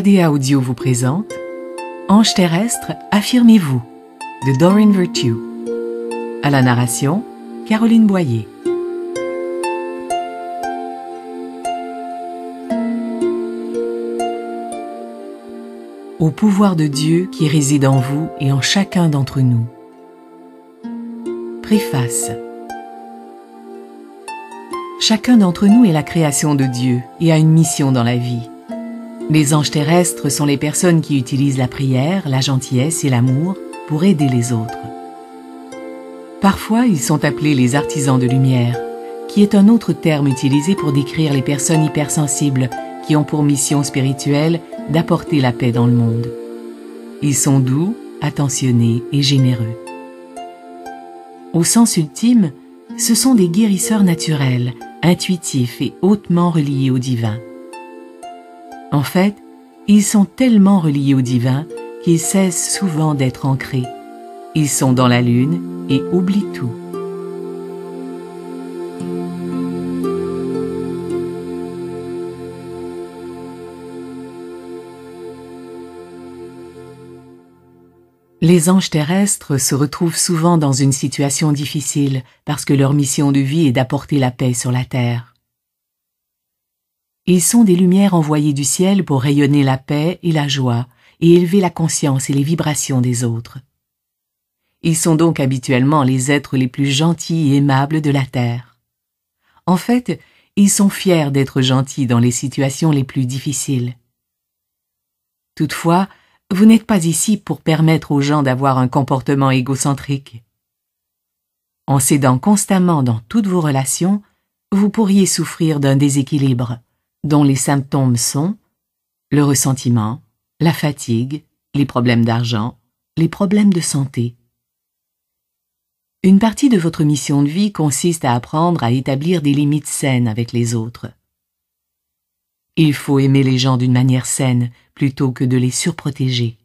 ADA Audio vous présente Ange terrestre, affirmez-vous de Doreen Virtue. À la narration, Caroline Boyer. Au pouvoir de Dieu qui réside en vous et en chacun d'entre nous. Préface. Chacun d'entre nous est la création de Dieu et a une mission dans la vie. Les anges terrestres sont les personnes qui utilisent la prière, la gentillesse et l'amour pour aider les autres. Parfois, ils sont appelés les artisans de lumière, qui est un autre terme utilisé pour décrire les personnes hypersensibles qui ont pour mission spirituelle d'apporter la paix dans le monde. Ils sont doux, attentionnés et généreux. Au sens ultime, ce sont des guérisseurs naturels, intuitifs et hautement reliés au divin. En fait, ils sont tellement reliés au divin qu'ils cessent souvent d'être ancrés. Ils sont dans la lune et oublient tout. Les anges terrestres se retrouvent souvent dans une situation difficile parce que leur mission de vie est d'apporter la paix sur la terre. Ils sont des lumières envoyées du ciel pour rayonner la paix et la joie et élever la conscience et les vibrations des autres. Ils sont donc habituellement les êtres les plus gentils et aimables de la terre. En fait, ils sont fiers d'être gentils dans les situations les plus difficiles. Toutefois, vous n'êtes pas ici pour permettre aux gens d'avoir un comportement égocentrique. En cédant constamment dans toutes vos relations, vous pourriez souffrir d'un déséquilibre, dont les symptômes sont le ressentiment, la fatigue, les problèmes d'argent, les problèmes de santé. Une partie de votre mission de vie consiste à apprendre à établir des limites saines avec les autres. Il faut aimer les gens d'une manière saine plutôt que de les surprotéger.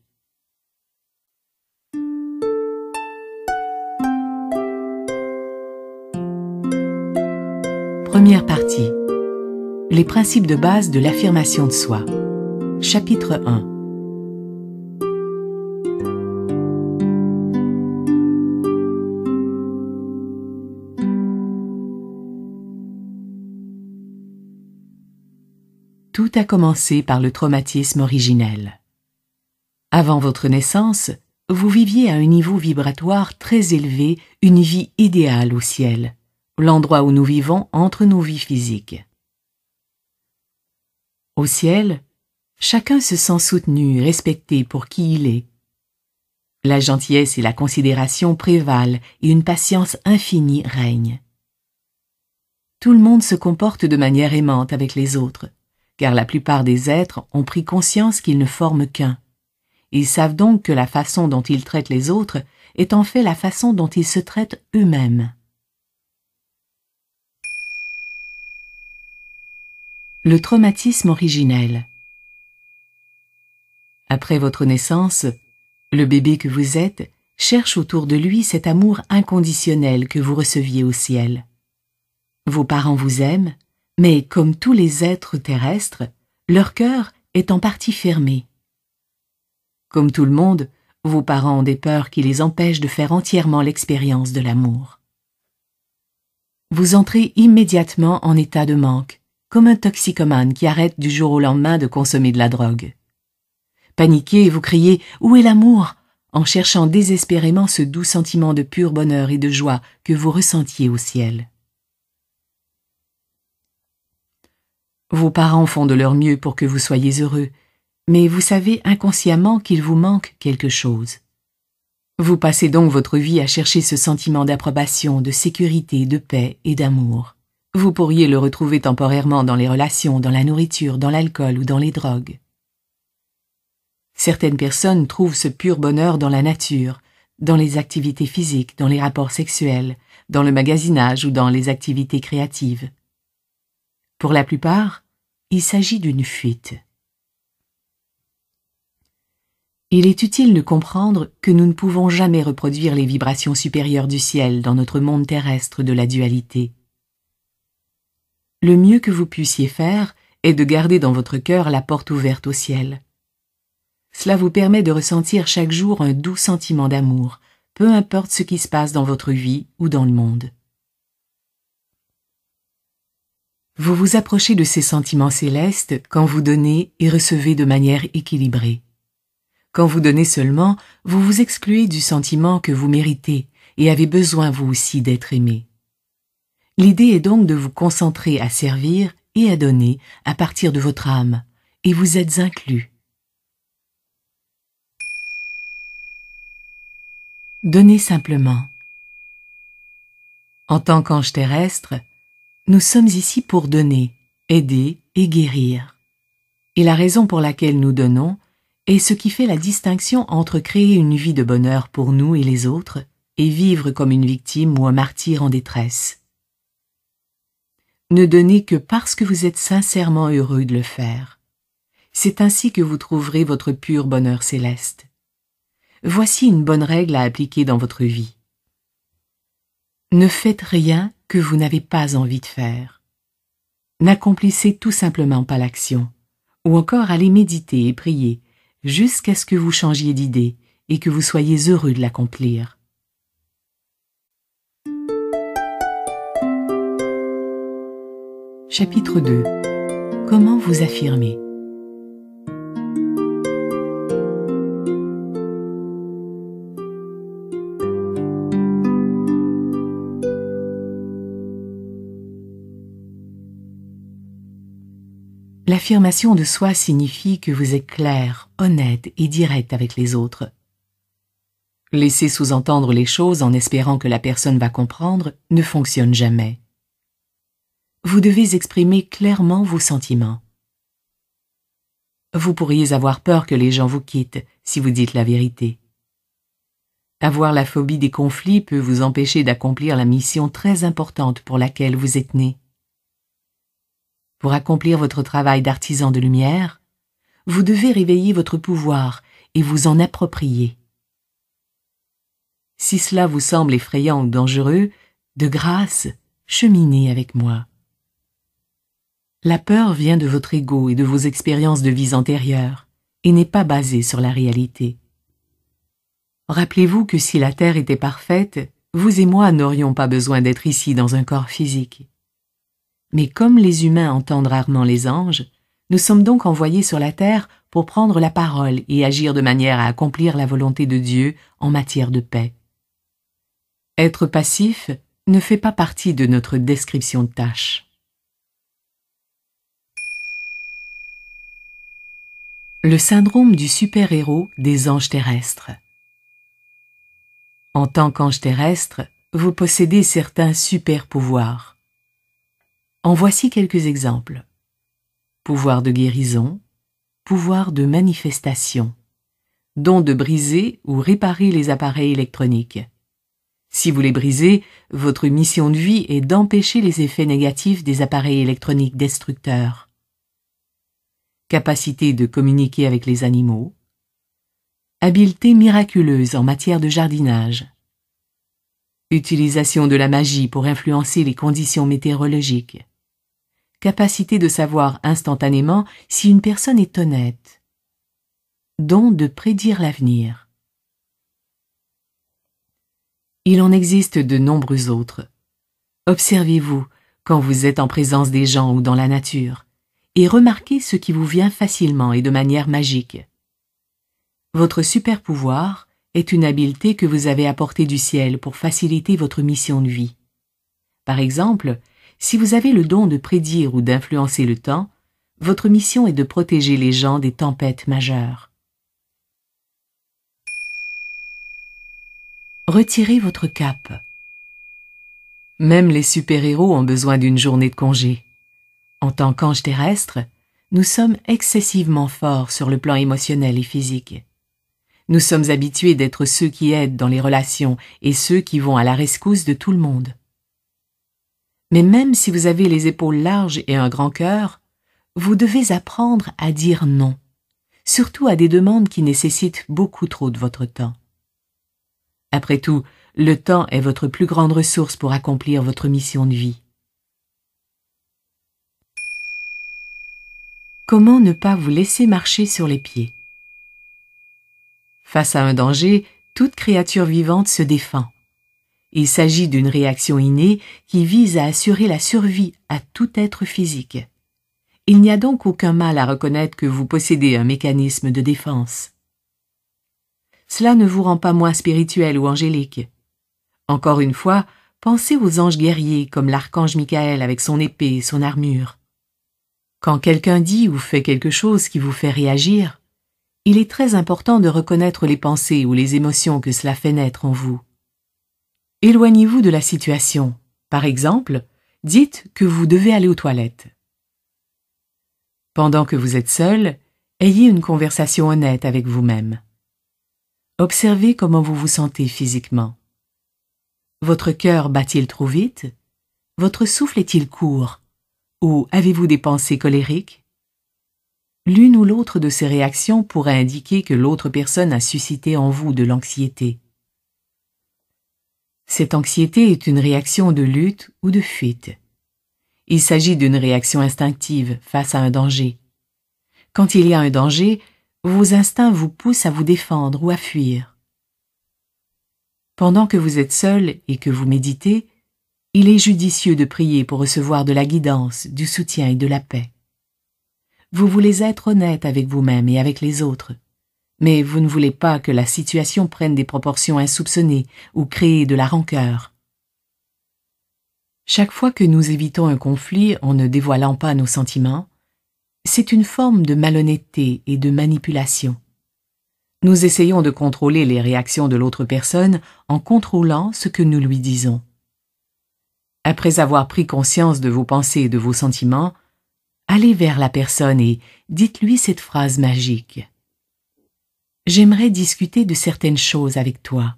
Première partie. Les principes de base de l'affirmation de soi. Chapitre 1. Tout a commencé par le traumatisme originel. Avant votre naissance, vous viviez à un niveau vibratoire très élevé, une vie idéale au ciel, l'endroit où nous vivons entre nos vies physiques. Au ciel, chacun se sent soutenu, respecté pour qui il est. La gentillesse et la considération prévalent et une patience infinie règne. Tout le monde se comporte de manière aimante avec les autres car la plupart des êtres ont pris conscience qu'ils ne forment qu'un. Ils savent donc que la façon dont ils traitent les autres est en fait la façon dont ils se traitent eux-mêmes. Le traumatisme originel Après votre naissance, le bébé que vous êtes cherche autour de lui cet amour inconditionnel que vous receviez au ciel. Vos parents vous aiment, mais comme tous les êtres terrestres, leur cœur est en partie fermé. Comme tout le monde, vos parents ont des peurs qui les empêchent de faire entièrement l'expérience de l'amour. Vous entrez immédiatement en état de manque, comme un toxicomane qui arrête du jour au lendemain de consommer de la drogue. Paniqué, vous criez Où est l'amour? en cherchant désespérément ce doux sentiment de pur bonheur et de joie que vous ressentiez au ciel. Vos parents font de leur mieux pour que vous soyez heureux, mais vous savez inconsciemment qu'il vous manque quelque chose. Vous passez donc votre vie à chercher ce sentiment d'approbation, de sécurité, de paix et d'amour. Vous pourriez le retrouver temporairement dans les relations, dans la nourriture, dans l'alcool ou dans les drogues. Certaines personnes trouvent ce pur bonheur dans la nature, dans les activités physiques, dans les rapports sexuels, dans le magasinage ou dans les activités créatives. Pour la plupart, il s'agit d'une fuite. Il est utile de comprendre que nous ne pouvons jamais reproduire les vibrations supérieures du ciel dans notre monde terrestre de la dualité. Le mieux que vous puissiez faire est de garder dans votre cœur la porte ouverte au ciel, cela vous permet de ressentir chaque jour un doux sentiment d'amour, peu importe ce qui se passe dans votre vie ou dans le monde. Vous vous approchez de ces sentiments célestes quand vous donnez et recevez de manière équilibrée. Quand vous donnez seulement, vous vous excluez du sentiment que vous méritez et avez besoin vous aussi d'être aimé. L'idée est donc de vous concentrer à servir et à donner à partir de votre âme, et vous êtes inclus. Donnez simplement. En tant qu'ange terrestre, nous sommes ici pour donner, aider et guérir. Et la raison pour laquelle nous donnons est ce qui fait la distinction entre créer une vie de bonheur pour nous et les autres et vivre comme une victime ou un martyr en détresse. Ne donnez que parce que vous êtes sincèrement heureux de le faire. C'est ainsi que vous trouverez votre pur bonheur céleste. Voici une bonne règle à appliquer dans votre vie. Ne faites rien que vous n'avez pas envie de faire. N'accomplissez tout simplement pas l'action, ou encore allez méditer et prier jusqu'à ce que vous changiez d'idée et que vous soyez heureux de l'accomplir. Chapitre 2 Comment vous affirmer? L'affirmation de soi signifie que vous êtes clair, honnête et direct avec les autres. Laisser sous-entendre les choses en espérant que la personne va comprendre ne fonctionne jamais. Vous devez exprimer clairement vos sentiments. Vous pourriez avoir peur que les gens vous quittent si vous dites la vérité. Avoir la phobie des conflits peut vous empêcher d'accomplir la mission très importante pour laquelle vous êtes né. Pour accomplir votre travail d'artisan de lumière, vous devez réveiller votre pouvoir et vous en approprier. Si cela vous semble effrayant ou dangereux, de grâce, cheminez avec moi. La peur vient de votre ego et de vos expériences de vie antérieures, et n'est pas basée sur la réalité. Rappelez-vous que si la Terre était parfaite, vous et moi n'aurions pas besoin d'être ici dans un corps physique. Mais comme les humains entendent rarement les anges, nous sommes donc envoyés sur la terre pour prendre la parole et agir de manière à accomplir la volonté de Dieu en matière de paix. Être passif ne fait pas partie de notre description de tâche. Le syndrome du super-héros des anges terrestres. En tant qu'ange terrestre, vous possédez certains super-pouvoirs. En voici quelques exemples. Pouvoir de guérison, pouvoir de manifestation, don de briser ou réparer les appareils électroniques. Si vous les brisez, votre mission de vie est d'empêcher les effets négatifs des appareils électroniques destructeurs. Capacité de communiquer avec les animaux. Habileté miraculeuse en matière de jardinage. Utilisation de la magie pour influencer les conditions météorologiques capacité de savoir instantanément si une personne est honnête, don de prédire l'avenir. Il en existe de nombreux autres. Observez-vous quand vous êtes en présence des gens ou dans la nature, et remarquez ce qui vous vient facilement et de manière magique. Votre super pouvoir est une habileté que vous avez apportée du ciel pour faciliter votre mission de vie. Par exemple, si vous avez le don de prédire ou d'influencer le temps, votre mission est de protéger les gens des tempêtes majeures. Retirez votre cape. Même les super-héros ont besoin d'une journée de congé. En tant qu'ange terrestre, nous sommes excessivement forts sur le plan émotionnel et physique. Nous sommes habitués d'être ceux qui aident dans les relations et ceux qui vont à la rescousse de tout le monde. Mais même si vous avez les épaules larges et un grand cœur, vous devez apprendre à dire non, surtout à des demandes qui nécessitent beaucoup trop de votre temps. Après tout, le temps est votre plus grande ressource pour accomplir votre mission de vie. Comment ne pas vous laisser marcher sur les pieds? Face à un danger, toute créature vivante se défend. Il s'agit d'une réaction innée qui vise à assurer la survie à tout être physique. Il n'y a donc aucun mal à reconnaître que vous possédez un mécanisme de défense. Cela ne vous rend pas moins spirituel ou angélique. Encore une fois, pensez aux anges guerriers comme l'archange Michael avec son épée et son armure. Quand quelqu'un dit ou fait quelque chose qui vous fait réagir, il est très important de reconnaître les pensées ou les émotions que cela fait naître en vous. Éloignez-vous de la situation. Par exemple, dites que vous devez aller aux toilettes. Pendant que vous êtes seul, ayez une conversation honnête avec vous-même. Observez comment vous vous sentez physiquement. Votre cœur bat-il trop vite? Votre souffle est-il court? Ou avez-vous des pensées colériques? L'une ou l'autre de ces réactions pourrait indiquer que l'autre personne a suscité en vous de l'anxiété. Cette anxiété est une réaction de lutte ou de fuite. Il s'agit d'une réaction instinctive face à un danger. Quand il y a un danger, vos instincts vous poussent à vous défendre ou à fuir. Pendant que vous êtes seul et que vous méditez, il est judicieux de prier pour recevoir de la guidance, du soutien et de la paix. Vous voulez être honnête avec vous-même et avec les autres, mais vous ne voulez pas que la situation prenne des proportions insoupçonnées ou crée de la rancœur. Chaque fois que nous évitons un conflit en ne dévoilant pas nos sentiments, c'est une forme de malhonnêteté et de manipulation. Nous essayons de contrôler les réactions de l'autre personne en contrôlant ce que nous lui disons. Après avoir pris conscience de vos pensées et de vos sentiments, allez vers la personne et dites-lui cette phrase magique. J'aimerais discuter de certaines choses avec toi.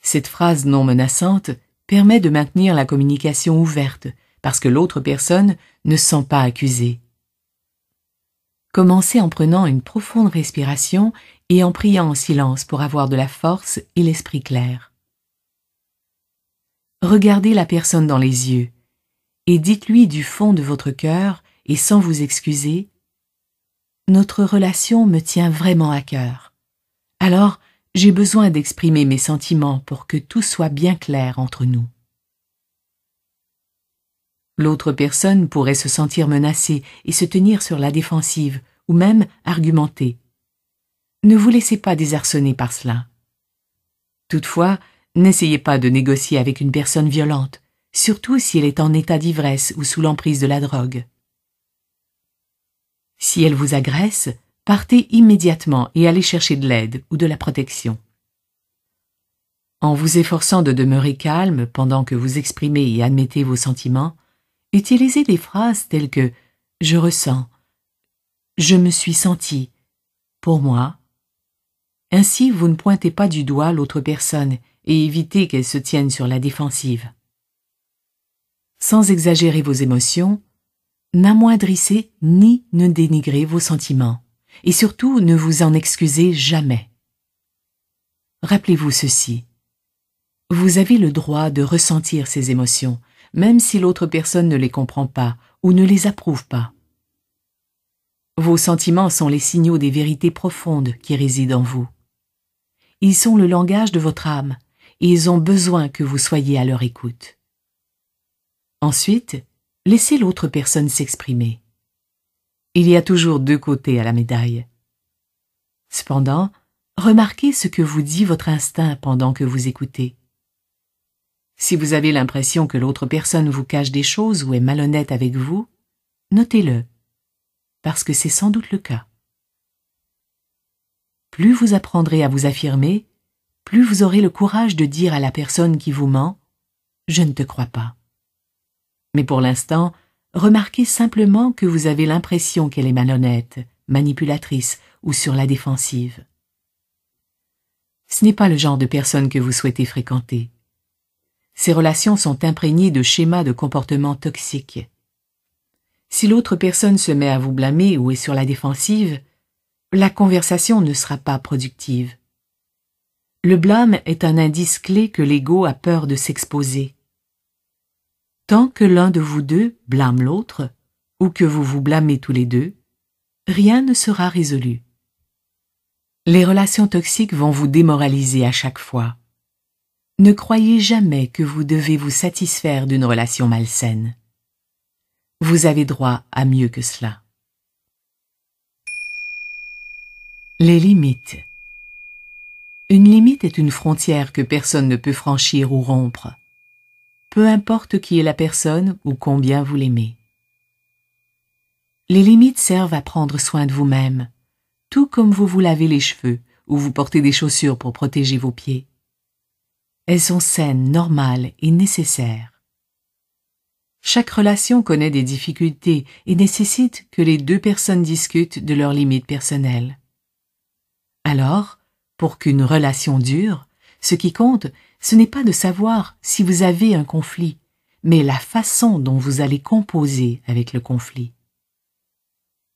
Cette phrase non menaçante permet de maintenir la communication ouverte parce que l'autre personne ne se sent pas accusée. Commencez en prenant une profonde respiration et en priant en silence pour avoir de la force et l'esprit clair. Regardez la personne dans les yeux et dites-lui du fond de votre cœur et sans vous excuser Notre relation me tient vraiment à cœur. Alors, j'ai besoin d'exprimer mes sentiments pour que tout soit bien clair entre nous. L'autre personne pourrait se sentir menacée et se tenir sur la défensive, ou même argumenter. Ne vous laissez pas désarçonner par cela. Toutefois, n'essayez pas de négocier avec une personne violente, surtout si elle est en état d'ivresse ou sous l'emprise de la drogue. Si elle vous agresse, partez immédiatement et allez chercher de l'aide ou de la protection. En vous efforçant de demeurer calme pendant que vous exprimez et admettez vos sentiments, utilisez des phrases telles que je ressens, je me suis senti, pour moi. Ainsi vous ne pointez pas du doigt l'autre personne et évitez qu'elle se tienne sur la défensive. Sans exagérer vos émotions, n'amoindrissez ni ne dénigrez vos sentiments et surtout ne vous en excusez jamais. Rappelez-vous ceci. Vous avez le droit de ressentir ces émotions, même si l'autre personne ne les comprend pas ou ne les approuve pas. Vos sentiments sont les signaux des vérités profondes qui résident en vous. Ils sont le langage de votre âme ils ont besoin que vous soyez à leur écoute. Ensuite, laissez l'autre personne s'exprimer. Il y a toujours deux côtés à la médaille. Cependant, remarquez ce que vous dit votre instinct pendant que vous écoutez. Si vous avez l'impression que l'autre personne vous cache des choses ou est malhonnête avec vous, notez-le, parce que c'est sans doute le cas. Plus vous apprendrez à vous affirmer, plus vous aurez le courage de dire à la personne qui vous ment ⁇ Je ne te crois pas ⁇ Mais pour l'instant, Remarquez simplement que vous avez l'impression qu'elle est malhonnête, manipulatrice ou sur la défensive. Ce n'est pas le genre de personne que vous souhaitez fréquenter. Ces relations sont imprégnées de schémas de comportement toxiques. Si l'autre personne se met à vous blâmer ou est sur la défensive, la conversation ne sera pas productive. Le blâme est un indice clé que l'ego a peur de s'exposer. Tant que l'un de vous deux blâme l'autre, ou que vous vous blâmez tous les deux, rien ne sera résolu. Les relations toxiques vont vous démoraliser à chaque fois. Ne croyez jamais que vous devez vous satisfaire d'une relation malsaine. Vous avez droit à mieux que cela. Les limites Une limite est une frontière que personne ne peut franchir ou rompre, peu importe qui est la personne ou combien vous l'aimez. Les limites servent à prendre soin de vous-même, tout comme vous vous lavez les cheveux ou vous portez des chaussures pour protéger vos pieds. Elles sont saines, normales et nécessaires. Chaque relation connaît des difficultés et nécessite que les deux personnes discutent de leurs limites personnelles. Alors, pour qu'une relation dure, ce qui compte, ce n'est pas de savoir si vous avez un conflit, mais la façon dont vous allez composer avec le conflit.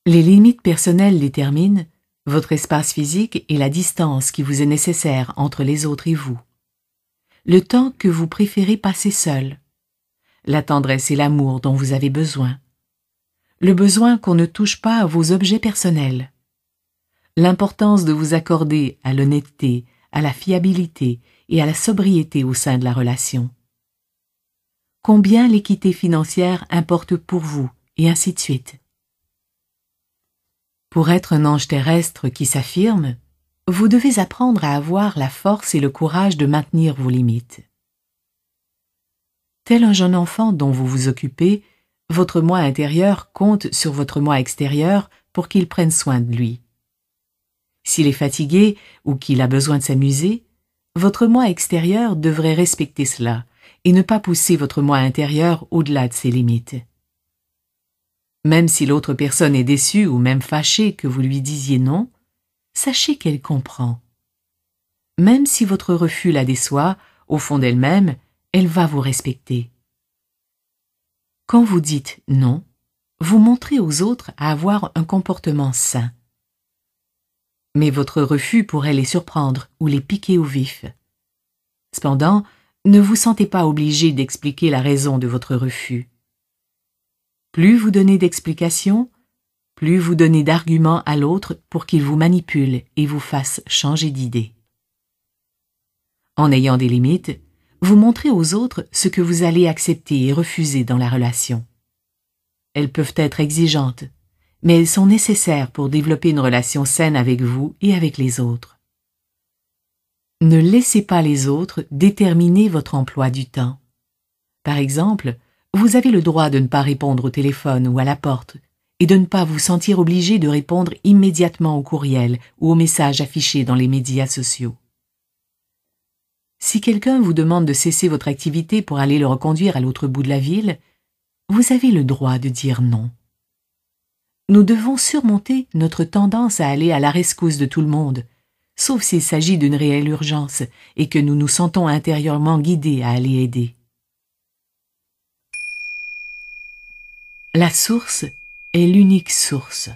Les limites personnelles déterminent votre espace physique et la distance qui vous est nécessaire entre les autres et vous. Le temps que vous préférez passer seul. La tendresse et l'amour dont vous avez besoin. Le besoin qu'on ne touche pas à vos objets personnels l'importance de vous accorder à l'honnêteté, à la fiabilité et à la sobriété au sein de la relation. Combien l'équité financière importe pour vous, et ainsi de suite. Pour être un ange terrestre qui s'affirme, vous devez apprendre à avoir la force et le courage de maintenir vos limites. Tel un jeune enfant dont vous vous occupez, votre moi intérieur compte sur votre moi extérieur pour qu'il prenne soin de lui. S'il est fatigué ou qu'il a besoin de s'amuser, votre moi extérieur devrait respecter cela et ne pas pousser votre moi intérieur au-delà de ses limites. Même si l'autre personne est déçue ou même fâchée que vous lui disiez non, sachez qu'elle comprend. Même si votre refus la déçoit, au fond d'elle-même, elle va vous respecter. Quand vous dites non, vous montrez aux autres à avoir un comportement sain mais votre refus pourrait les surprendre ou les piquer au vif. Cependant, ne vous sentez pas obligé d'expliquer la raison de votre refus. Plus vous donnez d'explications, plus vous donnez d'arguments à l'autre pour qu'il vous manipule et vous fasse changer d'idée. En ayant des limites, vous montrez aux autres ce que vous allez accepter et refuser dans la relation. Elles peuvent être exigeantes, mais elles sont nécessaires pour développer une relation saine avec vous et avec les autres. Ne laissez pas les autres déterminer votre emploi du temps. Par exemple, vous avez le droit de ne pas répondre au téléphone ou à la porte et de ne pas vous sentir obligé de répondre immédiatement au courriel ou aux messages affichés dans les médias sociaux. Si quelqu'un vous demande de cesser votre activité pour aller le reconduire à l'autre bout de la ville, vous avez le droit de dire non nous devons surmonter notre tendance à aller à la rescousse de tout le monde, sauf s'il s'agit d'une réelle urgence et que nous nous sentons intérieurement guidés à aller aider. La source est l'unique source.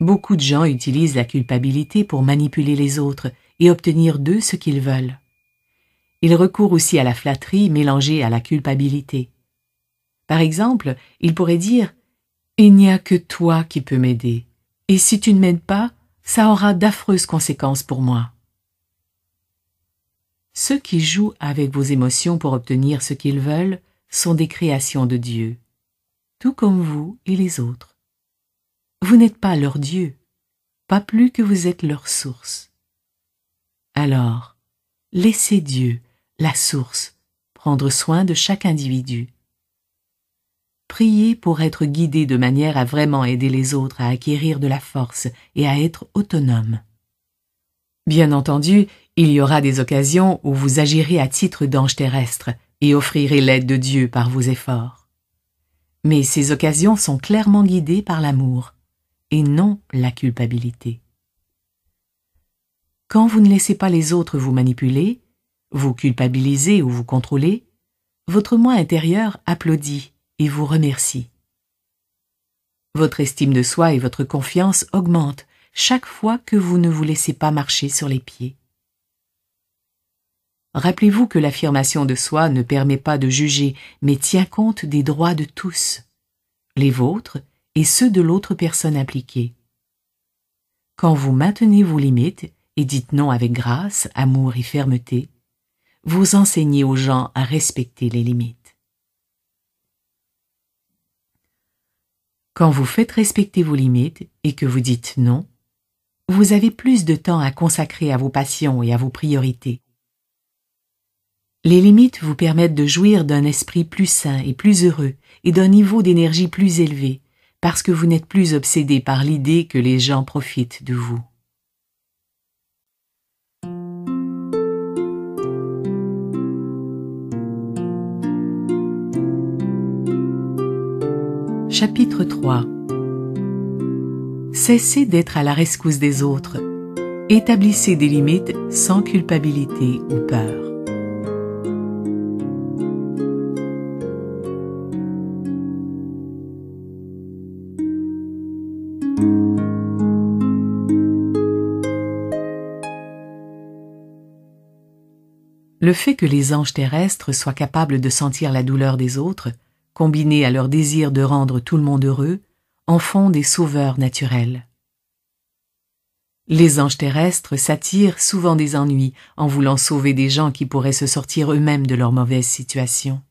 Beaucoup de gens utilisent la culpabilité pour manipuler les autres et obtenir d'eux ce qu'ils veulent. Ils recourent aussi à la flatterie mélangée à la culpabilité. Par exemple, ils pourraient dire il n'y a que toi qui peux m'aider, et si tu ne m'aides pas, ça aura d'affreuses conséquences pour moi. Ceux qui jouent avec vos émotions pour obtenir ce qu'ils veulent sont des créations de Dieu, tout comme vous et les autres. Vous n'êtes pas leur Dieu, pas plus que vous êtes leur source. Alors, laissez Dieu, la source, prendre soin de chaque individu Priez pour être guidé de manière à vraiment aider les autres à acquérir de la force et à être autonome. Bien entendu, il y aura des occasions où vous agirez à titre d'ange terrestre et offrirez l'aide de Dieu par vos efforts. Mais ces occasions sont clairement guidées par l'amour et non la culpabilité. Quand vous ne laissez pas les autres vous manipuler, vous culpabiliser ou vous contrôler, votre moi intérieur applaudit et vous remercie. Votre estime de soi et votre confiance augmentent chaque fois que vous ne vous laissez pas marcher sur les pieds. Rappelez-vous que l'affirmation de soi ne permet pas de juger, mais tient compte des droits de tous, les vôtres et ceux de l'autre personne impliquée. quand vous maintenez vos limites et dites non avec grâce, amour et fermeté, vous enseignez aux gens à respecter les limites. Quand vous faites respecter vos limites et que vous dites non, vous avez plus de temps à consacrer à vos passions et à vos priorités. Les limites vous permettent de jouir d'un esprit plus sain et plus heureux et d'un niveau d'énergie plus élevé parce que vous n'êtes plus obsédé par l'idée que les gens profitent de vous. Chapitre 3 Cessez d'être à la rescousse des autres. Établissez des limites sans culpabilité ou peur. Le fait que les anges terrestres soient capables de sentir la douleur des autres combinés à leur désir de rendre tout le monde heureux, en font des sauveurs naturels. Les anges terrestres s'attirent souvent des ennuis en voulant sauver des gens qui pourraient se sortir eux-mêmes de leur mauvaise situation.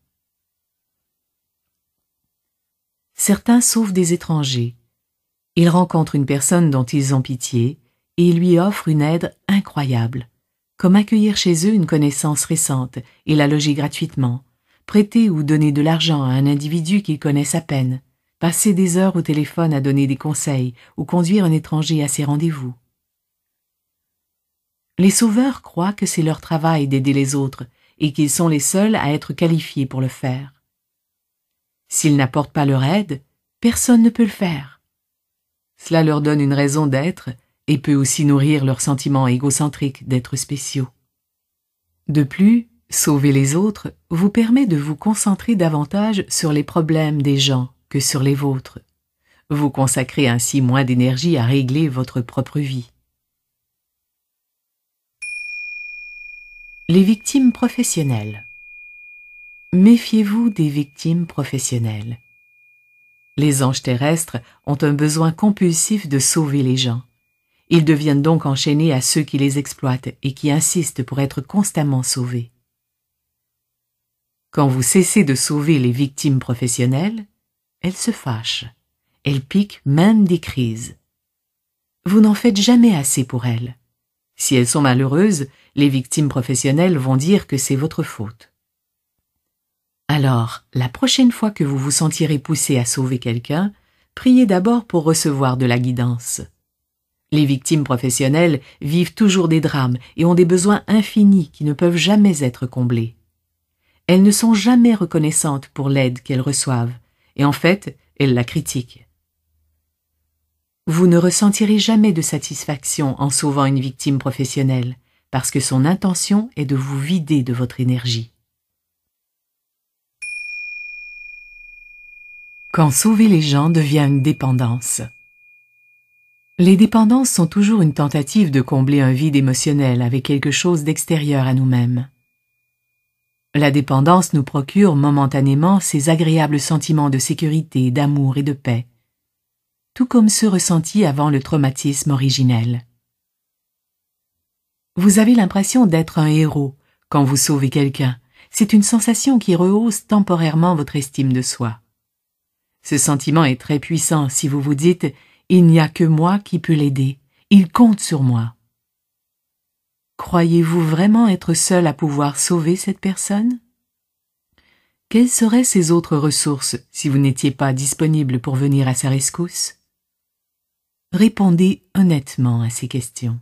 Certains sauvent des étrangers. Ils rencontrent une personne dont ils ont pitié et lui offrent une aide incroyable, comme accueillir chez eux une connaissance récente et la loger gratuitement, prêter ou donner de l'argent à un individu qu'ils connaissent à peine, passer des heures au téléphone à donner des conseils ou conduire un étranger à ses rendez-vous. Les sauveurs croient que c'est leur travail d'aider les autres et qu'ils sont les seuls à être qualifiés pour le faire. S'ils n'apportent pas leur aide, personne ne peut le faire. Cela leur donne une raison d'être et peut aussi nourrir leur sentiment égocentrique d'être spéciaux. De plus, Sauver les autres vous permet de vous concentrer davantage sur les problèmes des gens que sur les vôtres. Vous consacrez ainsi moins d'énergie à régler votre propre vie. Les victimes professionnelles Méfiez-vous des victimes professionnelles. Les anges terrestres ont un besoin compulsif de sauver les gens. Ils deviennent donc enchaînés à ceux qui les exploitent et qui insistent pour être constamment sauvés. Quand vous cessez de sauver les victimes professionnelles, elles se fâchent. Elles piquent même des crises. Vous n'en faites jamais assez pour elles. Si elles sont malheureuses, les victimes professionnelles vont dire que c'est votre faute. Alors, la prochaine fois que vous vous sentirez poussé à sauver quelqu'un, priez d'abord pour recevoir de la guidance. Les victimes professionnelles vivent toujours des drames et ont des besoins infinis qui ne peuvent jamais être comblés. Elles ne sont jamais reconnaissantes pour l'aide qu'elles reçoivent, et en fait, elles la critiquent. Vous ne ressentirez jamais de satisfaction en sauvant une victime professionnelle, parce que son intention est de vous vider de votre énergie. Quand sauver les gens devient une dépendance. Les dépendances sont toujours une tentative de combler un vide émotionnel avec quelque chose d'extérieur à nous-mêmes. La dépendance nous procure momentanément ces agréables sentiments de sécurité, d'amour et de paix, tout comme ceux ressentis avant le traumatisme originel. Vous avez l'impression d'être un héros quand vous sauvez quelqu'un. C'est une sensation qui rehausse temporairement votre estime de soi. Ce sentiment est très puissant si vous vous dites « il n'y a que moi qui peux l'aider, il compte sur moi ». Croyez-vous vraiment être seul à pouvoir sauver cette personne? Quelles seraient ses autres ressources si vous n'étiez pas disponible pour venir à sa rescousse? Répondez honnêtement à ces questions.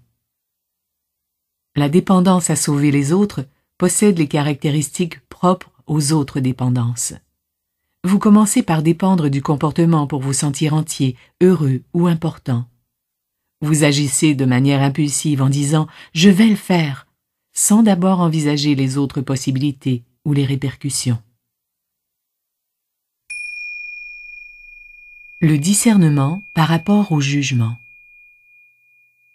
La dépendance à sauver les autres possède les caractéristiques propres aux autres dépendances. Vous commencez par dépendre du comportement pour vous sentir entier, heureux ou important. Vous agissez de manière impulsive en disant ⁇ Je vais le faire ⁇ sans d'abord envisager les autres possibilités ou les répercussions. Le discernement par rapport au jugement.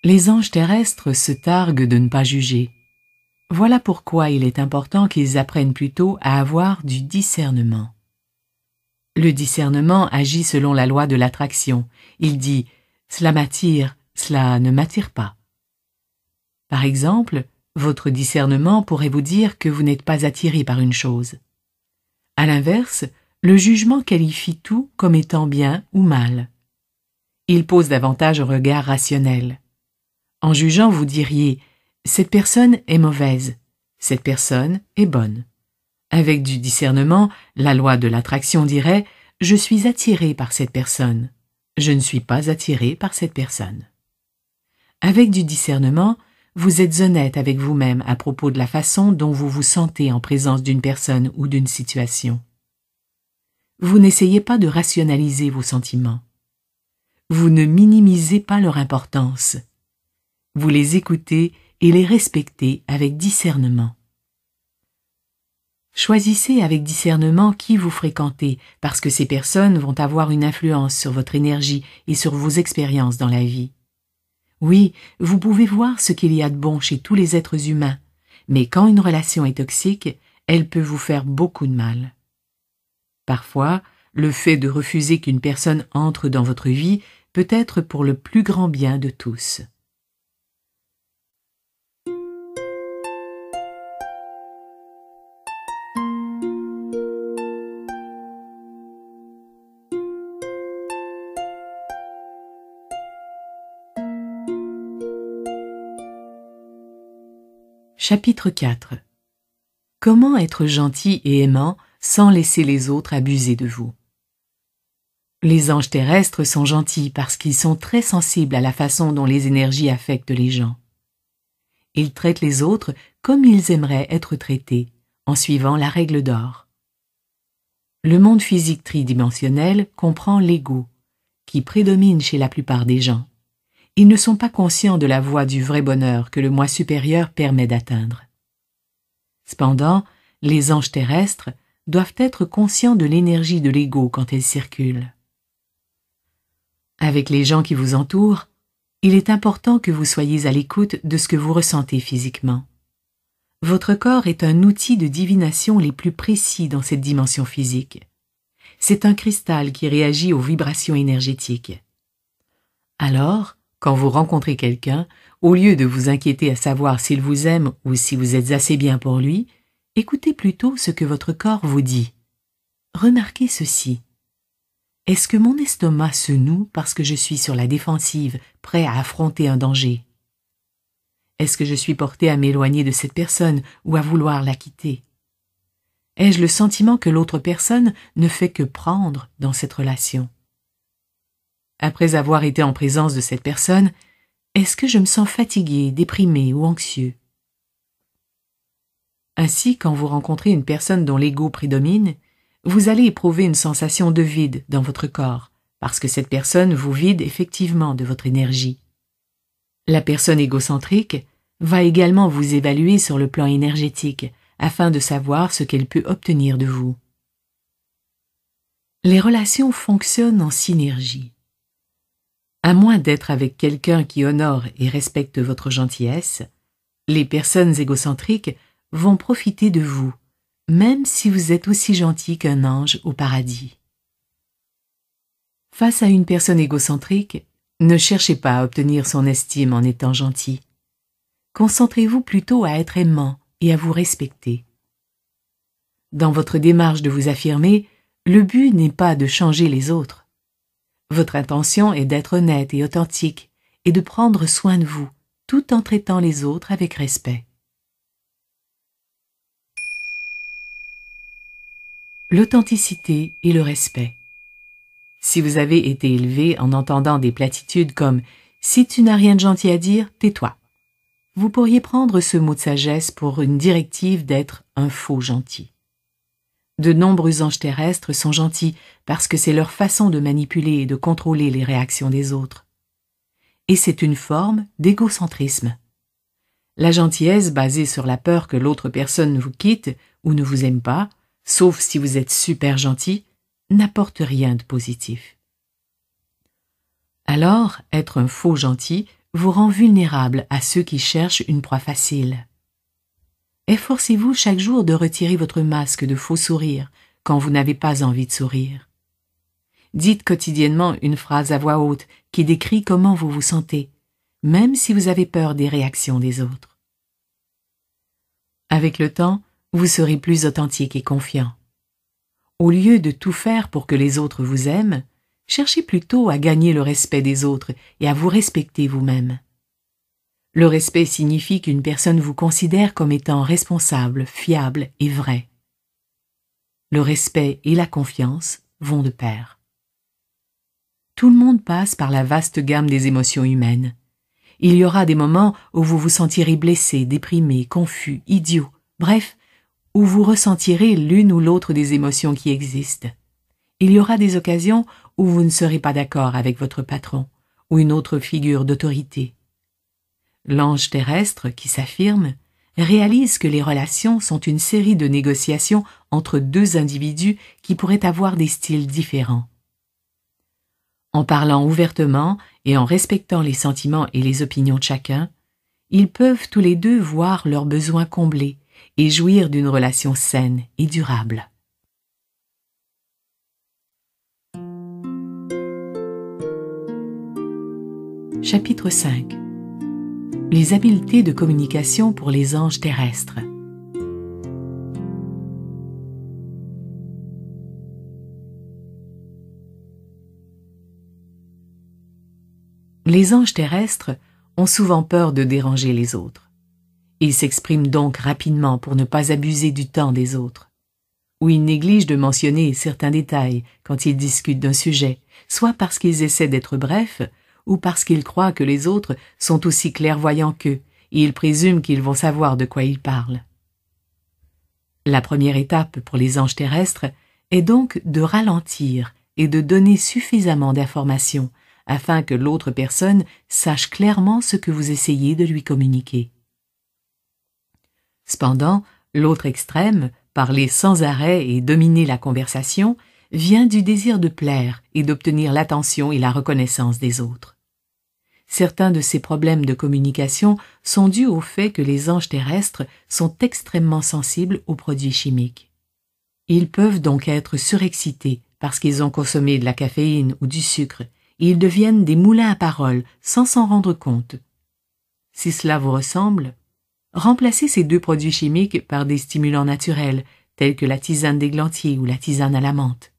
Les anges terrestres se targuent de ne pas juger. Voilà pourquoi il est important qu'ils apprennent plutôt à avoir du discernement. Le discernement agit selon la loi de l'attraction. Il dit ⁇ Cela m'attire, cela ne m'attire pas. Par exemple, votre discernement pourrait vous dire que vous n'êtes pas attiré par une chose. À l'inverse, le jugement qualifie tout comme étant bien ou mal. Il pose davantage un regard rationnel. En jugeant, vous diriez Cette personne est mauvaise, cette personne est bonne. Avec du discernement, la loi de l'attraction dirait Je suis attiré par cette personne, je ne suis pas attiré par cette personne. Avec du discernement, vous êtes honnête avec vous-même à propos de la façon dont vous vous sentez en présence d'une personne ou d'une situation. Vous n'essayez pas de rationaliser vos sentiments. Vous ne minimisez pas leur importance. Vous les écoutez et les respectez avec discernement. Choisissez avec discernement qui vous fréquentez, parce que ces personnes vont avoir une influence sur votre énergie et sur vos expériences dans la vie. Oui, vous pouvez voir ce qu'il y a de bon chez tous les êtres humains, mais quand une relation est toxique, elle peut vous faire beaucoup de mal. Parfois, le fait de refuser qu'une personne entre dans votre vie peut être pour le plus grand bien de tous. Chapitre 4 Comment être gentil et aimant sans laisser les autres abuser de vous? Les anges terrestres sont gentils parce qu'ils sont très sensibles à la façon dont les énergies affectent les gens. Ils traitent les autres comme ils aimeraient être traités, en suivant la règle d'or. Le monde physique tridimensionnel comprend l'ego, qui prédomine chez la plupart des gens ils ne sont pas conscients de la voie du vrai bonheur que le moi supérieur permet d'atteindre. Cependant, les anges terrestres doivent être conscients de l'énergie de l'ego quand elle circule. Avec les gens qui vous entourent, il est important que vous soyez à l'écoute de ce que vous ressentez physiquement. Votre corps est un outil de divination les plus précis dans cette dimension physique. C'est un cristal qui réagit aux vibrations énergétiques. Alors, quand vous rencontrez quelqu'un, au lieu de vous inquiéter à savoir s'il vous aime ou si vous êtes assez bien pour lui, écoutez plutôt ce que votre corps vous dit. Remarquez ceci. Est-ce que mon estomac se noue parce que je suis sur la défensive, prêt à affronter un danger? Est-ce que je suis porté à m'éloigner de cette personne ou à vouloir la quitter? Ai-je le sentiment que l'autre personne ne fait que prendre dans cette relation? Après avoir été en présence de cette personne, est-ce que je me sens fatigué, déprimé ou anxieux? Ainsi, quand vous rencontrez une personne dont l'ego prédomine, vous allez éprouver une sensation de vide dans votre corps, parce que cette personne vous vide effectivement de votre énergie. La personne égocentrique va également vous évaluer sur le plan énergétique, afin de savoir ce qu'elle peut obtenir de vous. Les relations fonctionnent en synergie. À moins d'être avec quelqu'un qui honore et respecte votre gentillesse, les personnes égocentriques vont profiter de vous, même si vous êtes aussi gentil qu'un ange au paradis. Face à une personne égocentrique, ne cherchez pas à obtenir son estime en étant gentil. Concentrez-vous plutôt à être aimant et à vous respecter. Dans votre démarche de vous affirmer, le but n'est pas de changer les autres, votre intention est d'être honnête et authentique et de prendre soin de vous, tout en traitant les autres avec respect. L'authenticité et le respect. Si vous avez été élevé en entendant des platitudes comme Si tu n'as rien de gentil à dire, tais-toi, vous pourriez prendre ce mot de sagesse pour une directive d'être un faux gentil. De nombreux anges terrestres sont gentils parce que c'est leur façon de manipuler et de contrôler les réactions des autres. Et c'est une forme d'égocentrisme. La gentillesse basée sur la peur que l'autre personne vous quitte ou ne vous aime pas, sauf si vous êtes super gentil, n'apporte rien de positif. Alors, être un faux gentil vous rend vulnérable à ceux qui cherchent une proie facile. Efforcez-vous chaque jour de retirer votre masque de faux sourire quand vous n'avez pas envie de sourire. Dites quotidiennement une phrase à voix haute qui décrit comment vous vous sentez, même si vous avez peur des réactions des autres. Avec le temps, vous serez plus authentique et confiant. Au lieu de tout faire pour que les autres vous aiment, cherchez plutôt à gagner le respect des autres et à vous respecter vous-même. Le respect signifie qu'une personne vous considère comme étant responsable, fiable et vrai. Le respect et la confiance vont de pair. Tout le monde passe par la vaste gamme des émotions humaines. Il y aura des moments où vous vous sentirez blessé, déprimé, confus, idiot, bref, où vous ressentirez l'une ou l'autre des émotions qui existent. Il y aura des occasions où vous ne serez pas d'accord avec votre patron ou une autre figure d'autorité. L'ange terrestre, qui s'affirme, réalise que les relations sont une série de négociations entre deux individus qui pourraient avoir des styles différents. En parlant ouvertement et en respectant les sentiments et les opinions de chacun, ils peuvent tous les deux voir leurs besoins comblés et jouir d'une relation saine et durable. Chapitre 5 Les habiletés de communication pour les anges terrestres Les anges terrestres ont souvent peur de déranger les autres. Ils s'expriment donc rapidement pour ne pas abuser du temps des autres. Ou ils négligent de mentionner certains détails quand ils discutent d'un sujet, soit parce qu'ils essaient d'être brefs, ou parce qu'ils croient que les autres sont aussi clairvoyants qu'eux, et ils présument qu'ils vont savoir de quoi ils parlent. La première étape pour les anges terrestres est donc de ralentir et de donner suffisamment d'informations afin que l'autre personne sache clairement ce que vous essayez de lui communiquer. Cependant, l'autre extrême, parler sans arrêt et dominer la conversation, vient du désir de plaire et d'obtenir l'attention et la reconnaissance des autres. Certains de ces problèmes de communication sont dus au fait que les anges terrestres sont extrêmement sensibles aux produits chimiques. Ils peuvent donc être surexcités parce qu'ils ont consommé de la caféine ou du sucre, et ils deviennent des moulins à paroles sans s'en rendre compte. Si cela vous ressemble, Remplacez ces deux produits chimiques par des stimulants naturels, tels que la tisane d'églantier ou la tisane à la menthe.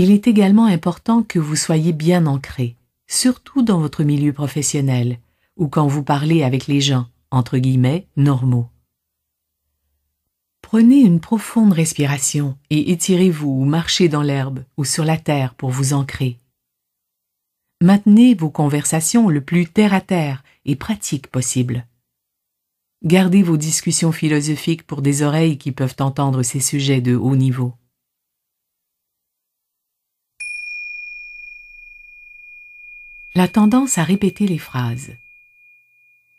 Il est également important que vous soyez bien ancré, surtout dans votre milieu professionnel ou quand vous parlez avec les gens, entre guillemets, normaux. Prenez une profonde respiration et étirez-vous ou marchez dans l'herbe ou sur la terre pour vous ancrer. Maintenez vos conversations le plus terre à terre et pratique possible. Gardez vos discussions philosophiques pour des oreilles qui peuvent entendre ces sujets de haut niveau. La tendance à répéter les phrases.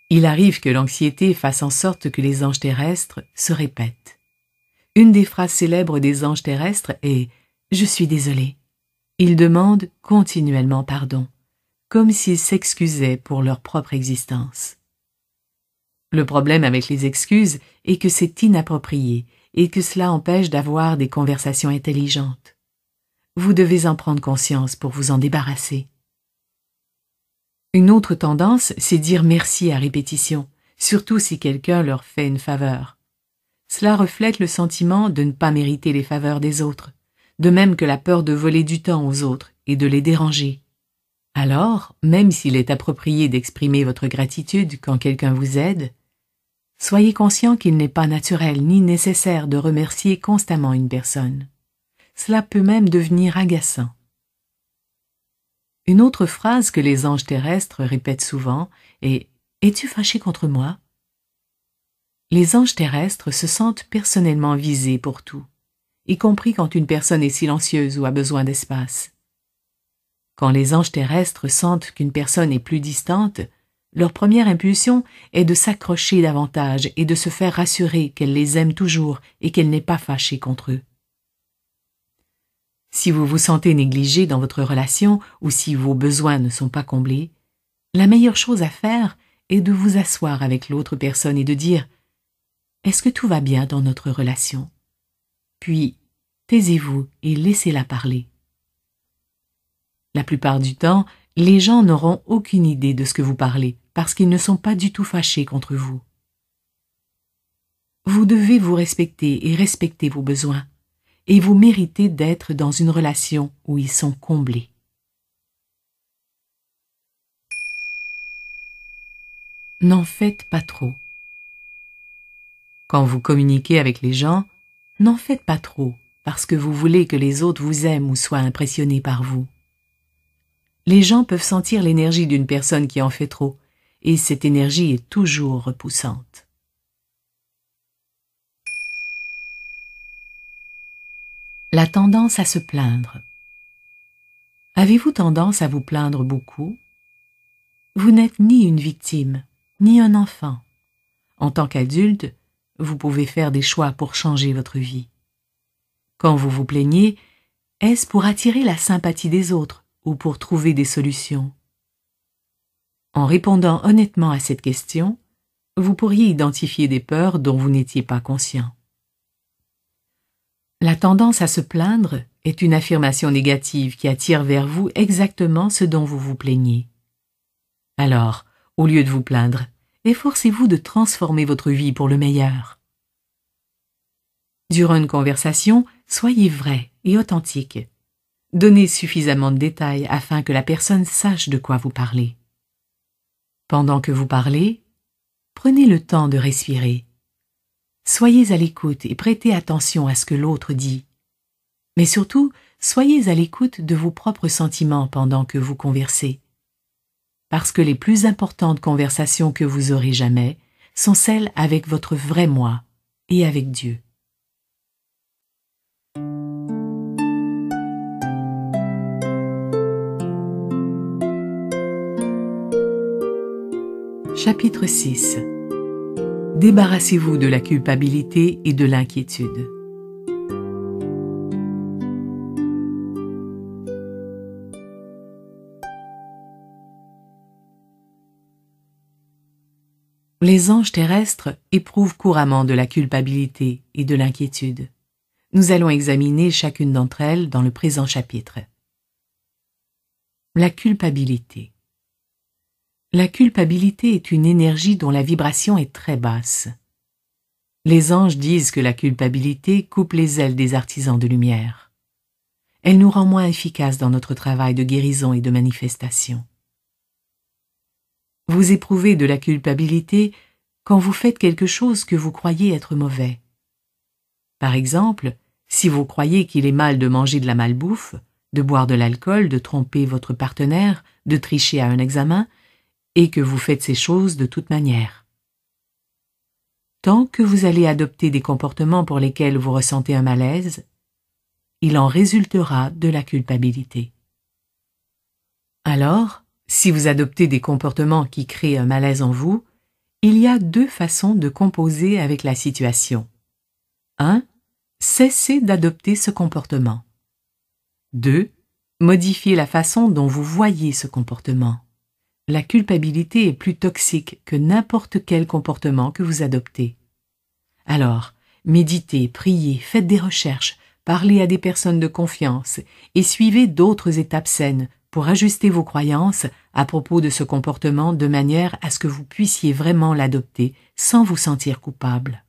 Il arrive que l'anxiété fasse en sorte que les anges terrestres se répètent. Une des phrases célèbres des anges terrestres est ⁇ Je suis désolé ⁇ ils demandent continuellement pardon, comme s'ils s'excusaient pour leur propre existence. Le problème avec les excuses est que c'est inapproprié et que cela empêche d'avoir des conversations intelligentes. Vous devez en prendre conscience pour vous en débarrasser. Une autre tendance, c'est dire merci à répétition, surtout si quelqu'un leur fait une faveur. Cela reflète le sentiment de ne pas mériter les faveurs des autres de même que la peur de voler du temps aux autres et de les déranger. Alors, même s'il est approprié d'exprimer votre gratitude quand quelqu'un vous aide, soyez conscient qu'il n'est pas naturel ni nécessaire de remercier constamment une personne. Cela peut même devenir agaçant. Une autre phrase que les anges terrestres répètent souvent est Es-tu fâché contre moi? Les anges terrestres se sentent personnellement visés pour tout y compris quand une personne est silencieuse ou a besoin d'espace. Quand les anges terrestres sentent qu'une personne est plus distante, leur première impulsion est de s'accrocher davantage et de se faire rassurer qu'elle les aime toujours et qu'elle n'est pas fâchée contre eux. Si vous vous sentez négligé dans votre relation ou si vos besoins ne sont pas comblés, la meilleure chose à faire est de vous asseoir avec l'autre personne et de dire Est-ce que tout va bien dans notre relation? Puis taisez-vous et laissez-la parler. La plupart du temps, les gens n'auront aucune idée de ce que vous parlez parce qu'ils ne sont pas du tout fâchés contre vous. Vous devez vous respecter et respecter vos besoins, et vous méritez d'être dans une relation où ils sont comblés. N'en faites pas trop. Quand vous communiquez avec les gens, n'en faites pas trop parce que vous voulez que les autres vous aiment ou soient impressionnés par vous. Les gens peuvent sentir l'énergie d'une personne qui en fait trop, et cette énergie est toujours repoussante. La tendance à se plaindre. Avez-vous tendance à vous plaindre beaucoup? Vous n'êtes ni une victime, ni un enfant. En tant qu'adulte, vous pouvez faire des choix pour changer votre vie. Quand vous vous plaignez, est-ce pour attirer la sympathie des autres ou pour trouver des solutions? En répondant honnêtement à cette question, vous pourriez identifier des peurs dont vous n'étiez pas conscient. La tendance à se plaindre est une affirmation négative qui attire vers vous exactement ce dont vous vous plaignez. Alors, au lieu de vous plaindre, efforcez-vous de transformer votre vie pour le meilleur. Durant une conversation, soyez vrai et authentique. Donnez suffisamment de détails afin que la personne sache de quoi vous parlez. Pendant que vous parlez, prenez le temps de respirer. Soyez à l'écoute et prêtez attention à ce que l'autre dit. Mais surtout, soyez à l'écoute de vos propres sentiments pendant que vous conversez. Parce que les plus importantes conversations que vous aurez jamais sont celles avec votre vrai moi et avec Dieu. Chapitre 6 Débarrassez-vous de la culpabilité et de l'inquiétude. Les anges terrestres éprouvent couramment de la culpabilité et de l'inquiétude. Nous allons examiner chacune d'entre elles dans le présent chapitre. La culpabilité. La culpabilité est une énergie dont la vibration est très basse. Les anges disent que la culpabilité coupe les ailes des artisans de lumière. Elle nous rend moins efficaces dans notre travail de guérison et de manifestation. Vous éprouvez de la culpabilité quand vous faites quelque chose que vous croyez être mauvais. Par exemple, si vous croyez qu'il est mal de manger de la malbouffe, de boire de l'alcool, de tromper votre partenaire, de tricher à un examen, et que vous faites ces choses de toute manière. Tant que vous allez adopter des comportements pour lesquels vous ressentez un malaise, il en résultera de la culpabilité. Alors, si vous adoptez des comportements qui créent un malaise en vous, il y a deux façons de composer avec la situation. 1. Cessez d'adopter ce comportement. 2. Modifiez la façon dont vous voyez ce comportement la culpabilité est plus toxique que n'importe quel comportement que vous adoptez. Alors, méditez, priez, faites des recherches, parlez à des personnes de confiance et suivez d'autres étapes saines pour ajuster vos croyances à propos de ce comportement de manière à ce que vous puissiez vraiment l'adopter sans vous sentir coupable.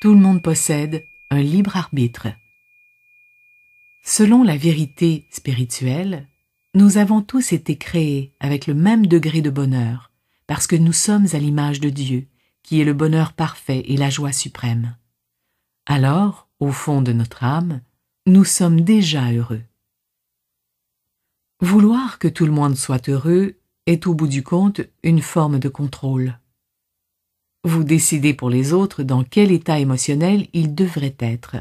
Tout le monde possède un libre arbitre. Selon la vérité spirituelle, nous avons tous été créés avec le même degré de bonheur, parce que nous sommes à l'image de Dieu, qui est le bonheur parfait et la joie suprême. Alors, au fond de notre âme, nous sommes déjà heureux. Vouloir que tout le monde soit heureux est au bout du compte une forme de contrôle. Vous décidez pour les autres dans quel état émotionnel ils devraient être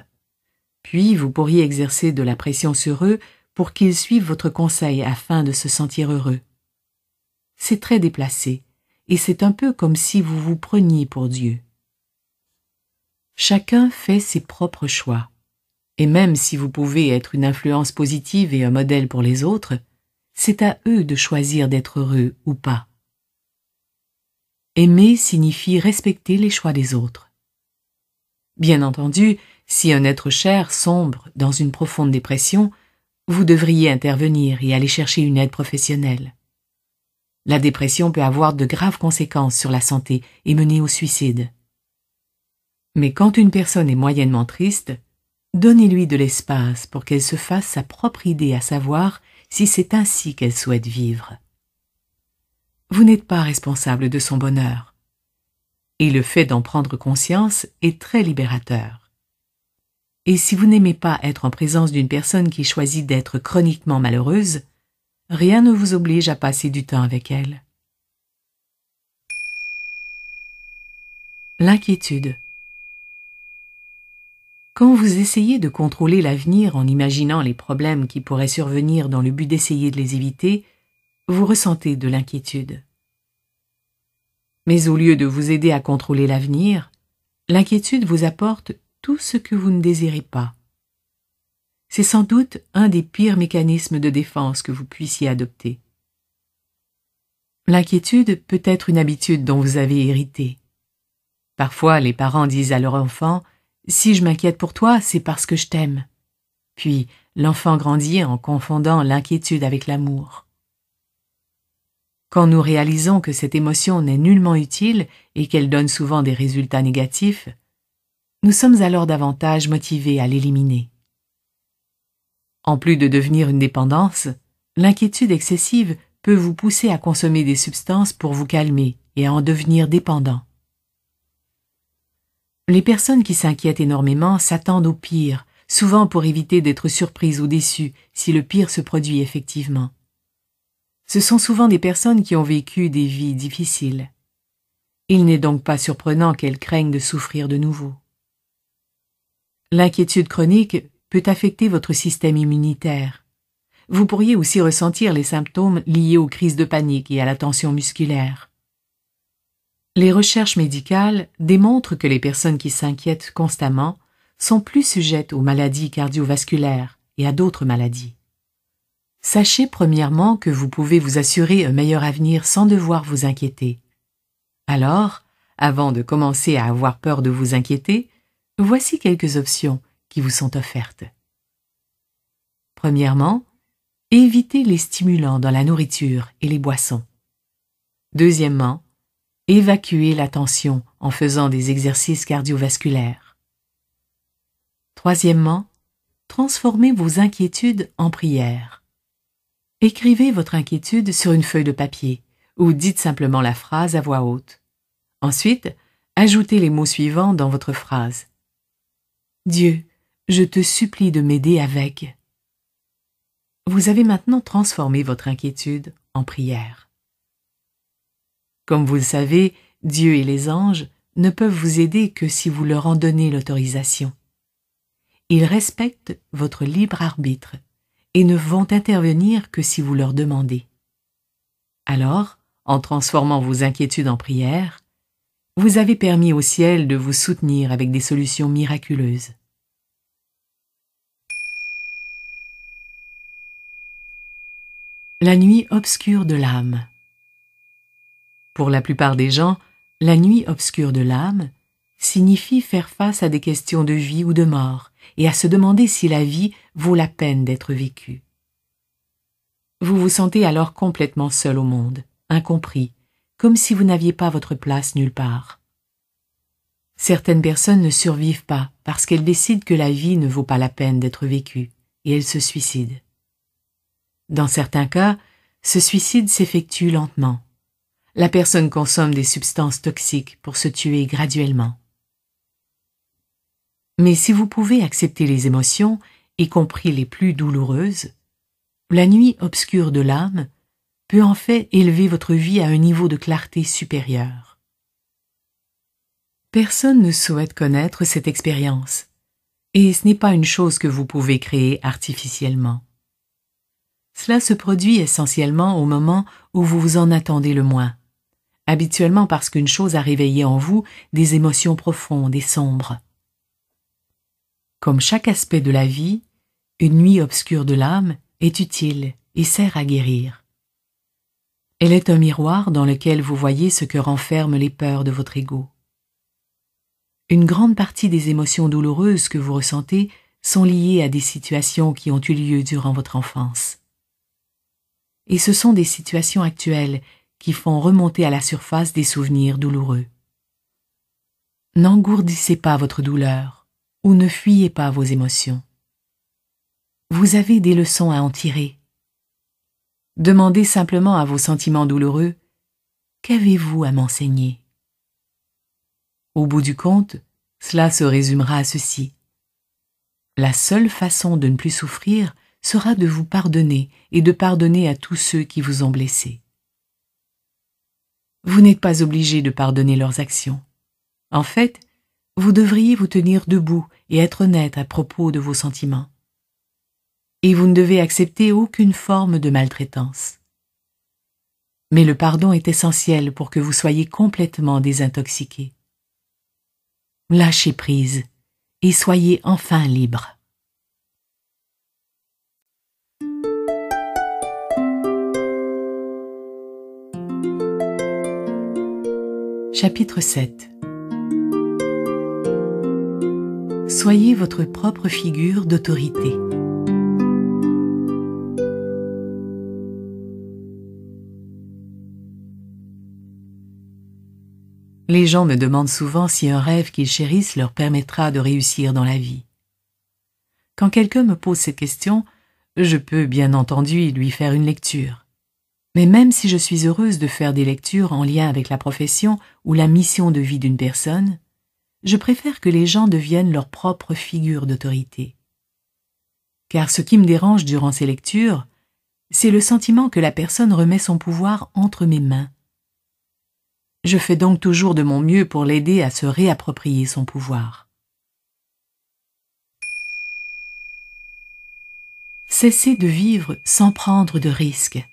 puis vous pourriez exercer de la pression sur eux pour qu'ils suivent votre conseil afin de se sentir heureux. C'est très déplacé, et c'est un peu comme si vous vous preniez pour Dieu. Chacun fait ses propres choix, et même si vous pouvez être une influence positive et un modèle pour les autres, c'est à eux de choisir d'être heureux ou pas. Aimer signifie respecter les choix des autres. Bien entendu, Si un être cher sombre dans une profonde dépression, vous devriez intervenir et aller chercher une aide professionnelle. La dépression peut avoir de graves conséquences sur la santé et mener au suicide. Mais quand une personne est moyennement triste, donnez-lui de l'espace pour qu'elle se fasse sa propre idée à savoir si c'est ainsi qu'elle souhaite vivre. Vous n'êtes pas responsable de son bonheur. Et le fait d'en prendre conscience est très libérateur. Et si vous n'aimez pas être en présence d'une personne qui choisit d'être chroniquement malheureuse, rien ne vous oblige à passer du temps avec elle. L'inquiétude. Quand vous essayez de contrôler l'avenir en imaginant les problèmes qui pourraient survenir dans le but d'essayer de les éviter, vous ressentez de l'inquiétude. Mais au lieu de vous aider à contrôler l'avenir, l'inquiétude vous apporte tout ce que vous ne désirez pas. C'est sans doute un des pires mécanismes de défense que vous puissiez adopter. L'inquiétude peut être une habitude dont vous avez hérité. Parfois, les parents disent à leur enfant si je m'inquiète pour toi, c'est parce que je t'aime. Puis l'enfant grandit en confondant l'inquiétude avec l'amour. Quand nous réalisons que cette émotion n'est nullement utile et qu'elle donne souvent des résultats négatifs, nous sommes alors davantage motivés à l'éliminer. En plus de devenir une dépendance, l'inquiétude excessive peut vous pousser à consommer des substances pour vous calmer et à en devenir dépendant. Les personnes qui s'inquiètent énormément s'attendent au pire, souvent pour éviter d'être surprises ou déçues si le pire se produit effectivement. Ce sont souvent des personnes qui ont vécu des vies difficiles. Il n'est donc pas surprenant qu'elles craignent de souffrir de nouveau. L'inquiétude chronique peut affecter votre système immunitaire. Vous pourriez aussi ressentir les symptômes liés aux crises de panique et à la tension musculaire. Les recherches médicales démontrent que les personnes qui s'inquiètent constamment sont plus sujettes aux maladies cardiovasculaires et à d'autres maladies. Sachez premièrement que vous pouvez vous assurer un meilleur avenir sans devoir vous inquiéter. Alors, avant de commencer à avoir peur de vous inquiéter, voici quelques options qui vous sont offertes. Premièrement, évitez les stimulants dans la nourriture et les boissons. Deuxièmement, évacuer la tension en faisant des exercices cardiovasculaires. Troisièmement, transformez vos inquiétudes en prières. Écrivez votre inquiétude sur une feuille de papier ou dites simplement la phrase à voix haute. Ensuite, ajoutez les mots suivants dans votre phrase. Dieu, je te supplie de m'aider avec. Vous avez maintenant transformé votre inquiétude en prière. Comme vous le savez, Dieu et les anges ne peuvent vous aider que si vous leur en donnez l'autorisation. Ils respectent votre libre arbitre et ne vont intervenir que si vous leur demandez. Alors, en transformant vos inquiétudes en prières, vous avez permis au ciel de vous soutenir avec des solutions miraculeuses. La nuit obscure de l'âme pour la plupart des gens, la nuit obscure de l'âme signifie faire face à des questions de vie ou de mort et à se demander si la vie vaut la peine d'être vécue. Vous vous sentez alors complètement seul au monde, incompris, comme si vous n'aviez pas votre place nulle part. Certaines personnes ne survivent pas parce qu'elles décident que la vie ne vaut pas la peine d'être vécue et elles se suicident. Dans certains cas, ce suicide s'effectue lentement, la personne consomme des substances toxiques pour se tuer graduellement. Mais si vous pouvez accepter les émotions, y compris les plus douloureuses, la nuit obscure de l'âme peut en fait élever votre vie à un niveau de clarté supérieur. Personne ne souhaite connaître cette expérience, et ce n'est pas une chose que vous pouvez créer artificiellement. Cela se produit essentiellement au moment où vous vous en attendez le moins habituellement parce qu'une chose a réveillé en vous des émotions profondes et sombres. Comme chaque aspect de la vie, une nuit obscure de l'âme est utile et sert à guérir. Elle est un miroir dans lequel vous voyez ce que renferment les peurs de votre ego. Une grande partie des émotions douloureuses que vous ressentez sont liées à des situations qui ont eu lieu durant votre enfance. Et ce sont des situations actuelles qui font remonter à la surface des souvenirs douloureux. N'engourdissez pas votre douleur ou ne fuyez pas vos émotions. Vous avez des leçons à en tirer. Demandez simplement à vos sentiments douloureux Qu'avez-vous à m'enseigner? Au bout du compte, cela se résumera à ceci. La seule façon de ne plus souffrir sera de vous pardonner et de pardonner à tous ceux qui vous ont blessé. Vous n'êtes pas obligé de pardonner leurs actions. En fait, vous devriez vous tenir debout et être honnête à propos de vos sentiments. Et vous ne devez accepter aucune forme de maltraitance. Mais le pardon est essentiel pour que vous soyez complètement désintoxiqué. Lâchez prise et soyez enfin libre. Chapitre 7 Soyez votre propre figure d'autorité. Les gens me demandent souvent si un rêve qu'ils chérissent leur permettra de réussir dans la vie. Quand quelqu'un me pose cette question, je peux bien entendu lui faire une lecture. Mais même si je suis heureuse de faire des lectures en lien avec la profession ou la mission de vie d'une personne, je préfère que les gens deviennent leur propre figure d'autorité. Car ce qui me dérange durant ces lectures, c'est le sentiment que la personne remet son pouvoir entre mes mains. Je fais donc toujours de mon mieux pour l'aider à se réapproprier son pouvoir. Cessez de vivre sans prendre de risques.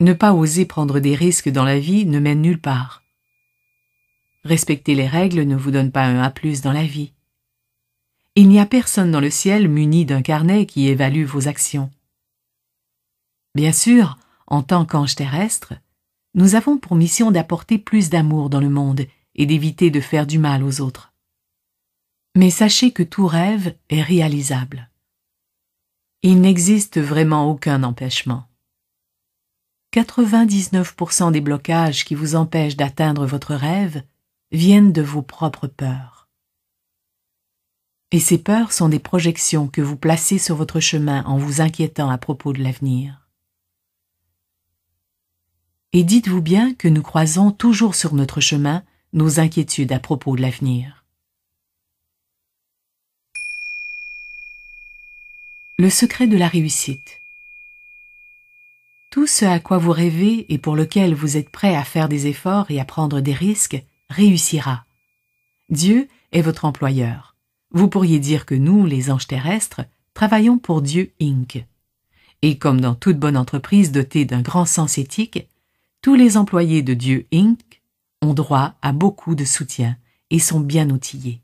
Ne pas oser prendre des risques dans la vie ne mène nulle part. Respecter les règles ne vous donne pas un A plus dans la vie. Il n'y a personne dans le ciel muni d'un carnet qui évalue vos actions. Bien sûr, en tant qu'ange terrestre, nous avons pour mission d'apporter plus d'amour dans le monde et d'éviter de faire du mal aux autres. Mais sachez que tout rêve est réalisable. Il n'existe vraiment aucun empêchement. 99% des blocages qui vous empêchent d'atteindre votre rêve viennent de vos propres peurs. Et ces peurs sont des projections que vous placez sur votre chemin en vous inquiétant à propos de l'avenir. Et dites-vous bien que nous croisons toujours sur notre chemin nos inquiétudes à propos de l'avenir. Le secret de la réussite. Tout ce à quoi vous rêvez et pour lequel vous êtes prêt à faire des efforts et à prendre des risques réussira. Dieu est votre employeur. Vous pourriez dire que nous, les anges terrestres, travaillons pour Dieu Inc. Et comme dans toute bonne entreprise dotée d'un grand sens éthique, tous les employés de Dieu Inc. ont droit à beaucoup de soutien et sont bien outillés.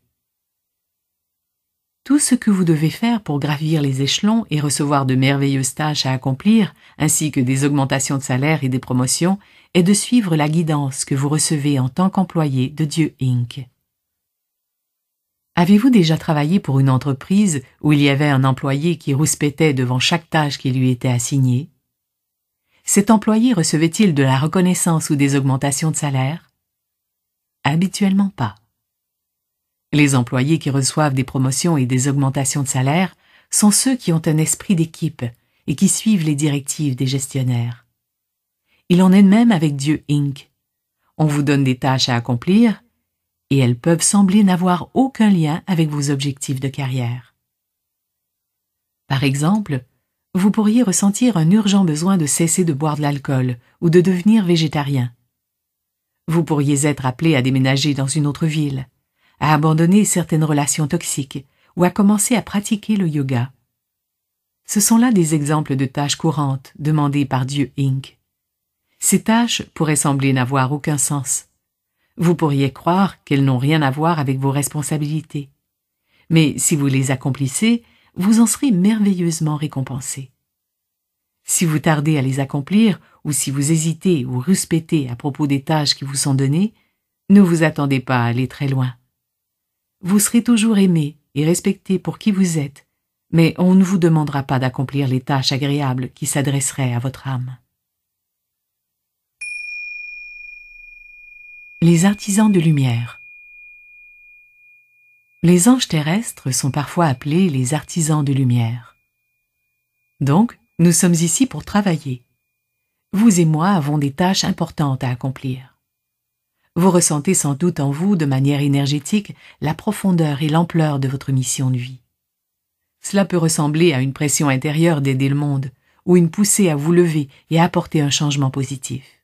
Tout ce que vous devez faire pour gravir les échelons et recevoir de merveilleuses tâches à accomplir, ainsi que des augmentations de salaire et des promotions, est de suivre la guidance que vous recevez en tant qu'employé de Dieu Inc. Avez-vous déjà travaillé pour une entreprise où il y avait un employé qui rouspétait devant chaque tâche qui lui était assignée? Cet employé recevait-il de la reconnaissance ou des augmentations de salaire? Habituellement pas. Les employés qui reçoivent des promotions et des augmentations de salaire sont ceux qui ont un esprit d'équipe et qui suivent les directives des gestionnaires. Il en est de même avec Dieu Inc. On vous donne des tâches à accomplir et elles peuvent sembler n'avoir aucun lien avec vos objectifs de carrière. Par exemple, vous pourriez ressentir un urgent besoin de cesser de boire de l'alcool ou de devenir végétarien. Vous pourriez être appelé à déménager dans une autre ville à abandonner certaines relations toxiques ou à commencer à pratiquer le yoga. Ce sont là des exemples de tâches courantes demandées par Dieu Inc. Ces tâches pourraient sembler n'avoir aucun sens. Vous pourriez croire qu'elles n'ont rien à voir avec vos responsabilités. Mais si vous les accomplissez, vous en serez merveilleusement récompensé. Si vous tardez à les accomplir, ou si vous hésitez ou ruspétez à propos des tâches qui vous sont données, Ne vous attendez pas à aller très loin. Vous serez toujours aimé et respecté pour qui vous êtes, mais on ne vous demandera pas d'accomplir les tâches agréables qui s'adresseraient à votre âme. Les artisans de lumière Les anges terrestres sont parfois appelés les artisans de lumière. Donc, nous sommes ici pour travailler. Vous et moi avons des tâches importantes à accomplir. Vous ressentez sans doute en vous, de manière énergétique, la profondeur et l'ampleur de votre mission de vie. Cela peut ressembler à une pression intérieure d'aider le monde, ou une poussée à vous lever et apporter un changement positif.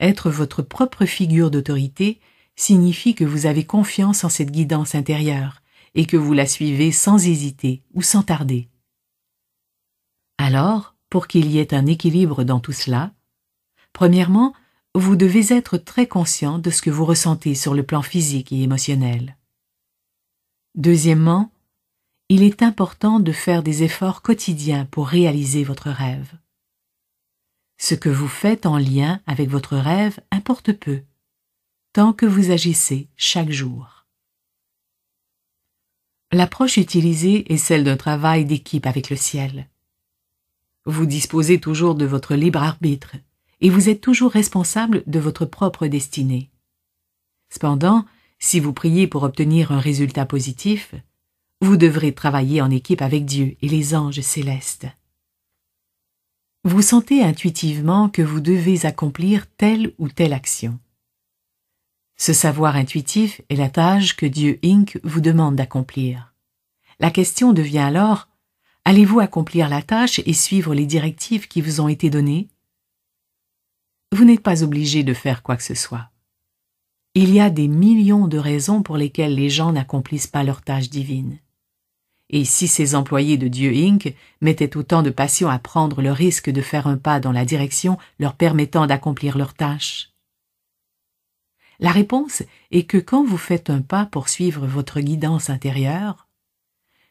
Être votre propre figure d'autorité signifie que vous avez confiance en cette guidance intérieure et que vous la suivez sans hésiter ou sans tarder. Alors, pour qu'il y ait un équilibre dans tout cela, premièrement, vous devez être très conscient de ce que vous ressentez sur le plan physique et émotionnel. Deuxièmement, il est important de faire des efforts quotidiens pour réaliser votre rêve. Ce que vous faites en lien avec votre rêve importe peu, tant que vous agissez chaque jour. L'approche utilisée est celle d'un travail d'équipe avec le ciel. Vous disposez toujours de votre libre arbitre et vous êtes toujours responsable de votre propre destinée. Cependant, si vous priez pour obtenir un résultat positif, vous devrez travailler en équipe avec Dieu et les anges célestes. Vous sentez intuitivement que vous devez accomplir telle ou telle action. Ce savoir intuitif est la tâche que Dieu Inc. vous demande d'accomplir. La question devient alors, allez-vous accomplir la tâche et suivre les directives qui vous ont été données? Vous n'êtes pas obligé de faire quoi que ce soit. Il y a des millions de raisons pour lesquelles les gens n'accomplissent pas leur tâche divine. Et si ces employés de Dieu Inc. mettaient autant de passion à prendre le risque de faire un pas dans la direction leur permettant d'accomplir leur tâche La réponse est que quand vous faites un pas pour suivre votre guidance intérieure,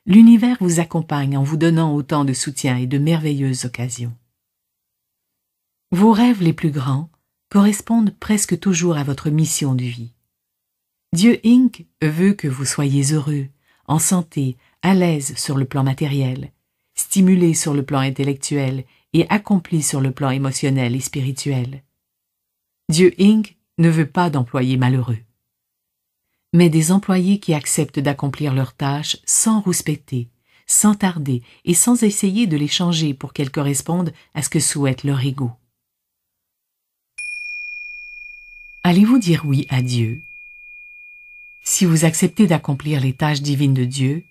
l'univers vous accompagne en vous donnant autant de soutien et de merveilleuses occasions. Vos rêves les plus grands correspondent presque toujours à votre mission de vie. Dieu Inc. veut que vous soyez heureux, en santé, à l'aise sur le plan matériel, stimulé sur le plan intellectuel et accompli sur le plan émotionnel et spirituel. Dieu Inc. ne veut pas d'employés malheureux, mais des employés qui acceptent d'accomplir leurs tâches sans rouspecter, sans tarder et sans essayer de les changer pour qu'elles correspondent à ce que souhaite leur ego. Allez-vous dire oui à Dieu? Si vous acceptez d'accomplir les tâches divines de Dieu,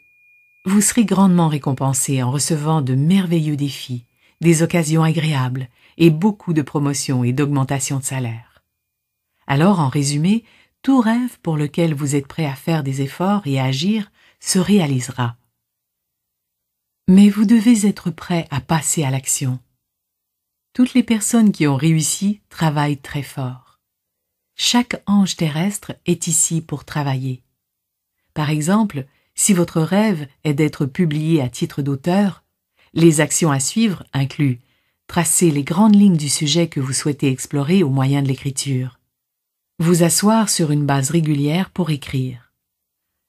vous serez grandement récompensé en recevant de merveilleux défis, des occasions agréables et beaucoup de promotions et d'augmentations de salaire. Alors, en résumé, tout rêve pour lequel vous êtes prêt à faire des efforts et à agir se réalisera. Mais vous devez être prêt à passer à l'action. Toutes les personnes qui ont réussi travaillent très fort. Chaque ange terrestre est ici pour travailler. Par exemple, si votre rêve est d'être publié à titre d'auteur, les actions à suivre incluent tracer les grandes lignes du sujet que vous souhaitez explorer au moyen de l'écriture, vous asseoir sur une base régulière pour écrire,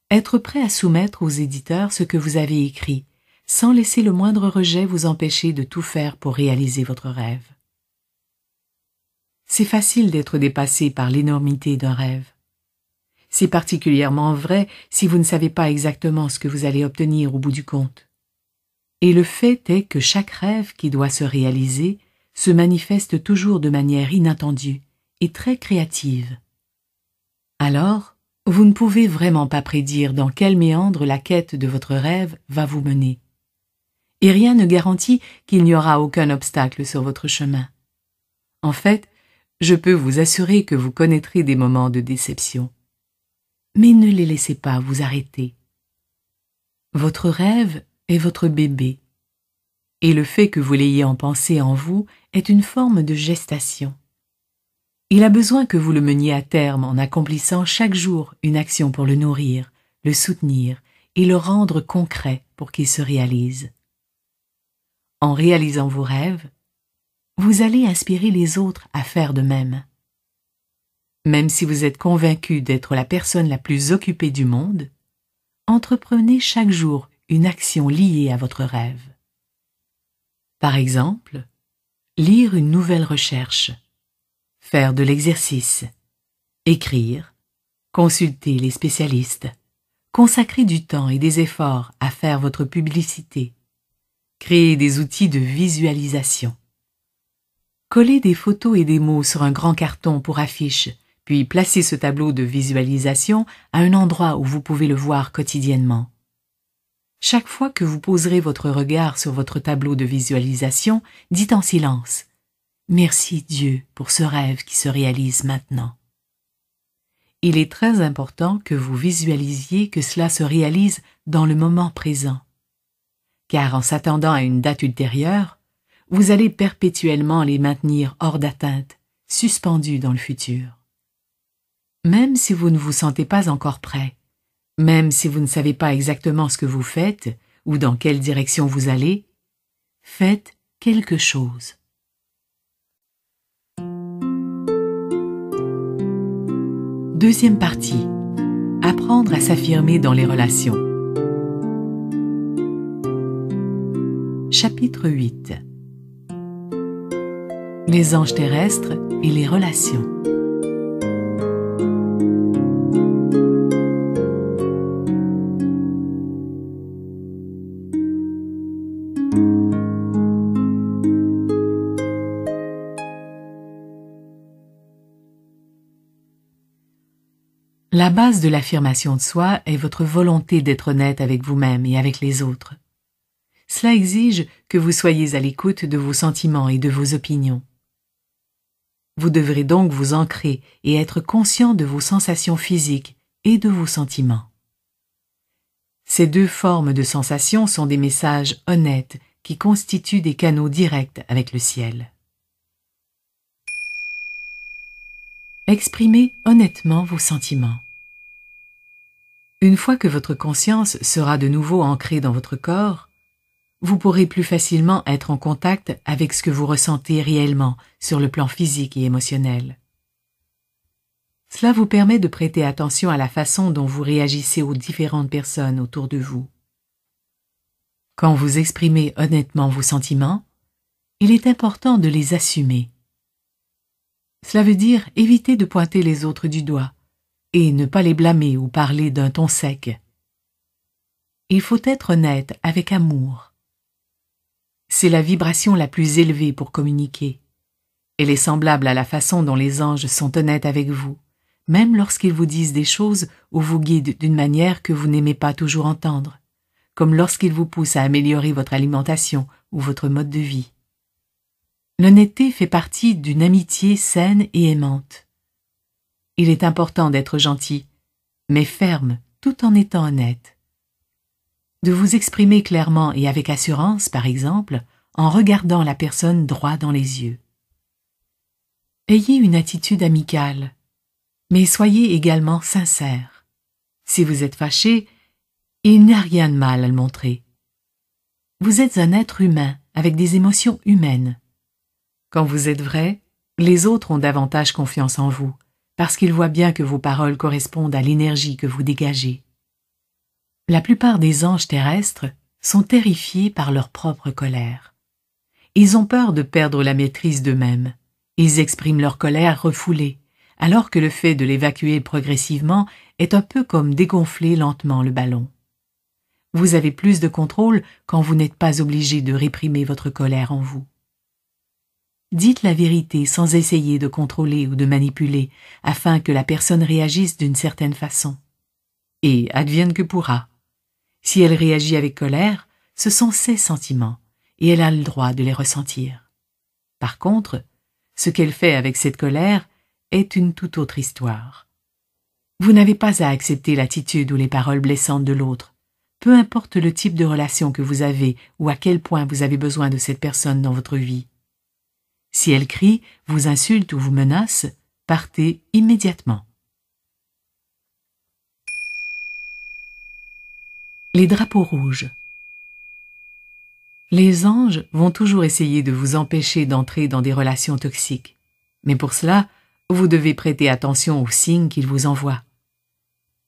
être prêt à soumettre aux éditeurs ce que vous avez écrit, sans laisser le moindre rejet vous empêcher de tout faire pour réaliser votre rêve. C'est facile d'être dépassé par l'énormité d'un rêve. C'est particulièrement vrai si vous ne savez pas exactement ce que vous allez obtenir au bout du compte. Et le fait est que chaque rêve qui doit se réaliser se manifeste toujours de manière inattendue et très créative. Alors, vous ne pouvez vraiment pas prédire dans quel méandre la quête de votre rêve va vous mener. Et rien ne garantit qu'il n'y aura aucun obstacle sur votre chemin. En fait, je peux vous assurer que vous connaîtrez des moments de déception mais ne les laissez pas vous arrêter. Votre rêve est votre bébé, et le fait que vous l'ayez en pensée en vous est une forme de gestation. Il a besoin que vous le meniez à terme en accomplissant chaque jour une action pour le nourrir, le soutenir et le rendre concret pour qu'il se réalise. En réalisant vos rêves, vous allez inspirer les autres à faire de même. Même si vous êtes convaincu d'être la personne la plus occupée du monde, entreprenez chaque jour une action liée à votre rêve. Par exemple, lire une nouvelle recherche, faire de l'exercice, écrire, consulter les spécialistes, consacrer du temps et des efforts à faire votre publicité, créer des outils de visualisation. Coller des photos et des mots sur un grand carton pour affiche, puis placer ce tableau de visualisation à un endroit où vous pouvez le voir quotidiennement. Chaque fois que vous poserez votre regard sur votre tableau de visualisation, dites en silence Merci Dieu pour ce rêve qui se réalise maintenant. Il est très important que vous visualisiez que cela se réalise dans le moment présent. Car en s'attendant à une date ultérieure, vous allez perpétuellement les maintenir hors d'atteinte, suspendus dans le futur. Même si vous ne vous sentez pas encore prêt, même si vous ne savez pas exactement ce que vous faites ou dans quelle direction vous allez, faites quelque chose. Deuxième partie. Apprendre à s'affirmer dans les relations. Chapitre 8. Les anges terrestres et les relations. La base de l'affirmation de soi est votre volonté d'être honnête avec vous-même et avec les autres. Cela exige que vous soyez à l'écoute de vos sentiments et de vos opinions. Vous devrez donc vous ancrer et être conscient de vos sensations physiques et de vos sentiments. Ces deux formes de sensations sont des messages honnêtes qui constituent des canaux directs avec le ciel. Exprimez honnêtement vos sentiments. Une fois que votre conscience sera de nouveau ancrée dans votre corps, vous pourrez plus facilement être en contact avec ce que vous ressentez réellement sur le plan physique et émotionnel. Cela vous permet de prêter attention à la façon dont vous réagissez aux différentes personnes autour de vous. Quand vous exprimez honnêtement vos sentiments, il est important de les assumer. Cela veut dire éviter de pointer les autres du doigt, et ne pas les blâmer ou parler d'un ton sec. Il faut être honnête avec amour. C'est la vibration la plus élevée pour communiquer. Elle est semblable à la façon dont les anges sont honnêtes avec vous, même lorsqu'ils vous disent des choses ou vous guident d'une manière que vous n'aimez pas toujours entendre, comme lorsqu'ils vous poussent à améliorer votre alimentation ou votre mode de vie. L'honnêteté fait partie d'une amitié saine et aimante. Il est important d'être gentil, mais ferme tout en étant honnête. De vous exprimer clairement et avec assurance, par exemple, en regardant la personne droit dans les yeux. Ayez une attitude amicale, mais soyez également sincère. Si vous êtes fâché, il n'y a rien de mal à le montrer. Vous êtes un être humain avec des émotions humaines. Quand vous êtes vrai, les autres ont davantage confiance en vous parce qu'il voit bien que vos paroles correspondent à l'énergie que vous dégagez. La plupart des anges terrestres sont terrifiés par leur propre colère. Ils ont peur de perdre la maîtrise d'eux-mêmes. Ils expriment leur colère refoulée, alors que le fait de l'évacuer progressivement est un peu comme dégonfler lentement le ballon. Vous avez plus de contrôle quand vous n'êtes pas obligé de réprimer votre colère en vous. Dites la vérité sans essayer de contrôler ou de manipuler, afin que la personne réagisse d'une certaine façon. Et advienne que pourra. Si elle réagit avec colère, ce sont ses sentiments, et elle a le droit de les ressentir. Par contre, ce qu'elle fait avec cette colère est une toute autre histoire. Vous n'avez pas à accepter l'attitude ou les paroles blessantes de l'autre, peu importe le type de relation que vous avez ou à quel point vous avez besoin de cette personne dans votre vie. Si elle crie, vous insulte ou vous menace, partez immédiatement. Les drapeaux rouges Les anges vont toujours essayer de vous empêcher d'entrer dans des relations toxiques. Mais pour cela, Vous devez prêter attention aux signes qu'il vous envoie.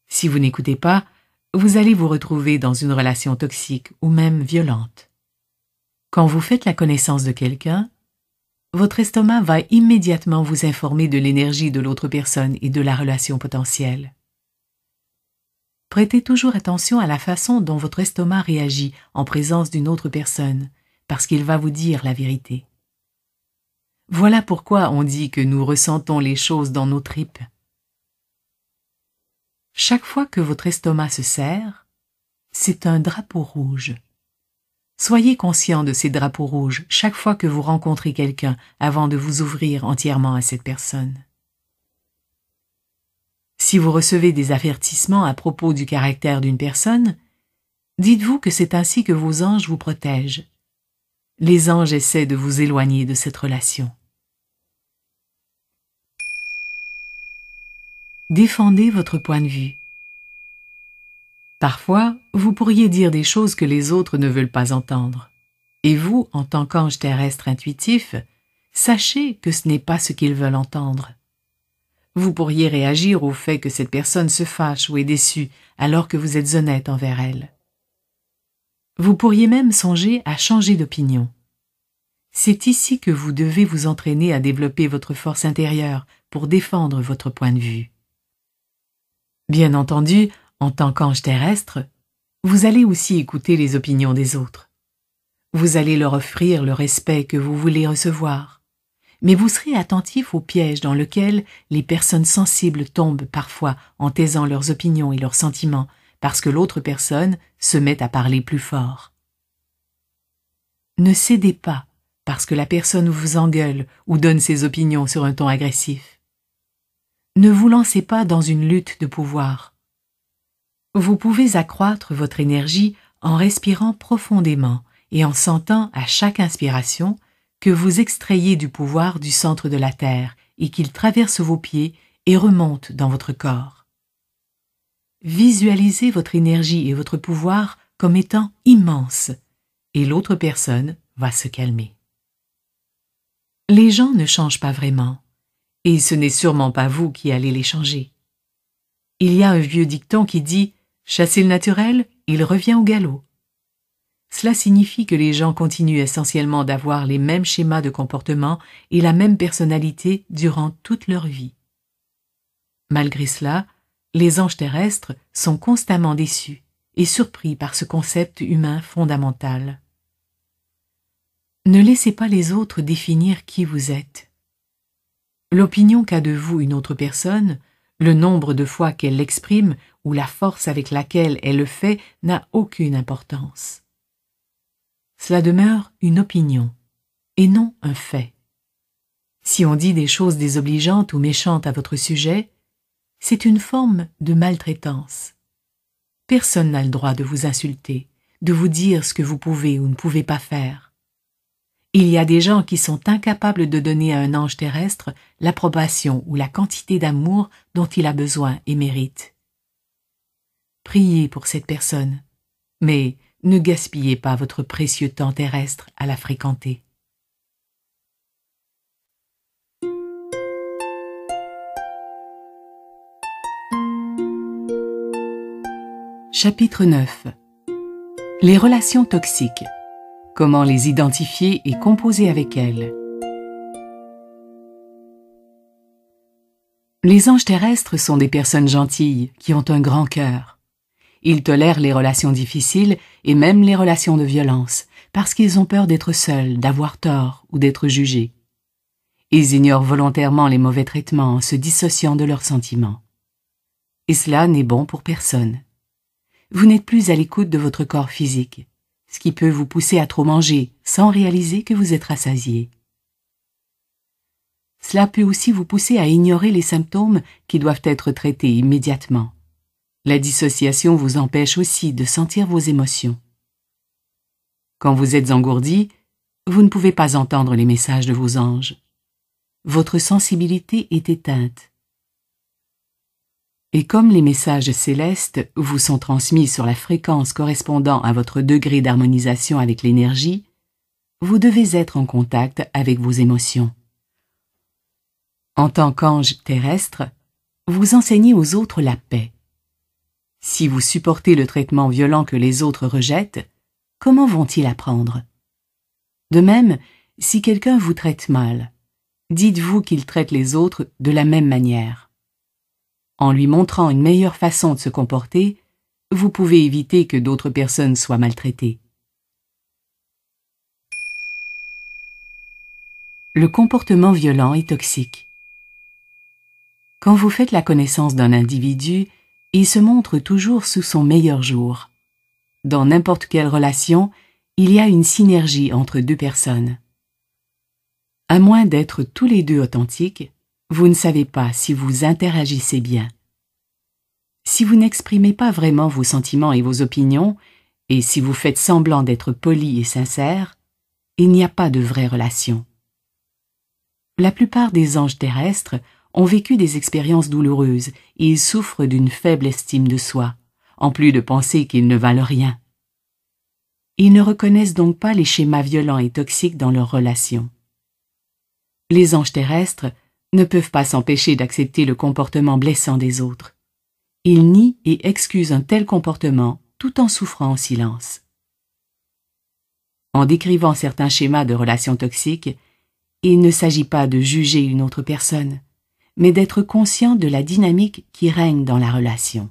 Si vous n'écoutez pas, vous allez vous retrouver dans une relation toxique ou même violente. Quand vous faites la connaissance de quelqu'un, votre estomac va immédiatement vous informer de l'énergie de l'autre personne et de la relation potentielle. Prêtez toujours attention à la façon dont votre estomac réagit en présence d'une autre personne, parce qu'il va vous dire la vérité. Voilà pourquoi on dit que nous ressentons les choses dans nos tripes. Chaque fois que votre estomac se serre, c'est un drapeau rouge. Soyez conscient de ces drapeaux rouges chaque fois que vous rencontrez quelqu'un avant de vous ouvrir entièrement à cette personne. Si vous recevez des avertissements à propos du caractère d'une personne, dites-vous que c'est ainsi que vos anges vous protègent. Les anges essaient de vous éloigner de cette relation. Défendez votre point de vue. Parfois, vous pourriez dire des choses que les autres ne veulent pas entendre. Et vous, en tant qu'ange terrestre intuitif, sachez que ce n'est pas ce qu'ils veulent entendre. Vous pourriez réagir au fait que cette personne se fâche ou est déçue alors que vous êtes honnête envers elle. Vous pourriez même songer à changer d'opinion. C'est ici que vous devez vous entraîner à développer votre force intérieure pour défendre votre point de vue. Bien entendu, en tant qu'ange terrestre, vous allez aussi écouter les opinions des autres. Vous allez leur offrir le respect que vous voulez recevoir, mais vous serez attentif au piège dans lequel les personnes sensibles tombent parfois en taisant leurs opinions et leurs sentiments parce que l'autre personne se met à parler plus fort. Ne cédez pas parce que la personne vous engueule ou donne ses opinions sur un ton agressif. Ne vous lancez pas dans une lutte de pouvoir. Vous pouvez accroître votre énergie en respirant profondément et en sentant à chaque inspiration que vous extrayez du pouvoir du centre de la Terre et qu'il traverse vos pieds et remonte dans votre corps. Visualisez votre énergie et votre pouvoir comme étant immenses et l'autre personne va se calmer. Les gens ne changent pas vraiment et ce n'est sûrement pas vous qui allez les changer. Il y a un vieux dicton qui dit Chasser le naturel, il revient au galop. Cela signifie que les gens continuent essentiellement d'avoir les mêmes schémas de comportement et la même personnalité durant toute leur vie. Malgré cela, les anges terrestres sont constamment déçus et surpris par ce concept humain fondamental. Ne laissez pas les autres définir qui vous êtes. L'opinion qu'a de vous une autre personne le nombre de fois qu'elle l'exprime ou la force avec laquelle elle le fait n'a aucune importance. Cela demeure une opinion, et non un fait. Si on dit des choses désobligeantes ou méchantes à votre sujet, c'est une forme de maltraitance. Personne n'a le droit de vous insulter, de vous dire ce que vous pouvez ou ne pouvez pas faire. Il y a des gens qui sont incapables de donner à un ange terrestre l'approbation ou la quantité d'amour dont il a besoin et mérite. Priez pour cette personne, mais ne gaspillez pas votre précieux temps terrestre à la fréquenter. Chapitre 9 Les relations toxiques Comment les identifier et composer avec elles Les anges terrestres sont des personnes gentilles qui ont un grand cœur. Ils tolèrent les relations difficiles et même les relations de violence parce qu'ils ont peur d'être seuls, d'avoir tort ou d'être jugés. Ils ignorent volontairement les mauvais traitements en se dissociant de leurs sentiments. Et cela n'est bon pour personne. Vous n'êtes plus à l'écoute de votre corps physique ce qui peut vous pousser à trop manger sans réaliser que vous êtes rassasié. Cela peut aussi vous pousser à ignorer les symptômes qui doivent être traités immédiatement. La dissociation vous empêche aussi de sentir vos émotions. Quand vous êtes engourdi, vous ne pouvez pas entendre les messages de vos anges. Votre sensibilité est éteinte et comme les messages célestes vous sont transmis sur la fréquence correspondant à votre degré d'harmonisation avec l'énergie, vous devez être en contact avec vos émotions. En tant qu'ange terrestre, vous enseignez aux autres la paix. Si vous supportez le traitement violent que les autres rejettent, comment vont-ils apprendre? De même, si quelqu'un vous traite mal, dites-vous qu'il traite les autres de la même manière. En lui montrant une meilleure façon de se comporter, vous pouvez éviter que d'autres personnes soient maltraitées. Le comportement violent est toxique. Quand vous faites la connaissance d'un individu, il se montre toujours sous son meilleur jour. Dans n'importe quelle relation, il y a une synergie entre deux personnes. À moins d'être tous les deux authentiques, vous ne savez pas si vous interagissez bien. Si vous n'exprimez pas vraiment vos sentiments et vos opinions, et si vous faites semblant d'être poli et sincère, il n'y a pas de vraie relation. La plupart des anges terrestres ont vécu des expériences douloureuses et ils souffrent d'une faible estime de soi, en plus de penser qu'ils ne valent rien. Ils ne reconnaissent donc pas les schémas violents et toxiques dans leurs relations. Les anges terrestres ne peuvent pas s'empêcher d'accepter le comportement blessant des autres. Ils nient et excusent un tel comportement tout en souffrant en silence. En décrivant certains schémas de relations toxiques, il ne s'agit pas de juger une autre personne, mais d'être conscient de la dynamique qui règne dans la relation.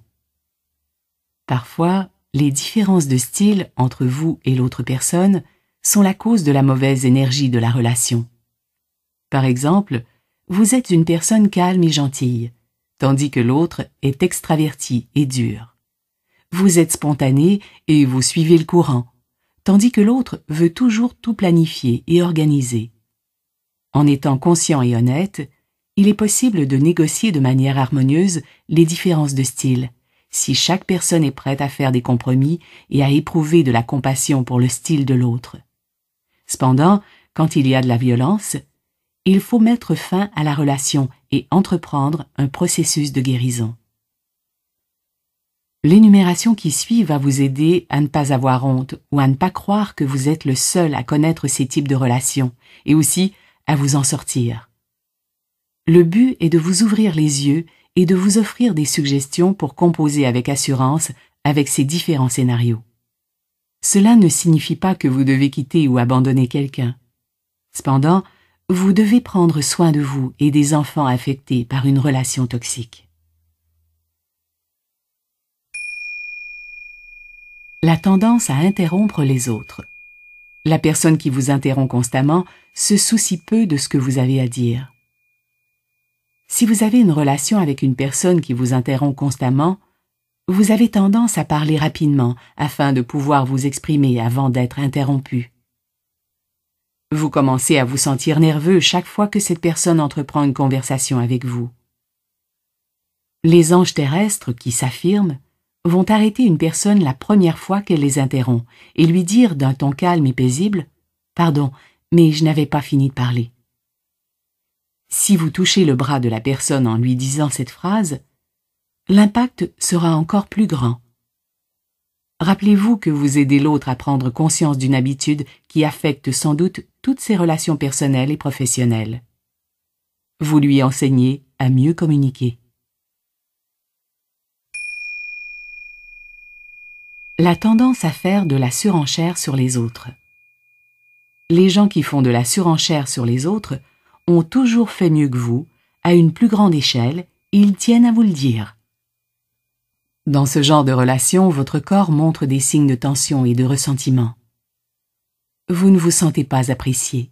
Parfois, les différences de style entre vous et l'autre personne sont la cause de la mauvaise énergie de la relation. Par exemple, vous êtes une personne calme et gentille, tandis que l'autre est extraverti et dur. Vous êtes spontané et vous suivez le courant, tandis que l'autre veut toujours tout planifier et organiser. En étant conscient et honnête, il est possible de négocier de manière harmonieuse les différences de style, si chaque personne est prête à faire des compromis et à éprouver de la compassion pour le style de l'autre. Cependant, quand il y a de la violence, il faut mettre fin à la relation et entreprendre un processus de guérison. L'énumération qui suit va vous aider à ne pas avoir honte ou à ne pas croire que vous êtes le seul à connaître ces types de relations et aussi à vous en sortir. Le but est de vous ouvrir les yeux et de vous offrir des suggestions pour composer avec assurance avec ces différents scénarios. Cela ne signifie pas que vous devez quitter ou abandonner quelqu'un. Cependant, vous devez prendre soin de vous et des enfants affectés par une relation toxique. La tendance à interrompre les autres. La personne qui vous interrompt constamment se soucie peu de ce que vous avez à dire. Si vous avez une relation avec une personne qui vous interrompt constamment, vous avez tendance à parler rapidement afin de pouvoir vous exprimer avant d'être interrompu. Vous commencez à vous sentir nerveux chaque fois que cette personne entreprend une conversation avec vous. Les anges terrestres qui s'affirment vont arrêter une personne la première fois qu'elle les interrompt et lui dire d'un ton calme et paisible Pardon, mais je n'avais pas fini de parler. Si vous touchez le bras de la personne en lui disant cette phrase, l'impact sera encore plus grand. Rappelez-vous que vous aidez l'autre à prendre conscience d'une habitude qui affecte sans doute toutes ses relations personnelles et professionnelles. Vous lui enseignez à mieux communiquer. La tendance à faire de la surenchère sur les autres. Les gens qui font de la surenchère sur les autres ont toujours fait mieux que vous, à une plus grande échelle, et ils tiennent à vous le dire. Dans ce genre de relation, votre corps montre des signes de tension et de ressentiment. Vous ne vous sentez pas apprécié.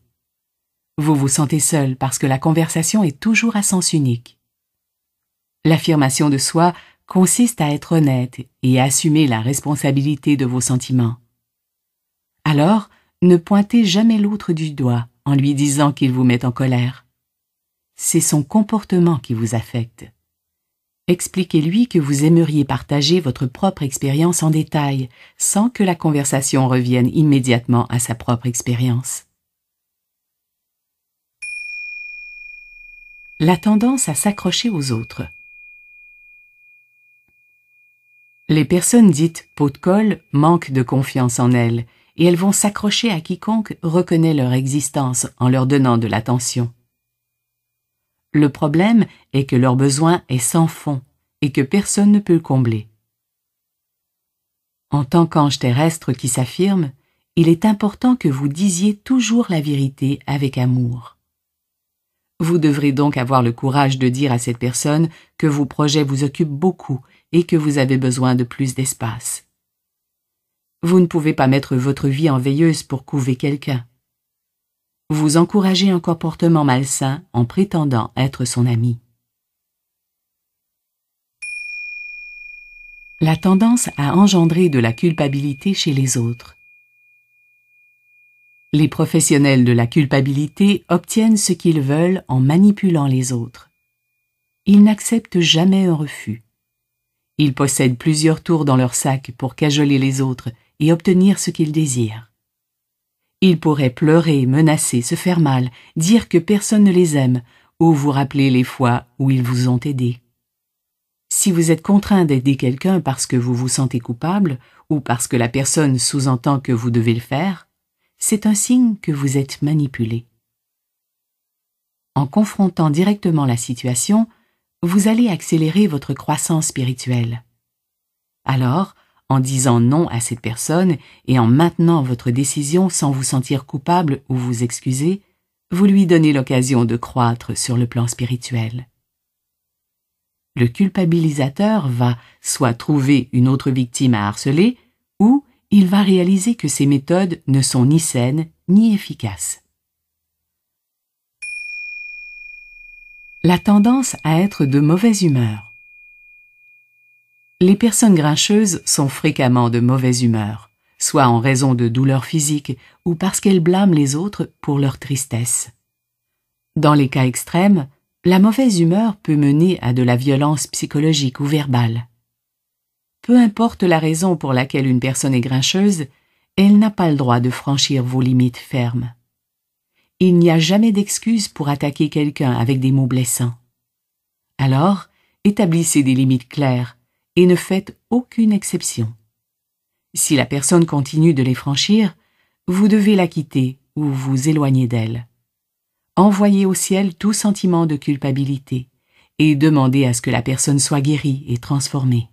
Vous vous sentez seul parce que la conversation est toujours à sens unique. L'affirmation de soi consiste à être honnête et à assumer la responsabilité de vos sentiments. Alors, ne pointez jamais l'autre du doigt en lui disant qu'il vous met en colère. C'est son comportement qui vous affecte. Expliquez-lui que vous aimeriez partager votre propre expérience en détail, sans que la conversation revienne immédiatement à sa propre expérience. La tendance à s'accrocher aux autres. Les personnes dites peau de colle manquent de confiance en elles, et elles vont s'accrocher à quiconque reconnaît leur existence en leur donnant de l'attention. Le problème est que leur besoin est sans fond et que personne ne peut le combler. En tant qu'ange terrestre qui s'affirme, il est important que vous disiez toujours la vérité avec amour. Vous devrez donc avoir le courage de dire à cette personne que vos projets vous occupent beaucoup et que vous avez besoin de plus d'espace. Vous ne pouvez pas mettre votre vie en veilleuse pour couver quelqu'un. Vous encouragez un comportement malsain en prétendant être son ami. La tendance à engendrer de la culpabilité chez les autres. Les professionnels de la culpabilité obtiennent ce qu'ils veulent en manipulant les autres. Ils n'acceptent jamais un refus. Ils possèdent plusieurs tours dans leur sac pour cajoler les autres et obtenir ce qu'ils désirent. Ils pourraient pleurer, menacer, se faire mal, dire que personne ne les aime, ou vous rappeler les fois où ils vous ont aidé. Si vous êtes contraint d'aider quelqu'un parce que vous vous sentez coupable, ou parce que la personne sous-entend que vous devez le faire, c'est un signe que vous êtes manipulé. En confrontant directement la situation, vous allez accélérer votre croissance spirituelle. Alors, en disant non à cette personne et en maintenant votre décision sans vous sentir coupable ou vous excuser, vous lui donnez l'occasion de croître sur le plan spirituel. Le culpabilisateur va soit trouver une autre victime à harceler, ou il va réaliser que ces méthodes ne sont ni saines ni efficaces. La tendance à être de mauvaise humeur. Les personnes grincheuses sont fréquemment de mauvaise humeur, soit en raison de douleurs physiques ou parce qu'elles blâment les autres pour leur tristesse. Dans les cas extrêmes, la mauvaise humeur peut mener à de la violence psychologique ou verbale. Peu importe la raison pour laquelle une personne est grincheuse, elle n'a pas le droit de franchir vos limites fermes. Il n'y a jamais d'excuse pour attaquer quelqu'un avec des mots blessants. Alors, établissez des limites claires et ne faites aucune exception. Si la personne continue de les franchir, vous devez la quitter ou vous éloigner d'elle. Envoyez au ciel tout sentiment de culpabilité et demandez à ce que la personne soit guérie et transformée.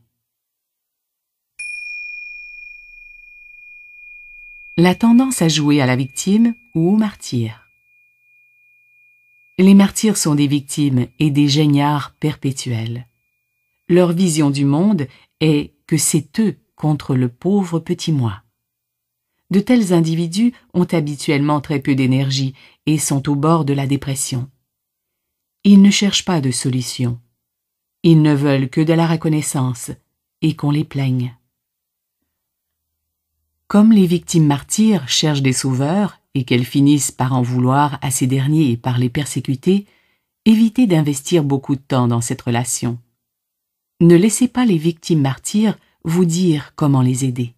la tendance à jouer à la victime ou au martyr. Les martyrs sont des victimes et des géniards perpétuels. Leur vision du monde est que c'est eux contre le pauvre petit moi. De tels individus ont habituellement très peu d'énergie et sont au bord de la dépression. Ils ne cherchent pas de solution. Ils ne veulent que de la reconnaissance et qu'on les plaigne. Comme les victimes martyrs cherchent des sauveurs et qu'elles finissent par en vouloir à ces derniers et par les persécuter, évitez d'investir beaucoup de temps dans cette relation. Ne laissez pas les victimes martyrs vous dire comment les aider.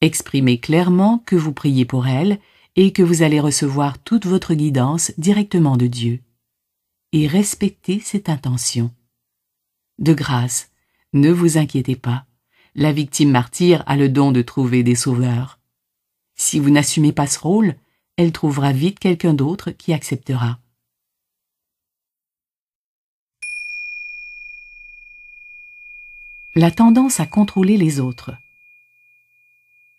Exprimez clairement que vous priez pour elles et que vous allez recevoir toute votre guidance directement de Dieu. Et respectez cette intention. De grâce, ne vous inquiétez pas la victime martyre a le don de trouver des sauveurs. Si vous n'assumez pas ce rôle, elle trouvera vite quelqu'un d'autre qui acceptera. La tendance à contrôler les autres.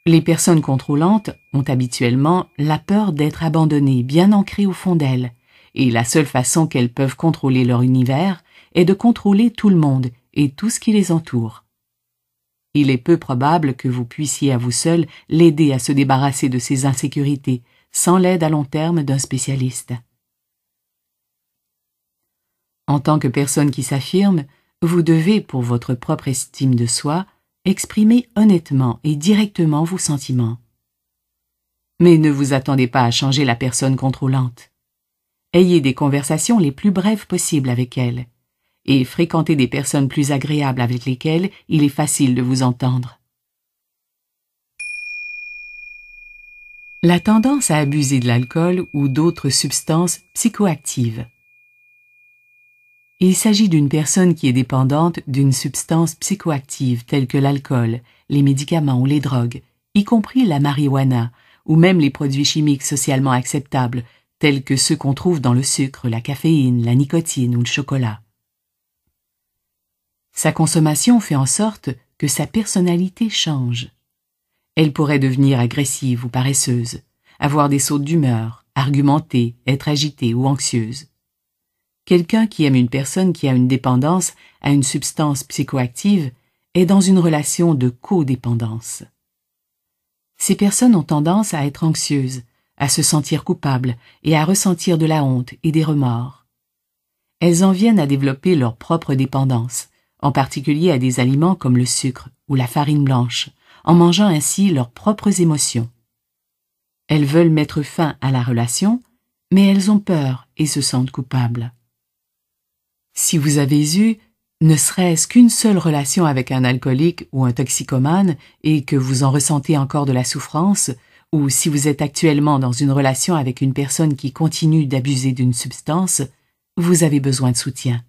Les personnes contrôlantes ont habituellement la peur d'être abandonnées bien ancrées au fond d'elles, et la seule façon qu'elles peuvent contrôler leur univers est de contrôler tout le monde et tout ce qui les entoure il est peu probable que vous puissiez à vous seul l'aider à se débarrasser de ses insécurités, sans l'aide à long terme d'un spécialiste. En tant que personne qui s'affirme, vous devez, pour votre propre estime de soi, exprimer honnêtement et directement vos sentiments. Mais ne vous attendez pas à changer la personne contrôlante. Ayez des conversations les plus brèves possibles avec elle et fréquentez des personnes plus agréables avec lesquelles il est facile de vous entendre. La tendance à abuser de l'alcool ou d'autres substances psychoactives. Il s'agit d'une personne qui est dépendante d'une substance psychoactive telle que l'alcool, les médicaments ou les drogues, y compris la marijuana, ou même les produits chimiques socialement acceptables, tels que ceux qu'on trouve dans le sucre, la caféine, la nicotine ou le chocolat. Sa consommation fait en sorte que sa personnalité change. Elle pourrait devenir agressive ou paresseuse, avoir des sautes d'humeur, argumenter, être agitée ou anxieuse. Quelqu'un qui aime une personne qui a une dépendance à une substance psychoactive est dans une relation de codépendance. Ces personnes ont tendance à être anxieuses, à se sentir coupables et à ressentir de la honte et des remords. Elles en viennent à développer leur propre dépendance, en particulier à des aliments comme le sucre ou la farine blanche, en mangeant ainsi leurs propres émotions. Elles veulent mettre fin à la relation, mais elles ont peur et se sentent coupables. Si vous avez eu, ne serait-ce qu'une seule relation avec un alcoolique ou un toxicomane et que vous en ressentez encore de la souffrance, ou si vous êtes actuellement dans une relation avec une personne qui continue d'abuser d'une substance, vous avez besoin de soutien.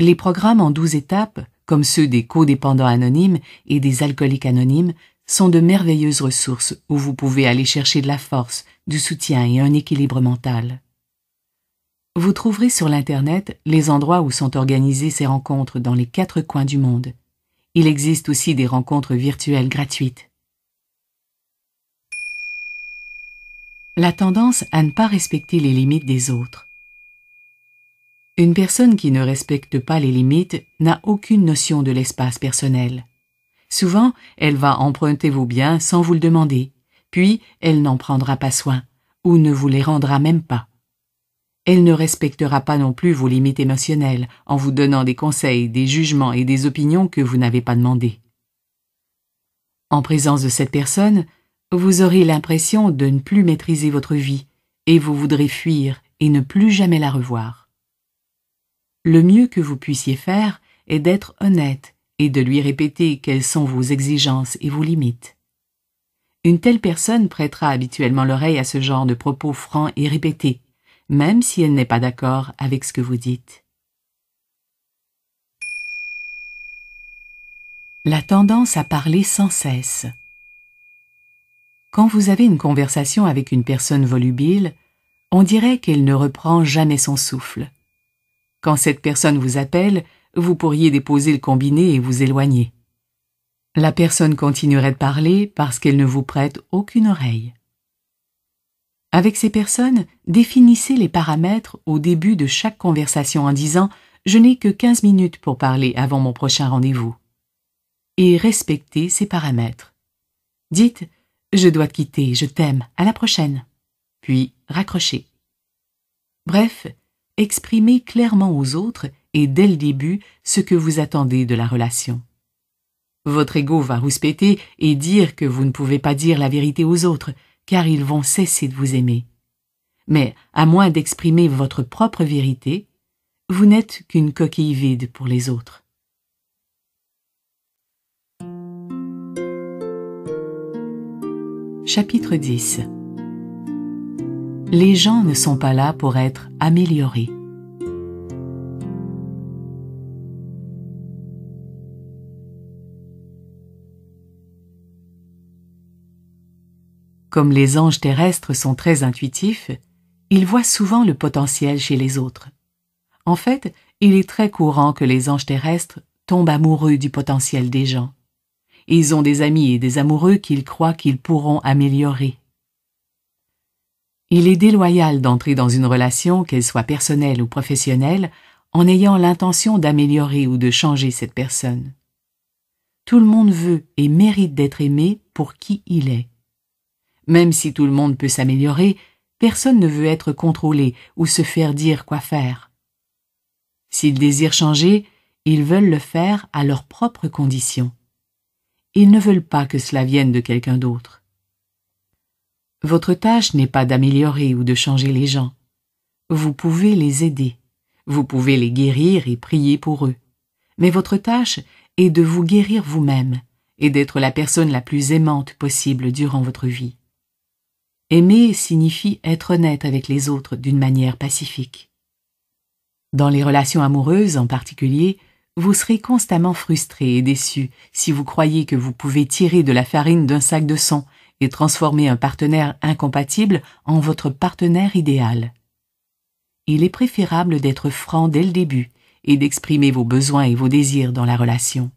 Les programmes en douze étapes, comme ceux des codépendants anonymes et des alcooliques anonymes, sont de merveilleuses ressources où vous pouvez aller chercher de la force, du soutien et un équilibre mental. Vous trouverez sur l'Internet les endroits où sont organisées ces rencontres dans les quatre coins du monde. Il existe aussi des rencontres virtuelles gratuites. La tendance à ne pas respecter les limites des autres. Une personne qui ne respecte pas les limites n'a aucune notion de l'espace personnel. Souvent, elle va emprunter vos biens sans vous le demander, puis elle n'en prendra pas soin, ou ne vous les rendra même pas. Elle ne respectera pas non plus vos limites émotionnelles en vous donnant des conseils, des jugements et des opinions que vous n'avez pas demandées. En présence de cette personne, vous aurez l'impression de ne plus maîtriser votre vie et vous voudrez fuir et ne plus jamais la revoir le mieux que vous puissiez faire est d'être honnête et de lui répéter quelles sont vos exigences et vos limites. Une telle personne prêtera habituellement l'oreille à ce genre de propos francs et répétés, même si elle n'est pas d'accord avec ce que vous dites. La tendance à parler sans cesse. Quand vous avez une conversation avec une personne volubile, on dirait qu'elle ne reprend jamais son souffle. Quand cette personne vous appelle, vous pourriez déposer le combiné et vous éloigner. La personne continuerait de parler parce qu'elle ne vous prête aucune oreille. Avec ces personnes, définissez les paramètres au début de chaque conversation en disant « Je n'ai que 15 minutes pour parler avant mon prochain rendez-vous » et respectez ces paramètres. Dites « Je dois te quitter, je t'aime, à la prochaine » puis raccrochez. Bref, exprimez clairement aux autres et dès le début ce que vous attendez de la relation. Votre ego va rouspéter et dire que vous ne pouvez pas dire la vérité aux autres, car ils vont cesser de vous aimer. Mais à moins d'exprimer votre propre vérité, vous n'êtes qu'une coquille vide pour les autres. Chapitre 10 les gens ne sont pas là pour être améliorés. Comme les anges terrestres sont très intuitifs, ils voient souvent le potentiel chez les autres. En fait, il est très courant que les anges terrestres tombent amoureux du potentiel des gens. Ils ont des amis et des amoureux qu'ils croient qu'ils pourront améliorer. Il est déloyal d'entrer dans une relation, qu'elle soit personnelle ou professionnelle, en ayant l'intention d'améliorer ou de changer cette personne. Tout le monde veut et mérite d'être aimé pour qui il est. Même si tout le monde peut s'améliorer, personne ne veut être contrôlé ou se faire dire quoi faire. S'ils désirent changer, ils veulent le faire à leurs propres conditions. Ils ne veulent pas que cela vienne de quelqu'un d'autre. Votre tâche n'est pas d'améliorer ou de changer les gens. Vous pouvez les aider, vous pouvez les guérir et prier pour eux. Mais votre tâche est de vous guérir vous-même et d'être la personne la plus aimante possible durant votre vie. Aimer signifie être honnête avec les autres d'une manière pacifique. Dans les relations amoureuses en particulier, vous serez constamment frustré et déçu si vous croyez que vous pouvez tirer de la farine d'un sac de son et transformer un partenaire incompatible en votre partenaire idéal. Il est préférable d'être franc dès le début et d'exprimer vos besoins et vos désirs dans la relation.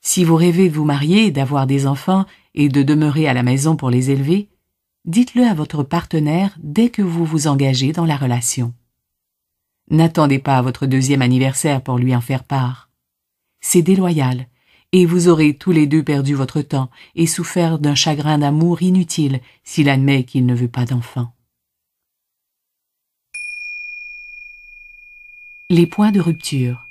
Si vous rêvez de vous marier, d'avoir des enfants et de demeurer à la maison pour les élever, dites-le à votre partenaire dès que vous vous engagez dans la relation. N'attendez pas votre deuxième anniversaire pour lui en faire part. C'est déloyal, et vous aurez tous les deux perdu votre temps et souffert d'un chagrin d'amour inutile s'il admet qu'il ne veut pas d'enfant. Les points de rupture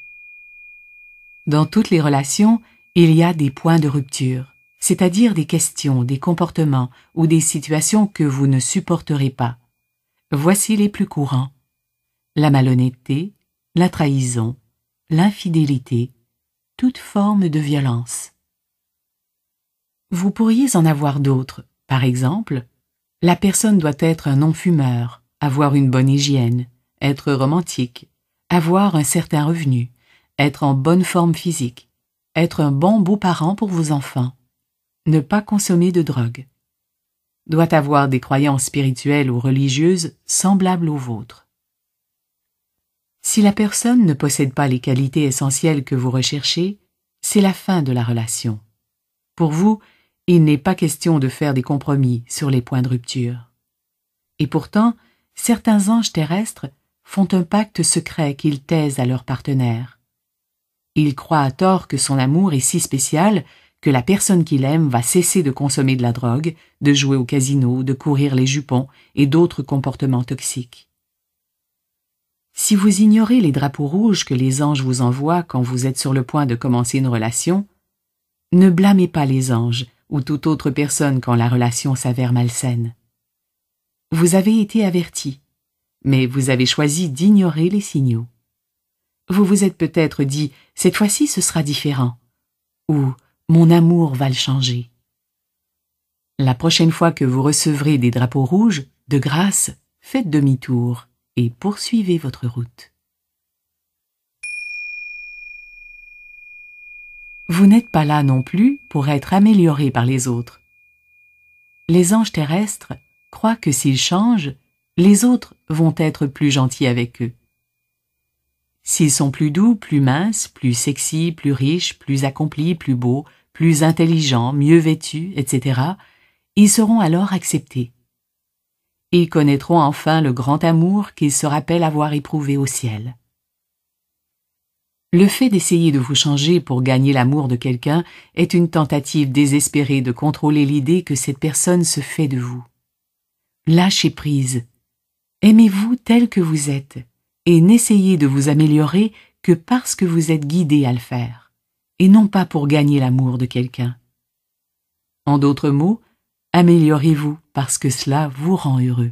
Dans toutes les relations, il y a des points de rupture, c'est-à-dire des questions, des comportements ou des situations que vous ne supporterez pas. Voici les plus courants. La malhonnêteté, la trahison, l'infidélité, toute forme de violence. Vous pourriez en avoir d'autres. Par exemple, la personne doit être un non-fumeur, avoir une bonne hygiène, être romantique, avoir un certain revenu, être en bonne forme physique, être un bon beau-parent pour vos enfants, ne pas consommer de drogue, doit avoir des croyances spirituelles ou religieuses semblables aux vôtres. Si la personne ne possède pas les qualités essentielles que vous recherchez, c'est la fin de la relation. Pour vous, il n'est pas question de faire des compromis sur les points de rupture. Et pourtant, certains anges terrestres font un pacte secret qu'ils taisent à leur partenaire. Il croit à tort que son amour est si spécial que la personne qu'il aime va cesser de consommer de la drogue, de jouer au casino, de courir les jupons et d'autres comportements toxiques. Si vous ignorez les drapeaux rouges que les anges vous envoient quand vous êtes sur le point de commencer une relation, ne blâmez pas les anges ou toute autre personne quand la relation s'avère malsaine. Vous avez été averti, mais vous avez choisi d'ignorer les signaux. Vous vous êtes peut-être dit Cette fois-ci ce sera différent ou Mon amour va le changer. La prochaine fois que vous recevrez des drapeaux rouges, de grâce, faites demi-tour et poursuivez votre route. Vous n'êtes pas là non plus pour être amélioré par les autres. Les anges terrestres croient que s'ils changent, les autres vont être plus gentils avec eux. S'ils sont plus doux, plus minces, plus sexy, plus riches, plus accomplis, plus beaux, plus intelligents, mieux vêtus, etc., ils seront alors acceptés. Ils connaîtront enfin le grand amour qu'ils se rappellent avoir éprouvé au ciel. Le fait d'essayer de vous changer pour gagner l'amour de quelqu'un est une tentative désespérée de contrôler l'idée que cette personne se fait de vous. Lâchez prise. Aimez-vous tel que vous êtes et n'essayez de vous améliorer que parce que vous êtes guidé à le faire, et non pas pour gagner l'amour de quelqu'un. En d'autres mots, améliorez-vous parce que cela vous rend heureux.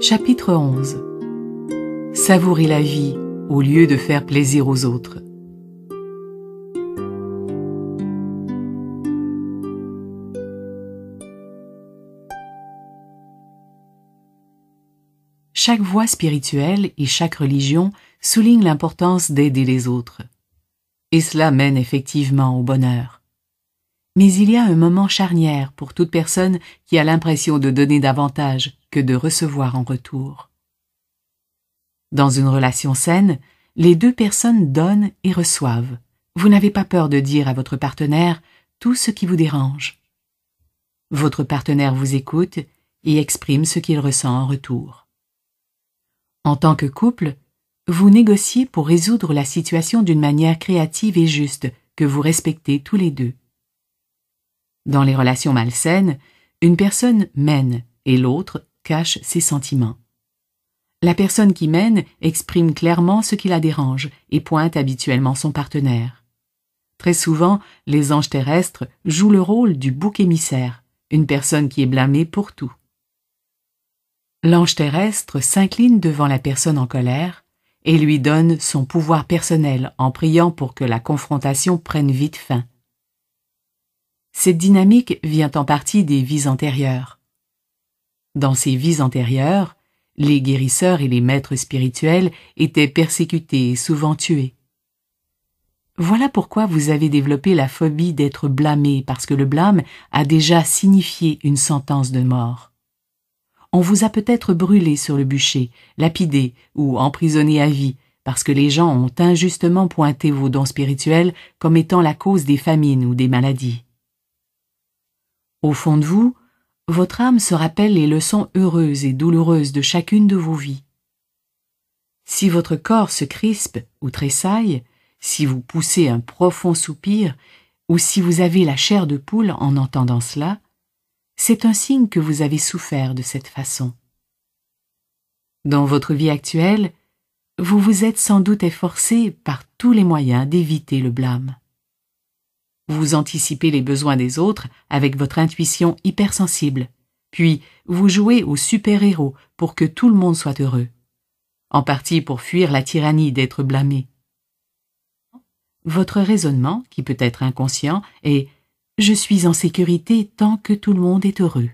Chapitre 11 Savourez la vie au lieu de faire plaisir aux autres. Chaque voie spirituelle et chaque religion souligne l'importance d'aider les autres. Et cela mène effectivement au bonheur. Mais il y a un moment charnière pour toute personne qui a l'impression de donner davantage que de recevoir en retour. Dans une relation saine, les deux personnes donnent et reçoivent. Vous n'avez pas peur de dire à votre partenaire tout ce qui vous dérange. Votre partenaire vous écoute et exprime ce qu'il ressent en retour. En tant que couple, vous négociez pour résoudre la situation d'une manière créative et juste que vous respectez tous les deux. Dans les relations malsaines, une personne mène et l'autre cache ses sentiments. La personne qui mène exprime clairement ce qui la dérange et pointe habituellement son partenaire. Très souvent, les anges terrestres jouent le rôle du bouc émissaire, une personne qui est blâmée pour tout. L'ange terrestre s'incline devant la personne en colère et lui donne son pouvoir personnel en priant pour que la confrontation prenne vite fin. Cette dynamique vient en partie des vies antérieures. Dans ces vies antérieures, les guérisseurs et les maîtres spirituels étaient persécutés et souvent tués. Voilà pourquoi vous avez développé la phobie d'être blâmé parce que le blâme a déjà signifié une sentence de mort. On vous a peut-être brûlé sur le bûcher, lapidé ou emprisonné à vie parce que les gens ont injustement pointé vos dons spirituels comme étant la cause des famines ou des maladies. Au fond de vous, votre âme se rappelle les leçons heureuses et douloureuses de chacune de vos vies. Si votre corps se crispe ou tressaille, si vous poussez un profond soupir, ou si vous avez la chair de poule en entendant cela, c'est un signe que vous avez souffert de cette façon. Dans votre vie actuelle, vous vous êtes sans doute efforcé par tous les moyens d'éviter le blâme. Vous anticipez les besoins des autres avec votre intuition hypersensible, puis vous jouez au super-héros pour que tout le monde soit heureux, en partie pour fuir la tyrannie d'être blâmé. Votre raisonnement, qui peut être inconscient, est Je suis en sécurité tant que tout le monde est heureux.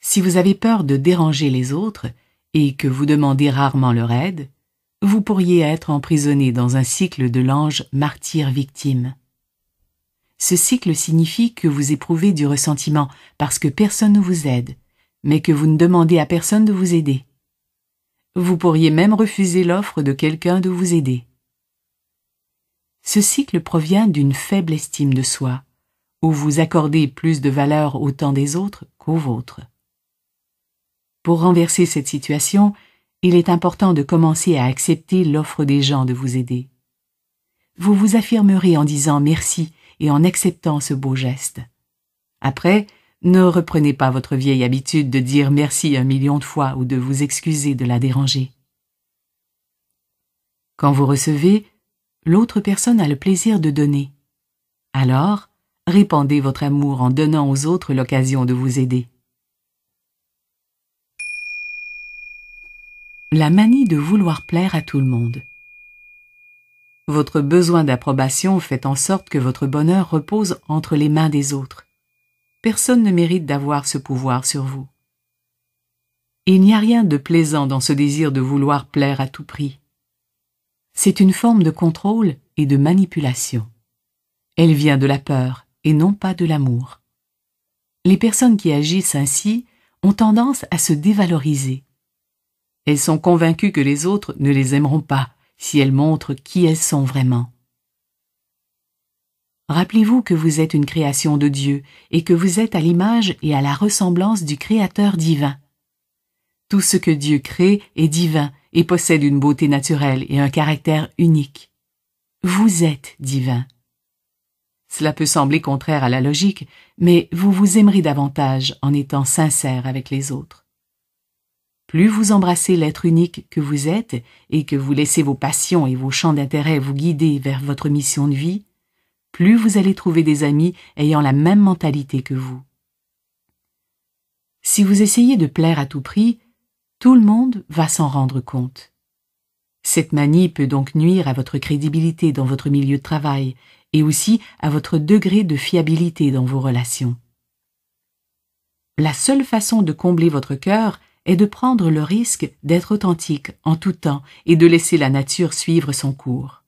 Si vous avez peur de déranger les autres et que vous demandez rarement leur aide, vous pourriez être emprisonné dans un cycle de l'ange martyr-victime. Ce cycle signifie que vous éprouvez du ressentiment parce que personne ne vous aide, mais que vous ne demandez à personne de vous aider. Vous pourriez même refuser l'offre de quelqu'un de vous aider. Ce cycle provient d'une faible estime de soi, où vous accordez plus de valeur au temps des autres qu'au vôtre. Pour renverser cette situation, il est important de commencer à accepter l'offre des gens de vous aider. Vous vous affirmerez en disant merci et en acceptant ce beau geste. Après, ne reprenez pas votre vieille habitude de dire merci un million de fois ou de vous excuser de la déranger. Quand vous recevez, l'autre personne a le plaisir de donner. Alors, répandez votre amour en donnant aux autres l'occasion de vous aider. La manie de vouloir plaire à tout le monde. Votre besoin d'approbation fait en sorte que votre bonheur repose entre les mains des autres. Personne ne mérite d'avoir ce pouvoir sur vous. Il n'y a rien de plaisant dans ce désir de vouloir plaire à tout prix. C'est une forme de contrôle et de manipulation. Elle vient de la peur et non pas de l'amour. Les personnes qui agissent ainsi ont tendance à se dévaloriser. Elles sont convaincues que les autres ne les aimeront pas si elles montrent qui elles sont vraiment. Rappelez-vous que vous êtes une création de Dieu et que vous êtes à l'image et à la ressemblance du Créateur divin. Tout ce que Dieu crée est divin et possède une beauté naturelle et un caractère unique. Vous êtes divin. Cela peut sembler contraire à la logique, mais vous vous aimerez davantage en étant sincère avec les autres. Plus vous embrassez l'être unique que vous êtes et que vous laissez vos passions et vos champs d'intérêt vous guider vers votre mission de vie, plus vous allez trouver des amis ayant la même mentalité que vous. Si vous essayez de plaire à tout prix, tout le monde va s'en rendre compte. Cette manie peut donc nuire à votre crédibilité dans votre milieu de travail et aussi à votre degré de fiabilité dans vos relations. La seule façon de combler votre cœur est de prendre le risque d'être authentique en tout temps et de laisser la nature suivre son cours.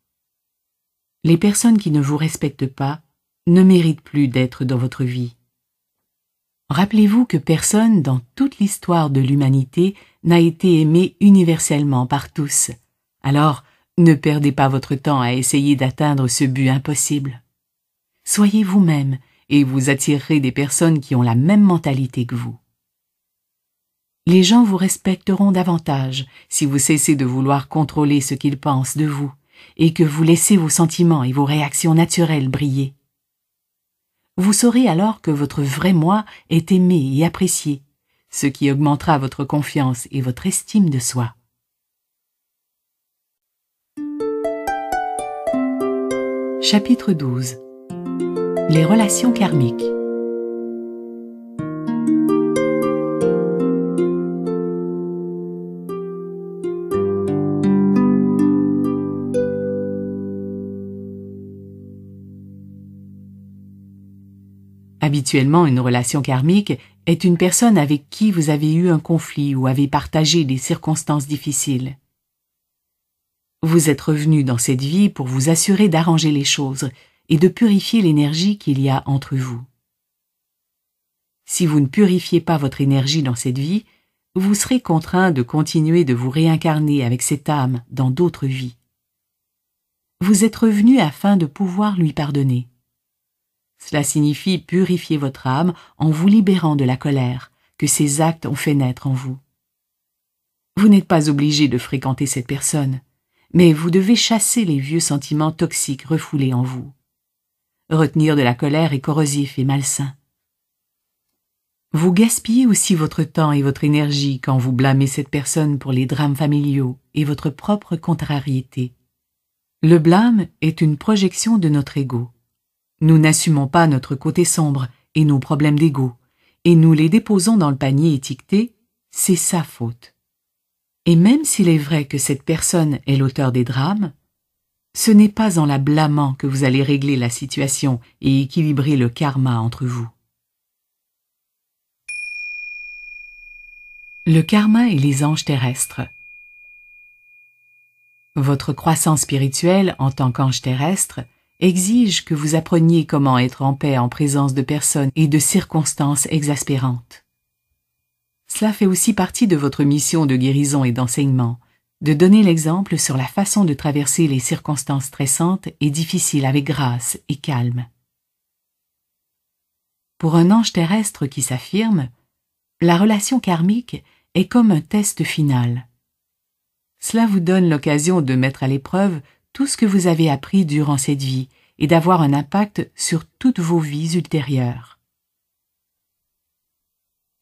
Les personnes qui ne vous respectent pas ne méritent plus d'être dans votre vie. Rappelez-vous que personne dans toute l'histoire de l'humanité n'a été aimé universellement par tous. Alors, ne perdez pas votre temps à essayer d'atteindre ce but impossible. Soyez vous-même et vous attirerez des personnes qui ont la même mentalité que vous. Les gens vous respecteront davantage si vous cessez de vouloir contrôler ce qu'ils pensent de vous et que vous laissez vos sentiments et vos réactions naturelles briller. Vous saurez alors que votre vrai moi est aimé et apprécié, ce qui augmentera votre confiance et votre estime de soi. Chapitre 12 Les relations karmiques Habituellement, une relation karmique est une personne avec qui vous avez eu un conflit ou avez partagé des circonstances difficiles. Vous êtes revenu dans cette vie pour vous assurer d'arranger les choses et de purifier l'énergie qu'il y a entre vous. Si vous ne purifiez pas votre énergie dans cette vie, vous serez contraint de continuer de vous réincarner avec cette âme dans d'autres vies. Vous êtes revenu afin de pouvoir lui pardonner. Cela signifie purifier votre âme en vous libérant de la colère que ces actes ont fait naître en vous. Vous n'êtes pas obligé de fréquenter cette personne, mais vous devez chasser les vieux sentiments toxiques refoulés en vous. Retenir de la colère est corrosif et malsain. Vous gaspillez aussi votre temps et votre énergie quand vous blâmez cette personne pour les drames familiaux et votre propre contrariété. Le blâme est une projection de notre ego. Nous n'assumons pas notre côté sombre et nos problèmes d'ego, et nous les déposons dans le panier étiqueté c'est sa faute. Et même s'il est vrai que cette personne est l'auteur des drames, ce n'est pas en la blâmant que vous allez régler la situation et équilibrer le karma entre vous. Le karma et les anges terrestres Votre croissance spirituelle en tant qu'ange terrestre exige que vous appreniez comment être en paix en présence de personnes et de circonstances exaspérantes. Cela fait aussi partie de votre mission de guérison et d'enseignement, de donner l'exemple sur la façon de traverser les circonstances stressantes et difficiles avec grâce et calme. Pour un ange terrestre qui s'affirme, la relation karmique est comme un test final. Cela vous donne l'occasion de mettre à l'épreuve tout ce que vous avez appris durant cette vie et d'avoir un impact sur toutes vos vies ultérieures.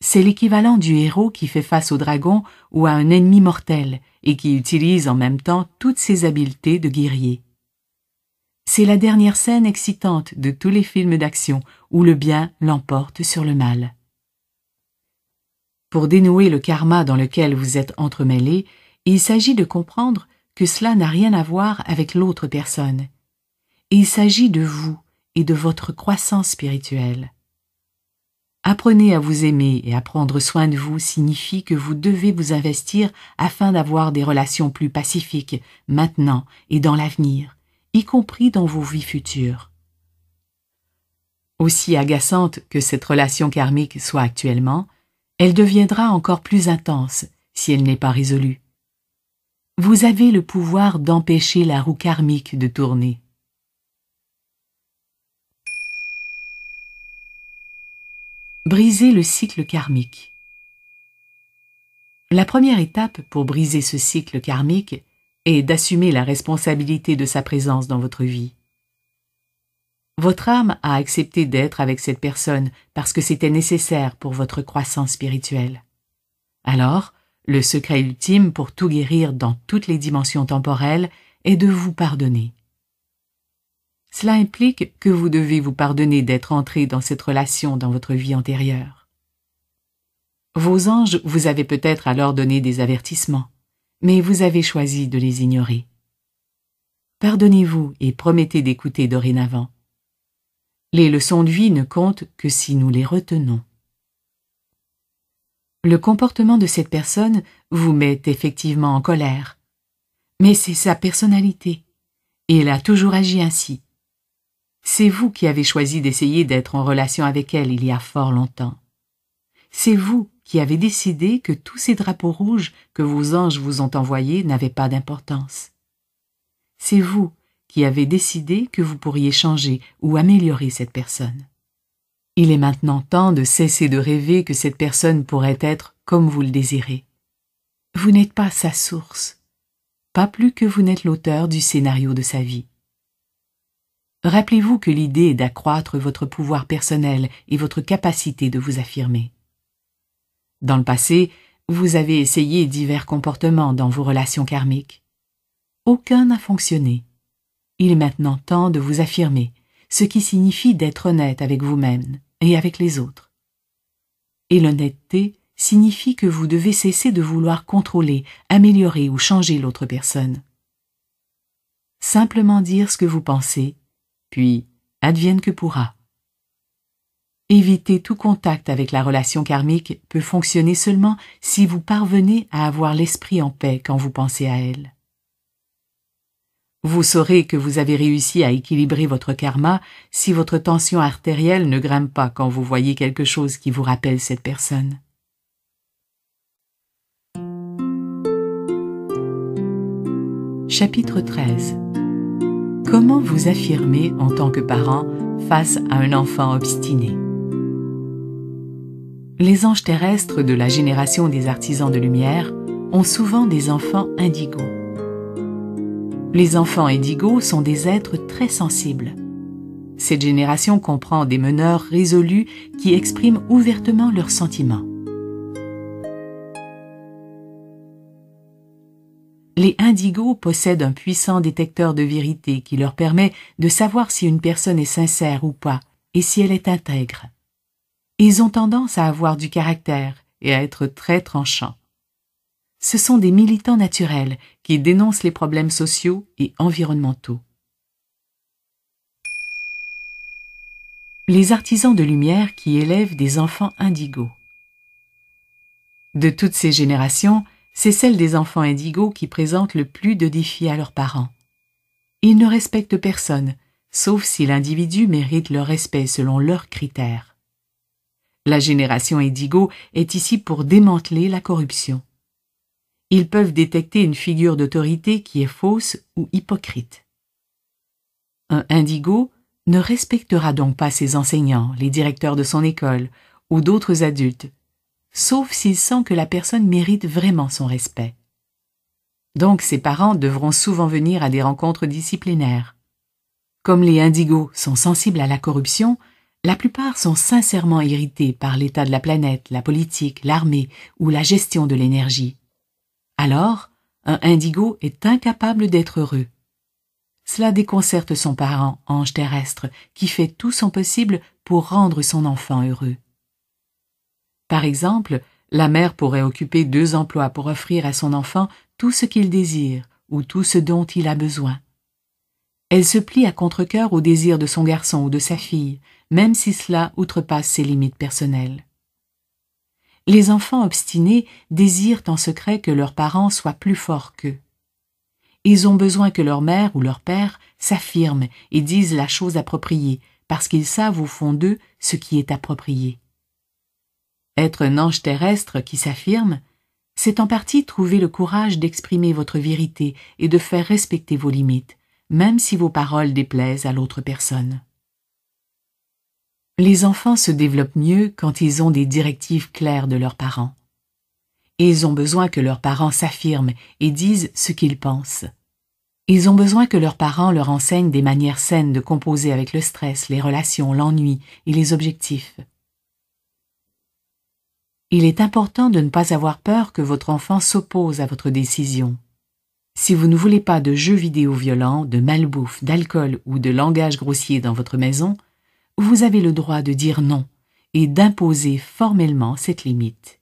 C'est l'équivalent du héros qui fait face au dragon ou à un ennemi mortel et qui utilise en même temps toutes ses habiletés de guerrier. C'est la dernière scène excitante de tous les films d'action où le bien l'emporte sur le mal. Pour dénouer le karma dans lequel vous êtes entremêlé, il s'agit de comprendre que cela n'a rien à voir avec l'autre personne. Il s'agit de vous et de votre croissance spirituelle. Apprenez à vous aimer et à prendre soin de vous signifie que vous devez vous investir afin d'avoir des relations plus pacifiques maintenant et dans l'avenir, y compris dans vos vies futures. Aussi agaçante que cette relation karmique soit actuellement, elle deviendra encore plus intense si elle n'est pas résolue vous avez le pouvoir d'empêcher la roue karmique de tourner. Briser le cycle karmique La première étape pour briser ce cycle karmique est d'assumer la responsabilité de sa présence dans votre vie. Votre âme a accepté d'être avec cette personne parce que c'était nécessaire pour votre croissance spirituelle. Alors, le secret ultime pour tout guérir dans toutes les dimensions temporelles est de vous pardonner. Cela implique que vous devez vous pardonner d'être entré dans cette relation dans votre vie antérieure. Vos anges vous avaient peut-être alors donné des avertissements, mais vous avez choisi de les ignorer. Pardonnez-vous et promettez d'écouter dorénavant. Les leçons de vie ne comptent que si nous les retenons. Le comportement de cette personne vous met effectivement en colère. Mais c'est sa personnalité, et elle a toujours agi ainsi. C'est vous qui avez choisi d'essayer d'être en relation avec elle il y a fort longtemps. C'est vous qui avez décidé que tous ces drapeaux rouges que vos anges vous ont envoyés n'avaient pas d'importance. C'est vous qui avez décidé que vous pourriez changer ou améliorer cette personne. Il est maintenant temps de cesser de rêver que cette personne pourrait être comme vous le désirez. Vous n'êtes pas sa source, pas plus que vous n'êtes l'auteur du scénario de sa vie. Rappelez-vous que l'idée est d'accroître votre pouvoir personnel et votre capacité de vous affirmer. Dans le passé, vous avez essayé divers comportements dans vos relations karmiques. Aucun n'a fonctionné. Il est maintenant temps de vous affirmer, ce qui signifie d'être honnête avec vous-même et avec les autres. Et l'honnêteté signifie que vous devez cesser de vouloir contrôler, améliorer ou changer l'autre personne. Simplement dire ce que vous pensez, puis advienne que pourra. Éviter tout contact avec la relation karmique peut fonctionner seulement si vous parvenez à avoir l'esprit en paix quand vous pensez à elle. Vous saurez que vous avez réussi à équilibrer votre karma si votre tension artérielle ne grimpe pas quand vous voyez quelque chose qui vous rappelle cette personne. Chapitre 13 Comment vous affirmer en tant que parent face à un enfant obstiné? Les anges terrestres de la génération des artisans de lumière ont souvent des enfants indigos. Les enfants indigos sont des êtres très sensibles. Cette génération comprend des meneurs résolus qui expriment ouvertement leurs sentiments. Les indigos possèdent un puissant détecteur de vérité qui leur permet de savoir si une personne est sincère ou pas et si elle est intègre. Ils ont tendance à avoir du caractère et à être très tranchants. Ce sont des militants naturels qui dénoncent les problèmes sociaux et environnementaux. Les artisans de lumière qui élèvent des enfants indigos. De toutes ces générations, c'est celle des enfants indigos qui présentent le plus de défis à leurs parents. Ils ne respectent personne, sauf si l'individu mérite leur respect selon leurs critères. La génération indigo est ici pour démanteler la corruption. Ils peuvent détecter une figure d'autorité qui est fausse ou hypocrite. Un indigo ne respectera donc pas ses enseignants, les directeurs de son école ou d'autres adultes sauf s'il sent que la personne mérite vraiment son respect. Donc ses parents devront souvent venir à des rencontres disciplinaires. Comme les indigos sont sensibles à la corruption, la plupart sont sincèrement irrités par l'état de la planète, la politique, l'armée ou la gestion de l'énergie. Alors, un indigo est incapable d'être heureux. Cela déconcerte son parent, ange terrestre, qui fait tout son possible pour rendre son enfant heureux. Par exemple, la mère pourrait occuper deux emplois pour offrir à son enfant tout ce qu'il désire ou tout ce dont il a besoin. Elle se plie à contre-cœur au désir de son garçon ou de sa fille, même si cela outrepasse ses limites personnelles. Les enfants obstinés désirent en secret que leurs parents soient plus forts qu'eux. Ils ont besoin que leur mère ou leur père s'affirment et disent la chose appropriée, parce qu'ils savent au fond d'eux ce qui est approprié. Être un ange terrestre qui s'affirme, c'est en partie trouver le courage d'exprimer votre vérité et de faire respecter vos limites, même si vos paroles déplaisent à l'autre personne. Les enfants se développent mieux quand ils ont des directives claires de leurs parents. Ils ont besoin que leurs parents s'affirment et disent ce qu'ils pensent. Ils ont besoin que leurs parents leur enseignent des manières saines de composer avec le stress, les relations, l'ennui et les objectifs. Il est important de ne pas avoir peur que votre enfant s'oppose à votre décision. Si vous ne voulez pas de jeux vidéo violents, de malbouffe, d'alcool ou de langage grossier dans votre maison, vous avez le droit de dire non et d'imposer formellement cette limite.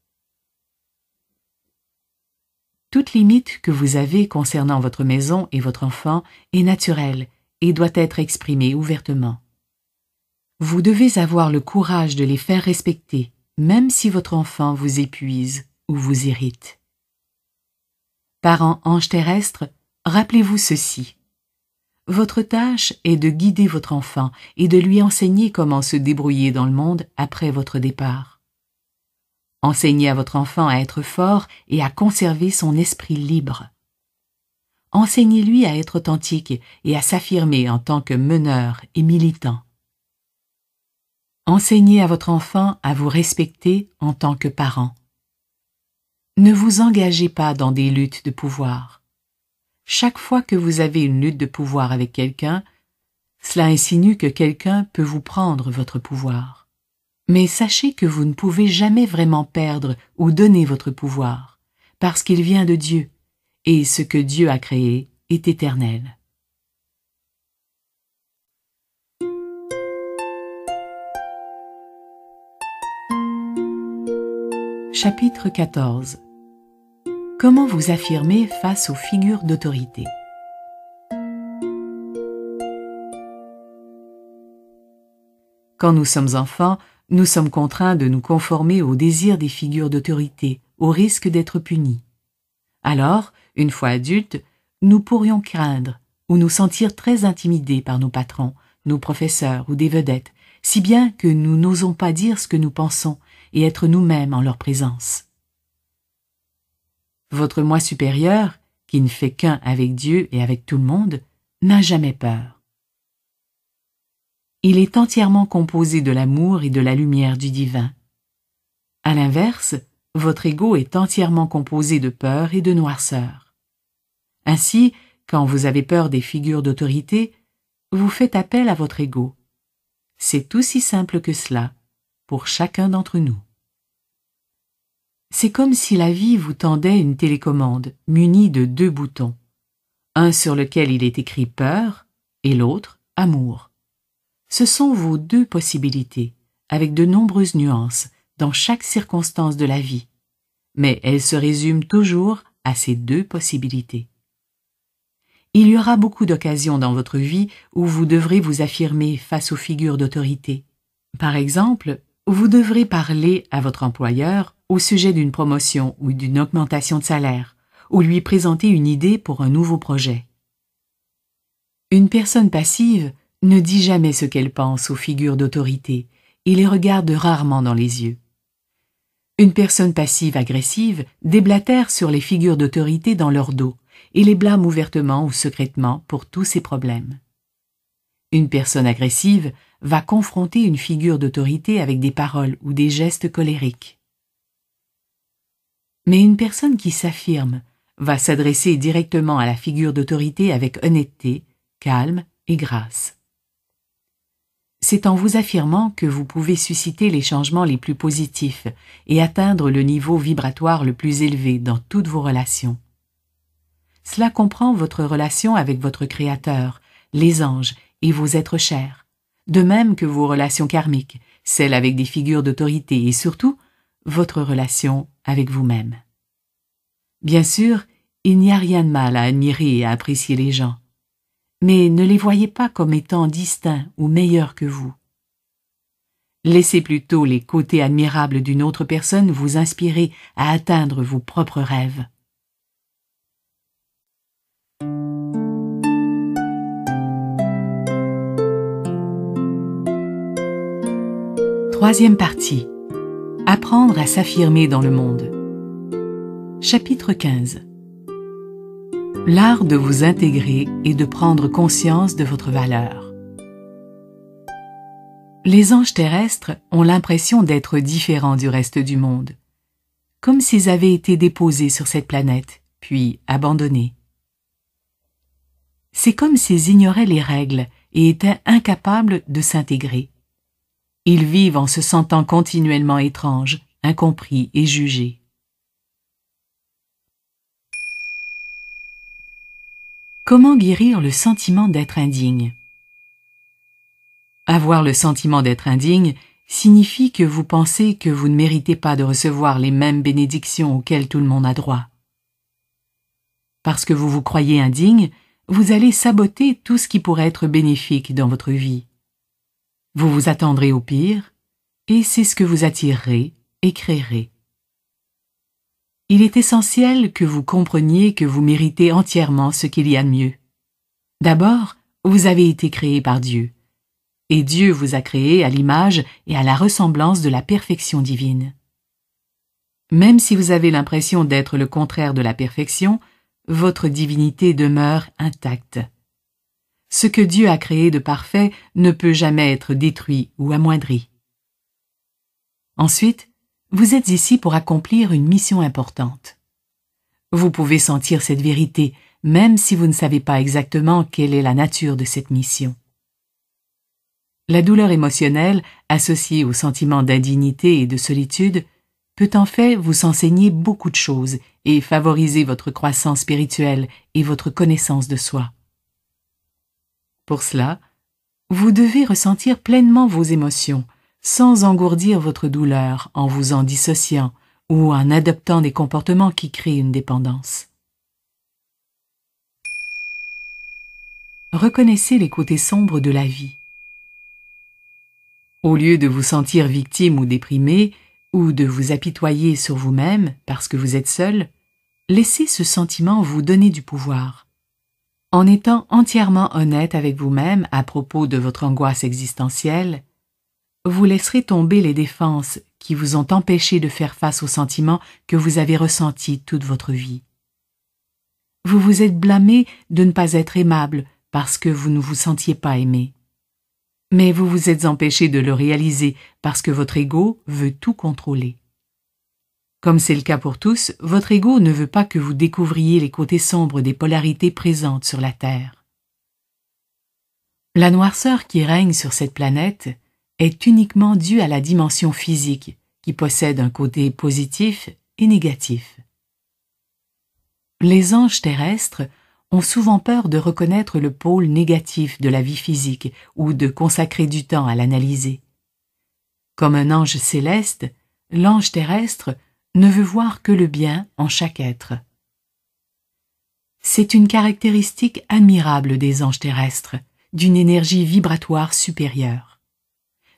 Toute limite que vous avez concernant votre maison et votre enfant est naturelle et doit être exprimée ouvertement. Vous devez avoir le courage de les faire respecter même si votre enfant vous épuise ou vous irrite. Parents anges terrestres, rappelez-vous ceci. Votre tâche est de guider votre enfant et de lui enseigner comment se débrouiller dans le monde après votre départ. Enseignez à votre enfant à être fort et à conserver son esprit libre. Enseignez-lui à être authentique et à s'affirmer en tant que meneur et militant. Enseignez à votre enfant à vous respecter en tant que parent. Ne vous engagez pas dans des luttes de pouvoir. Chaque fois que vous avez une lutte de pouvoir avec quelqu'un, cela insinue que quelqu'un peut vous prendre votre pouvoir. Mais sachez que vous ne pouvez jamais vraiment perdre ou donner votre pouvoir, parce qu'il vient de Dieu, et ce que Dieu a créé est éternel. Chapitre 14 Comment vous affirmer face aux figures d'autorité Quand nous sommes enfants, nous sommes contraints de nous conformer aux désirs des figures d'autorité, au risque d'être punis. Alors, une fois adultes, nous pourrions craindre ou nous sentir très intimidés par nos patrons, nos professeurs ou des vedettes, si bien que nous n'osons pas dire ce que nous pensons et être nous-mêmes en leur présence. Votre moi supérieur, qui ne fait qu'un avec Dieu et avec tout le monde, n'a jamais peur. Il est entièrement composé de l'amour et de la lumière du divin. À l'inverse, votre ego est entièrement composé de peur et de noirceur. Ainsi, quand vous avez peur des figures d'autorité, vous faites appel à votre ego. C'est aussi simple que cela, pour chacun d'entre nous. C'est comme si la vie vous tendait une télécommande munie de deux boutons, un sur lequel il est écrit peur et l'autre amour. Ce sont vos deux possibilités, avec de nombreuses nuances, dans chaque circonstance de la vie, mais elles se résument toujours à ces deux possibilités. Il y aura beaucoup d'occasions dans votre vie où vous devrez vous affirmer face aux figures d'autorité. Par exemple, vous devrez parler à votre employeur au sujet d'une promotion ou d'une augmentation de salaire, ou lui présenter une idée pour un nouveau projet. Une personne passive ne dit jamais ce qu'elle pense aux figures d'autorité et les regarde rarement dans les yeux. Une personne passive agressive déblatère sur les figures d'autorité dans leur dos et les blâme ouvertement ou secrètement pour tous ses problèmes. Une personne agressive va confronter une figure d'autorité avec des paroles ou des gestes colériques. Mais une personne qui s'affirme va s'adresser directement à la figure d'autorité avec honnêteté, calme et grâce. C'est en vous affirmant que vous pouvez susciter les changements les plus positifs et atteindre le niveau vibratoire le plus élevé dans toutes vos relations. Cela comprend votre relation avec votre Créateur, les anges et vos êtres chers, de même que vos relations karmiques, celles avec des figures d'autorité et surtout votre relation avec vous-même. Bien sûr, il n'y a rien de mal à admirer et à apprécier les gens, mais ne les voyez pas comme étant distincts ou meilleurs que vous. Laissez plutôt les côtés admirables d'une autre personne vous inspirer à atteindre vos propres rêves. Troisième partie. Apprendre à s'affirmer dans le monde. Chapitre 15 L'art de vous intégrer et de prendre conscience de votre valeur. Les anges terrestres ont l'impression d'être différents du reste du monde, comme s'ils avaient été déposés sur cette planète, puis abandonnés. C'est comme s'ils ignoraient les règles et étaient incapables de s'intégrer. Ils vivent en se sentant continuellement étranges, incompris et jugés. Comment guérir le sentiment d'être indigne? Avoir le sentiment d'être indigne signifie que vous pensez que vous ne méritez pas de recevoir les mêmes bénédictions auxquelles tout le monde a droit. Parce que vous vous croyez indigne, vous allez saboter tout ce qui pourrait être bénéfique dans votre vie. Vous vous attendrez au pire, et c'est ce que vous attirerez et créerez. Il est essentiel que vous compreniez que vous méritez entièrement ce qu'il y a de mieux. D'abord, vous avez été créé par Dieu, et Dieu vous a créé à l'image et à la ressemblance de la perfection divine. Même si vous avez l'impression d'être le contraire de la perfection, votre divinité demeure intacte. Ce que Dieu a créé de parfait ne peut jamais être détruit ou amoindri. Ensuite, vous êtes ici pour accomplir une mission importante. Vous pouvez sentir cette vérité, même si vous ne savez pas exactement quelle est la nature de cette mission. La douleur émotionnelle, associée au sentiment d'indignité et de solitude, peut en fait vous enseigner beaucoup de choses et favoriser votre croissance spirituelle et votre connaissance de soi. Pour cela, vous devez ressentir pleinement vos émotions, sans engourdir votre douleur en vous en dissociant ou en adoptant des comportements qui créent une dépendance. Reconnaissez les côtés sombres de la vie. Au lieu de vous sentir victime ou déprimé, ou de vous apitoyer sur vous-même parce que vous êtes seul, laissez ce sentiment vous donner du pouvoir. En étant entièrement honnête avec vous-même à propos de votre angoisse existentielle, vous laisserez tomber les défenses qui vous ont empêché de faire face aux sentiments que vous avez ressentis toute votre vie. Vous vous êtes blâmé de ne pas être aimable parce que vous ne vous sentiez pas aimé. Mais vous vous êtes empêché de le réaliser parce que votre ego veut tout contrôler. Comme c'est le cas pour tous, votre ego ne veut pas que vous découvriez les côtés sombres des polarités présentes sur la Terre. La noirceur qui règne sur cette planète est uniquement due à la dimension physique qui possède un côté positif et négatif. Les anges terrestres ont souvent peur de reconnaître le pôle négatif de la vie physique ou de consacrer du temps à l'analyser. Comme un ange céleste, l'ange terrestre ne veut voir que le bien en chaque être. C'est une caractéristique admirable des anges terrestres, d'une énergie vibratoire supérieure.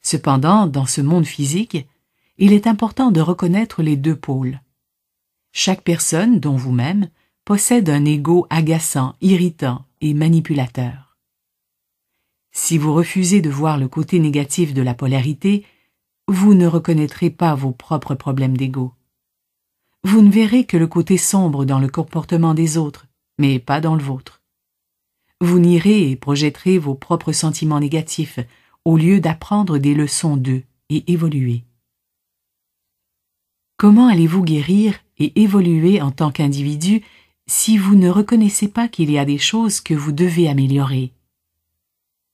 Cependant, dans ce monde physique, il est important de reconnaître les deux pôles. Chaque personne, dont vous-même, possède un ego agaçant, irritant et manipulateur. Si vous refusez de voir le côté négatif de la polarité, vous ne reconnaîtrez pas vos propres problèmes d'ego. Vous ne verrez que le côté sombre dans le comportement des autres, mais pas dans le vôtre. Vous nierez et projetterez vos propres sentiments négatifs au lieu d'apprendre des leçons d'eux et évoluer. Comment allez-vous guérir et évoluer en tant qu'individu si vous ne reconnaissez pas qu'il y a des choses que vous devez améliorer?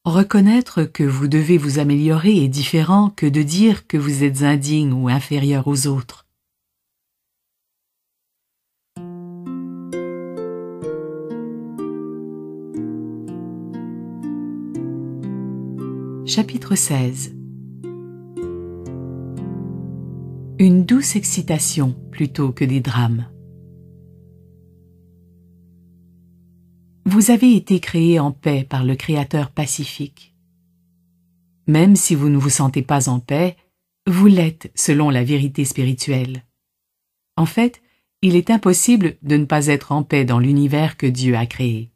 Reconnaître que vous devez vous améliorer est différent que de dire que vous êtes indigne ou inférieur aux autres. Chapitre 16 Une douce excitation plutôt que des drames. Vous avez été créé en paix par le Créateur pacifique. Même si vous ne vous sentez pas en paix, vous l'êtes selon la vérité spirituelle. En fait, il est impossible de ne pas être en paix dans l'univers que Dieu a créé.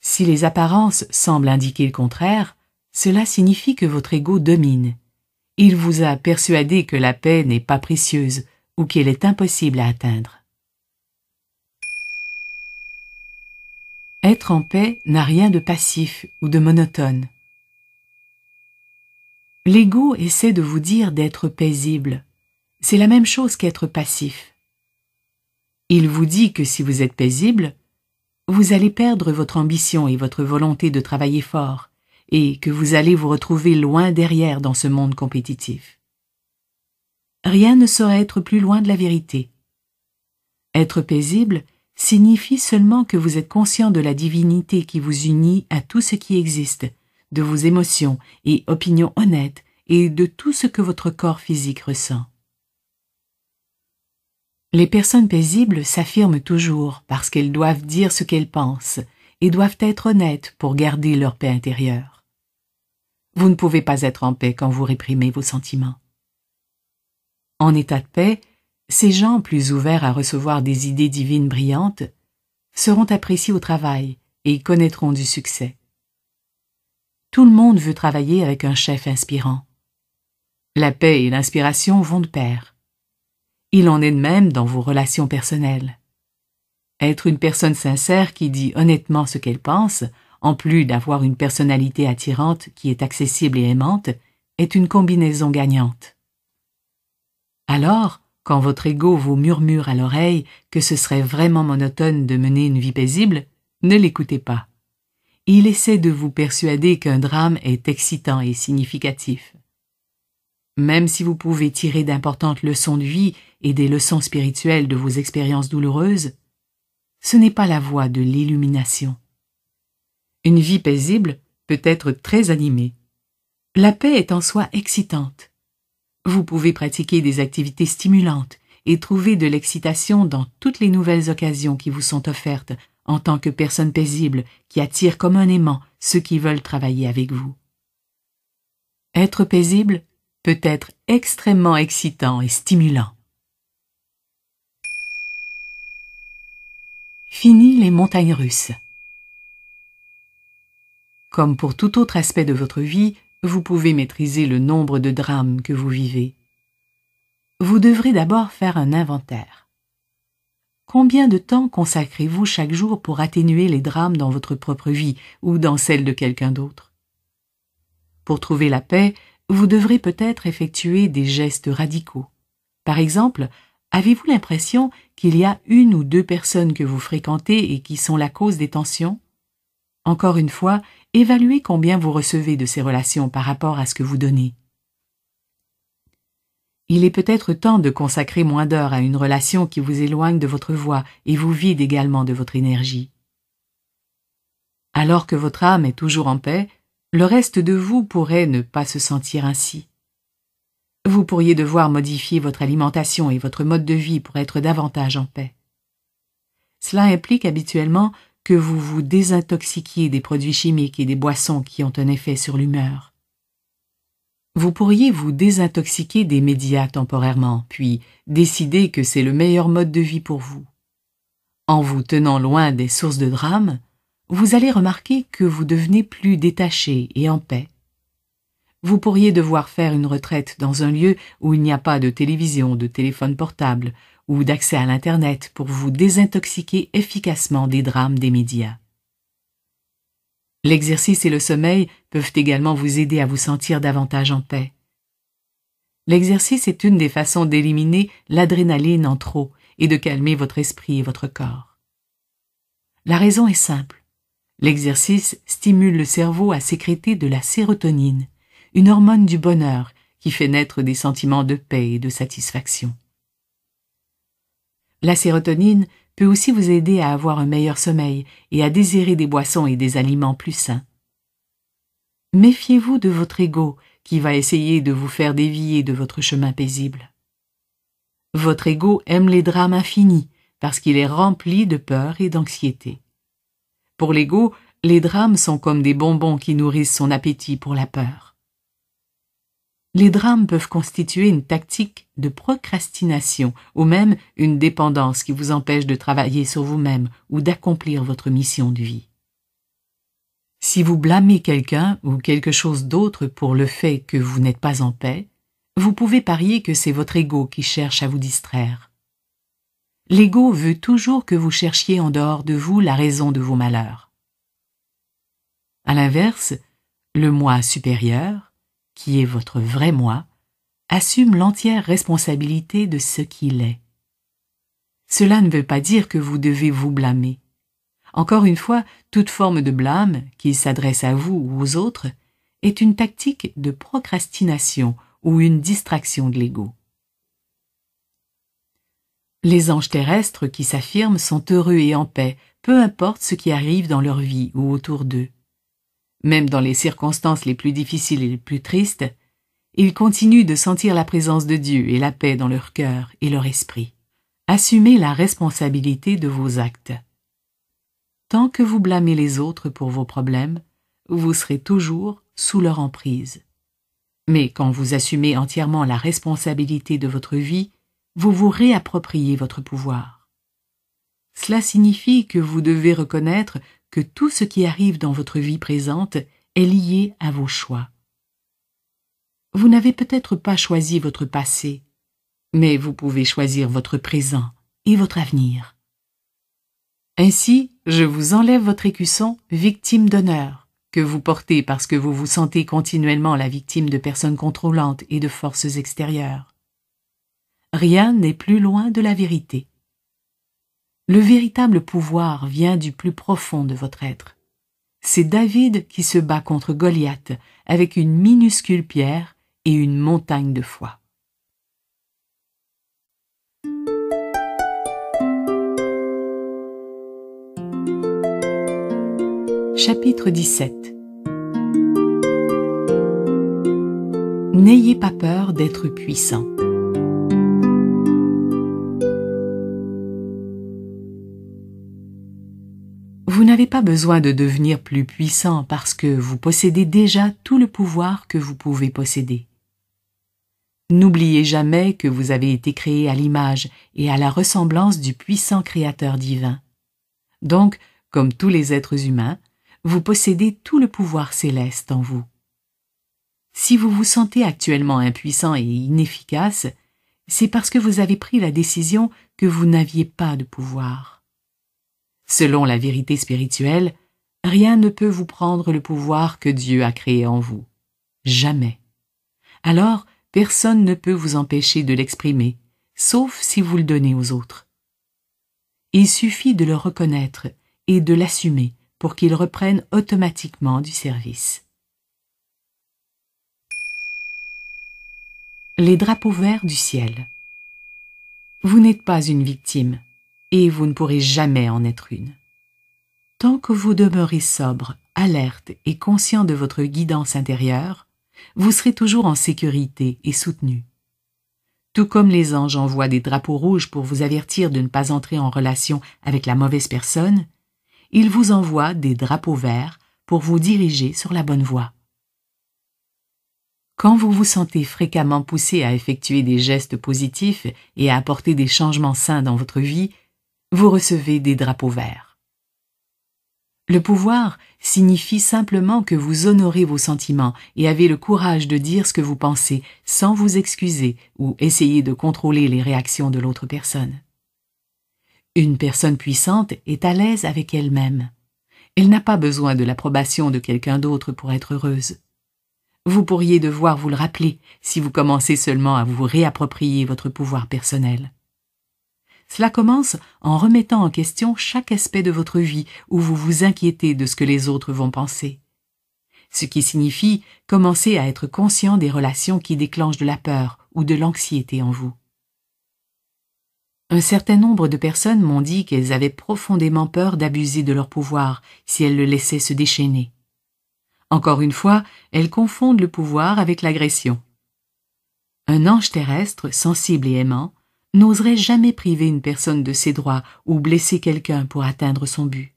Si les apparences semblent indiquer le contraire, cela signifie que votre ego domine. Il vous a persuadé que la paix n'est pas précieuse ou qu'elle est impossible à atteindre. Être en paix n'a rien de passif ou de monotone. L'ego essaie de vous dire d'être paisible. C'est la même chose qu'être passif. Il vous dit que si vous êtes paisible, vous allez perdre votre ambition et votre volonté de travailler fort, et que vous allez vous retrouver loin derrière dans ce monde compétitif. Rien ne saurait être plus loin de la vérité. Être paisible, signifie seulement que vous êtes conscient de la divinité qui vous unit à tout ce qui existe, de vos émotions et opinions honnêtes et de tout ce que votre corps physique ressent. Les personnes paisibles s'affirment toujours parce qu'elles doivent dire ce qu'elles pensent et doivent être honnêtes pour garder leur paix intérieure. Vous ne pouvez pas être en paix quand vous réprimez vos sentiments. En état de paix, ces gens plus ouverts à recevoir des idées divines brillantes seront appréciés au travail et connaîtront du succès. Tout le monde veut travailler avec un chef inspirant. La paix et l'inspiration vont de pair. Il en est de même dans vos relations personnelles. Être une personne sincère qui dit honnêtement ce qu'elle pense, en plus d'avoir une personnalité attirante qui est accessible et aimante, est une combinaison gagnante. Alors, quand votre ego vous murmure à l'oreille que ce serait vraiment monotone de mener une vie paisible, ne l'écoutez pas. Il essaie de vous persuader qu'un drame est excitant et significatif. Même si vous pouvez tirer d'importantes leçons de vie et des leçons spirituelles de vos expériences douloureuses, ce n'est pas la voie de l'illumination. Une vie paisible peut être très animée. La paix est en soi excitante. Vous pouvez pratiquer des activités stimulantes et trouver de l'excitation dans toutes les nouvelles occasions qui vous sont offertes en tant que personne paisible qui attire comme un aimant ceux qui veulent travailler avec vous. Être paisible peut être extrêmement excitant et stimulant. Fini les montagnes russes. Comme pour tout autre aspect de votre vie, vous pouvez maîtriser le nombre de drames que vous vivez. Vous devrez d'abord faire un inventaire. Combien de temps consacrez-vous chaque jour pour atténuer les drames dans votre propre vie ou dans celle de quelqu'un d'autre? Pour trouver la paix, vous devrez peut-être effectuer des gestes radicaux. Par exemple, avez-vous l'impression qu'il y a une ou deux personnes que vous fréquentez et qui sont la cause des tensions? Encore une fois, évaluez combien vous recevez de ces relations par rapport à ce que vous donnez. Il est peut-être temps de consacrer moins d'heures à une relation qui vous éloigne de votre voix et vous vide également de votre énergie. Alors que votre âme est toujours en paix, le reste de vous pourrait ne pas se sentir ainsi. Vous pourriez devoir modifier votre alimentation et votre mode de vie pour être davantage en paix. Cela implique habituellement que vous vous désintoxiquiez des produits chimiques et des boissons qui ont un effet sur l'humeur. Vous pourriez vous désintoxiquer des médias temporairement, puis décider que c'est le meilleur mode de vie pour vous. En vous tenant loin des sources de drame, vous allez remarquer que vous devenez plus détaché et en paix. Vous pourriez devoir faire une retraite dans un lieu où il n'y a pas de télévision, de téléphone portable, ou d'accès à l'Internet pour vous désintoxiquer efficacement des drames des médias. L'exercice et le sommeil peuvent également vous aider à vous sentir davantage en paix. L'exercice est une des façons d'éliminer l'adrénaline en trop et de calmer votre esprit et votre corps. La raison est simple. L'exercice stimule le cerveau à sécréter de la sérotonine, une hormone du bonheur qui fait naître des sentiments de paix et de satisfaction. La sérotonine peut aussi vous aider à avoir un meilleur sommeil et à désirer des boissons et des aliments plus sains. Méfiez-vous de votre ego qui va essayer de vous faire dévier de votre chemin paisible. Votre ego aime les drames infinis parce qu'il est rempli de peur et d'anxiété. Pour l'ego, les drames sont comme des bonbons qui nourrissent son appétit pour la peur. Les drames peuvent constituer une tactique de procrastination ou même une dépendance qui vous empêche de travailler sur vous-même ou d'accomplir votre mission de vie. Si vous blâmez quelqu'un ou quelque chose d'autre pour le fait que vous n'êtes pas en paix, vous pouvez parier que c'est votre ego qui cherche à vous distraire. L'ego veut toujours que vous cherchiez en dehors de vous la raison de vos malheurs. À l'inverse, le moi supérieur, qui est votre vrai moi, assume l'entière responsabilité de ce qu'il est. Cela ne veut pas dire que vous devez vous blâmer. Encore une fois, toute forme de blâme, qui s'adresse à vous ou aux autres, est une tactique de procrastination ou une distraction de l'ego. Les anges terrestres qui s'affirment sont heureux et en paix, peu importe ce qui arrive dans leur vie ou autour d'eux. Même dans les circonstances les plus difficiles et les plus tristes, ils continuent de sentir la présence de Dieu et la paix dans leur cœur et leur esprit. Assumez la responsabilité de vos actes. Tant que vous blâmez les autres pour vos problèmes, vous serez toujours sous leur emprise. Mais quand vous assumez entièrement la responsabilité de votre vie, vous vous réappropriez votre pouvoir. Cela signifie que vous devez reconnaître que tout ce qui arrive dans votre vie présente est lié à vos choix. Vous n'avez peut-être pas choisi votre passé, mais vous pouvez choisir votre présent et votre avenir. Ainsi, je vous enlève votre écusson victime d'honneur, que vous portez parce que vous vous sentez continuellement la victime de personnes contrôlantes et de forces extérieures. Rien n'est plus loin de la vérité. Le véritable pouvoir vient du plus profond de votre être. C'est David qui se bat contre Goliath avec une minuscule pierre et une montagne de foi. Chapitre 17 N'ayez pas peur d'être puissant. N'avez pas besoin de devenir plus puissant parce que vous possédez déjà tout le pouvoir que vous pouvez posséder. N'oubliez jamais que vous avez été créé à l'image et à la ressemblance du puissant Créateur divin. Donc, comme tous les êtres humains, vous possédez tout le pouvoir céleste en vous. Si vous vous sentez actuellement impuissant et inefficace, c'est parce que vous avez pris la décision que vous n'aviez pas de pouvoir. Selon la vérité spirituelle, rien ne peut vous prendre le pouvoir que Dieu a créé en vous. Jamais. Alors, personne ne peut vous empêcher de l'exprimer, sauf si vous le donnez aux autres. Il suffit de le reconnaître et de l'assumer pour qu'il reprenne automatiquement du service. Les drapeaux verts du ciel. Vous n'êtes pas une victime, et vous ne pourrez jamais en être une. Tant que vous demeurez sobre, alerte et conscient de votre guidance intérieure, vous serez toujours en sécurité et soutenu. Tout comme les anges envoient des drapeaux rouges pour vous avertir de ne pas entrer en relation avec la mauvaise personne, ils vous envoient des drapeaux verts pour vous diriger sur la bonne voie. Quand vous vous sentez fréquemment poussé à effectuer des gestes positifs et à apporter des changements sains dans votre vie, vous recevez des drapeaux verts. Le pouvoir signifie simplement que vous honorez vos sentiments et avez le courage de dire ce que vous pensez sans vous excuser ou essayer de contrôler les réactions de l'autre personne. Une personne puissante est à l'aise avec elle-même. Elle n'a pas besoin de l'approbation de quelqu'un d'autre pour être heureuse. Vous pourriez devoir vous le rappeler si vous commencez seulement à vous réapproprier votre pouvoir personnel. Cela commence en remettant en question chaque aspect de votre vie où vous vous inquiétez de ce que les autres vont penser. Ce qui signifie commencer à être conscient des relations qui déclenchent de la peur ou de l'anxiété en vous. Un certain nombre de personnes m'ont dit qu'elles avaient profondément peur d'abuser de leur pouvoir si elles le laissaient se déchaîner. Encore une fois, elles confondent le pouvoir avec l'agression. Un ange terrestre, sensible et aimant, n'oserait jamais priver une personne de ses droits ou blesser quelqu'un pour atteindre son but.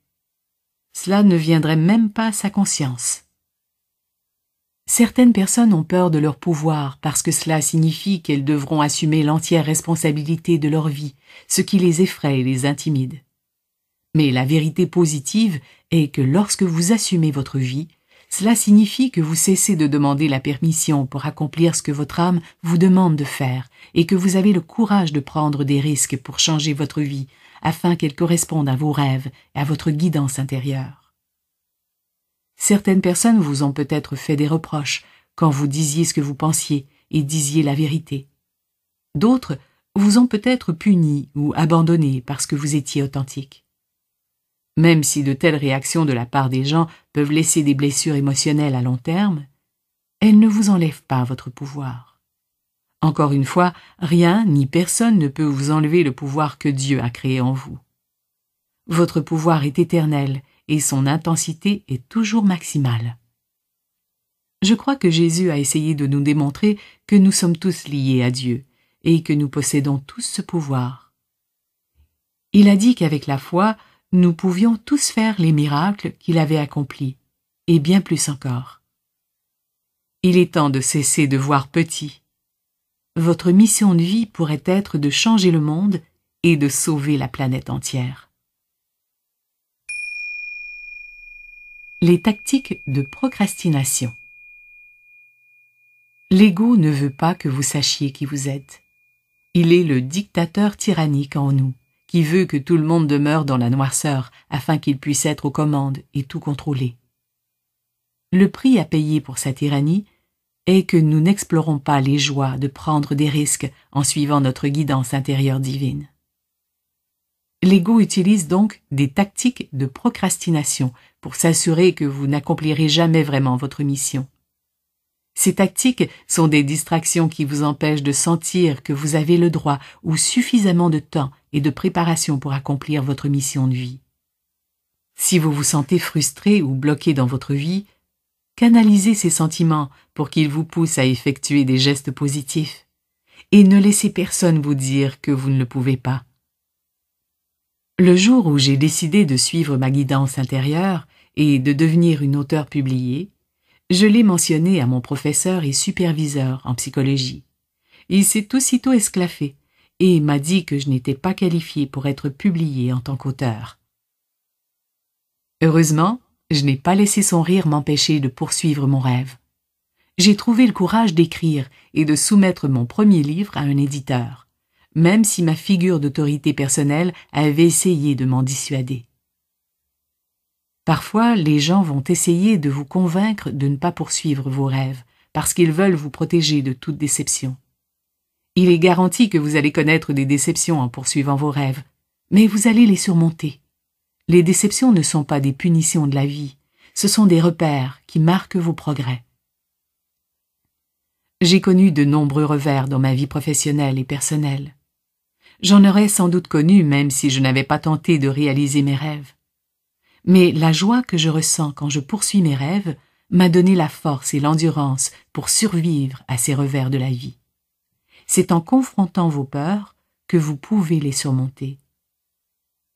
Cela ne viendrait même pas à sa conscience. Certaines personnes ont peur de leur pouvoir parce que cela signifie qu'elles devront assumer l'entière responsabilité de leur vie, ce qui les effraie et les intimide. Mais la vérité positive est que lorsque vous assumez votre vie, cela signifie que vous cessez de demander la permission pour accomplir ce que votre âme vous demande de faire et que vous avez le courage de prendre des risques pour changer votre vie afin qu'elle corresponde à vos rêves et à votre guidance intérieure. Certaines personnes vous ont peut-être fait des reproches quand vous disiez ce que vous pensiez et disiez la vérité. D'autres vous ont peut-être puni ou abandonné parce que vous étiez authentique. Même si de telles réactions de la part des gens peuvent laisser des blessures émotionnelles à long terme, elles ne vous enlèvent pas votre pouvoir. Encore une fois, rien ni personne ne peut vous enlever le pouvoir que Dieu a créé en vous. Votre pouvoir est éternel et son intensité est toujours maximale. Je crois que Jésus a essayé de nous démontrer que nous sommes tous liés à Dieu et que nous possédons tous ce pouvoir. Il a dit qu'avec la foi, nous pouvions tous faire les miracles qu'il avait accomplis, et bien plus encore. Il est temps de cesser de voir petit. Votre mission de vie pourrait être de changer le monde et de sauver la planète entière. Les tactiques de procrastination L'ego ne veut pas que vous sachiez qui vous êtes. Il est le dictateur tyrannique en nous qui veut que tout le monde demeure dans la noirceur afin qu'il puisse être aux commandes et tout contrôler. Le prix à payer pour sa tyrannie est que nous n'explorons pas les joies de prendre des risques en suivant notre guidance intérieure divine. L'ego utilise donc des tactiques de procrastination pour s'assurer que vous n'accomplirez jamais vraiment votre mission. Ces tactiques sont des distractions qui vous empêchent de sentir que vous avez le droit ou suffisamment de temps et de préparation pour accomplir votre mission de vie. Si vous vous sentez frustré ou bloqué dans votre vie, canalisez ces sentiments pour qu'ils vous poussent à effectuer des gestes positifs et ne laissez personne vous dire que vous ne le pouvez pas. Le jour où j'ai décidé de suivre ma guidance intérieure et de devenir une auteure publiée, je l'ai mentionné à mon professeur et superviseur en psychologie. Il s'est aussitôt esclaffé et m'a dit que je n'étais pas qualifié pour être publié en tant qu'auteur. Heureusement, je n'ai pas laissé son rire m'empêcher de poursuivre mon rêve. J'ai trouvé le courage d'écrire et de soumettre mon premier livre à un éditeur, même si ma figure d'autorité personnelle avait essayé de m'en dissuader. Parfois, les gens vont essayer de vous convaincre de ne pas poursuivre vos rêves, parce qu'ils veulent vous protéger de toute déception. Il est garanti que vous allez connaître des déceptions en poursuivant vos rêves, mais vous allez les surmonter. Les déceptions ne sont pas des punitions de la vie, ce sont des repères qui marquent vos progrès. J'ai connu de nombreux revers dans ma vie professionnelle et personnelle. J'en aurais sans doute connu même si je n'avais pas tenté de réaliser mes rêves. Mais la joie que je ressens quand je poursuis mes rêves m'a donné la force et l'endurance pour survivre à ces revers de la vie. C'est en confrontant vos peurs que vous pouvez les surmonter.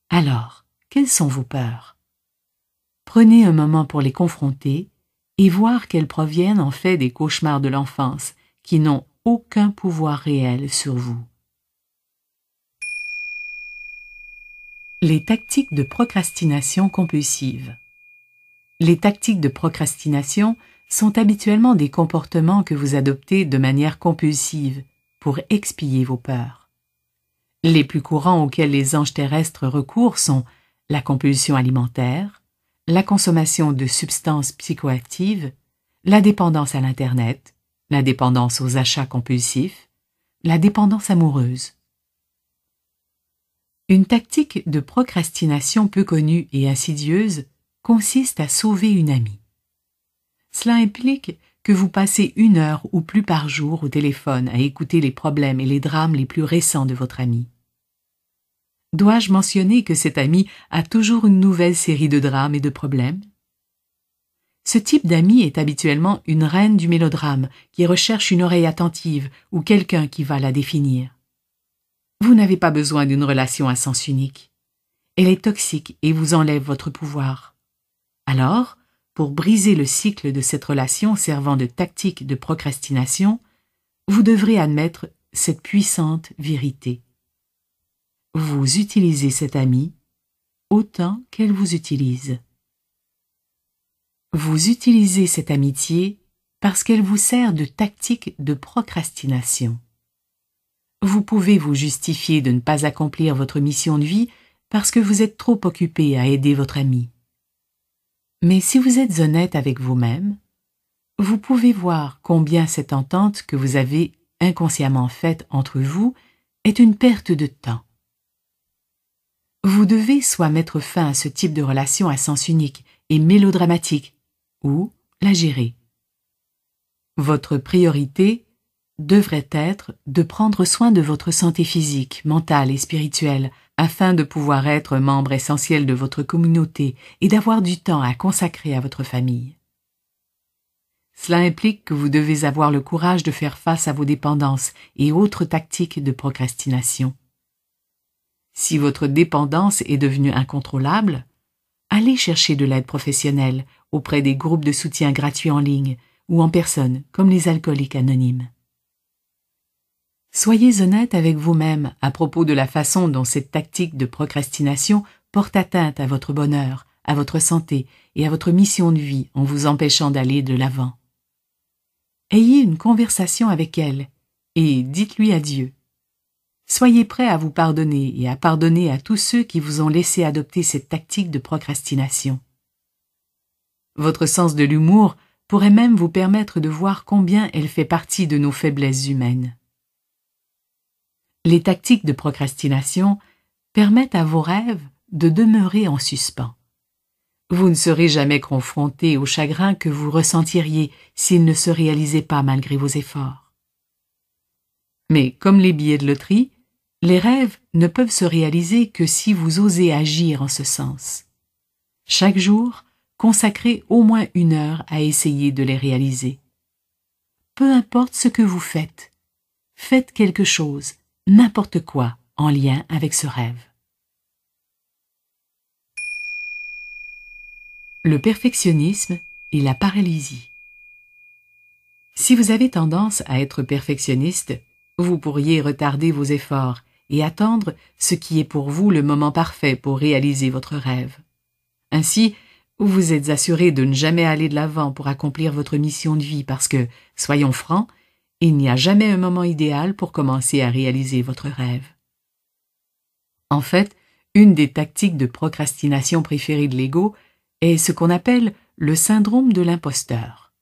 Alors, quelles sont vos peurs? Prenez un moment pour les confronter et voir qu'elles proviennent en fait des cauchemars de l'enfance qui n'ont aucun pouvoir réel sur vous. Les tactiques de procrastination compulsive Les tactiques de procrastination sont habituellement des comportements que vous adoptez de manière compulsive pour expier vos peurs. Les plus courants auxquels les anges terrestres recourent sont la compulsion alimentaire, la consommation de substances psychoactives, la dépendance à l'Internet, la dépendance aux achats compulsifs, la dépendance amoureuse. Une tactique de procrastination peu connue et insidieuse consiste à sauver une amie. Cela implique que vous passez une heure ou plus par jour au téléphone à écouter les problèmes et les drames les plus récents de votre amie. Dois-je mentionner que cet ami a toujours une nouvelle série de drames et de problèmes? Ce type d'ami est habituellement une reine du mélodrame qui recherche une oreille attentive ou quelqu'un qui va la définir. Vous n'avez pas besoin d'une relation à sens unique. Elle est toxique et vous enlève votre pouvoir. Alors, pour briser le cycle de cette relation servant de tactique de procrastination, vous devrez admettre cette puissante vérité vous utilisez cette amie autant qu'elle vous utilise. Vous utilisez cette amitié parce qu'elle vous sert de tactique de procrastination. Vous pouvez vous justifier de ne pas accomplir votre mission de vie parce que vous êtes trop occupé à aider votre ami. Mais si vous êtes honnête avec vous-même, vous pouvez voir combien cette entente que vous avez inconsciemment faite entre vous est une perte de temps. Vous devez soit mettre fin à ce type de relation à sens unique et mélodramatique, ou la gérer. Votre priorité devrait être de prendre soin de votre santé physique, mentale et spirituelle afin de pouvoir être membre essentiel de votre communauté et d'avoir du temps à consacrer à votre famille. Cela implique que vous devez avoir le courage de faire face à vos dépendances et autres tactiques de procrastination. Si votre dépendance est devenue incontrôlable, allez chercher de l'aide professionnelle auprès des groupes de soutien gratuits en ligne ou en personne comme les alcooliques anonymes. Soyez honnête avec vous-même à propos de la façon dont cette tactique de procrastination porte atteinte à votre bonheur, à votre santé et à votre mission de vie en vous empêchant d'aller de l'avant. Ayez une conversation avec elle et dites-lui adieu. Soyez prêt à vous pardonner et à pardonner à tous ceux qui vous ont laissé adopter cette tactique de procrastination. Votre sens de l'humour pourrait même vous permettre de voir combien elle fait partie de nos faiblesses humaines. Les tactiques de procrastination permettent à vos rêves de demeurer en suspens. Vous ne serez jamais confronté au chagrin que vous ressentiriez s'ils ne se réalisaient pas malgré vos efforts. Mais comme les billets de loterie, les rêves ne peuvent se réaliser que si vous osez agir en ce sens. Chaque jour, consacrez au moins une heure à essayer de les réaliser. Peu importe ce que vous faites, faites quelque chose, n'importe quoi en lien avec ce rêve. Le perfectionnisme et la paralysie. Si vous avez tendance à être perfectionniste, vous pourriez retarder vos efforts et attendre ce qui est pour vous le moment parfait pour réaliser votre rêve. Ainsi, vous êtes assuré de ne jamais aller de l'avant pour accomplir votre mission de vie parce que, soyons francs, il n'y a jamais un moment idéal pour commencer à réaliser votre rêve. En fait, une des tactiques de procrastination préférées de l'ego est ce qu'on appelle le syndrome de l'imposteur.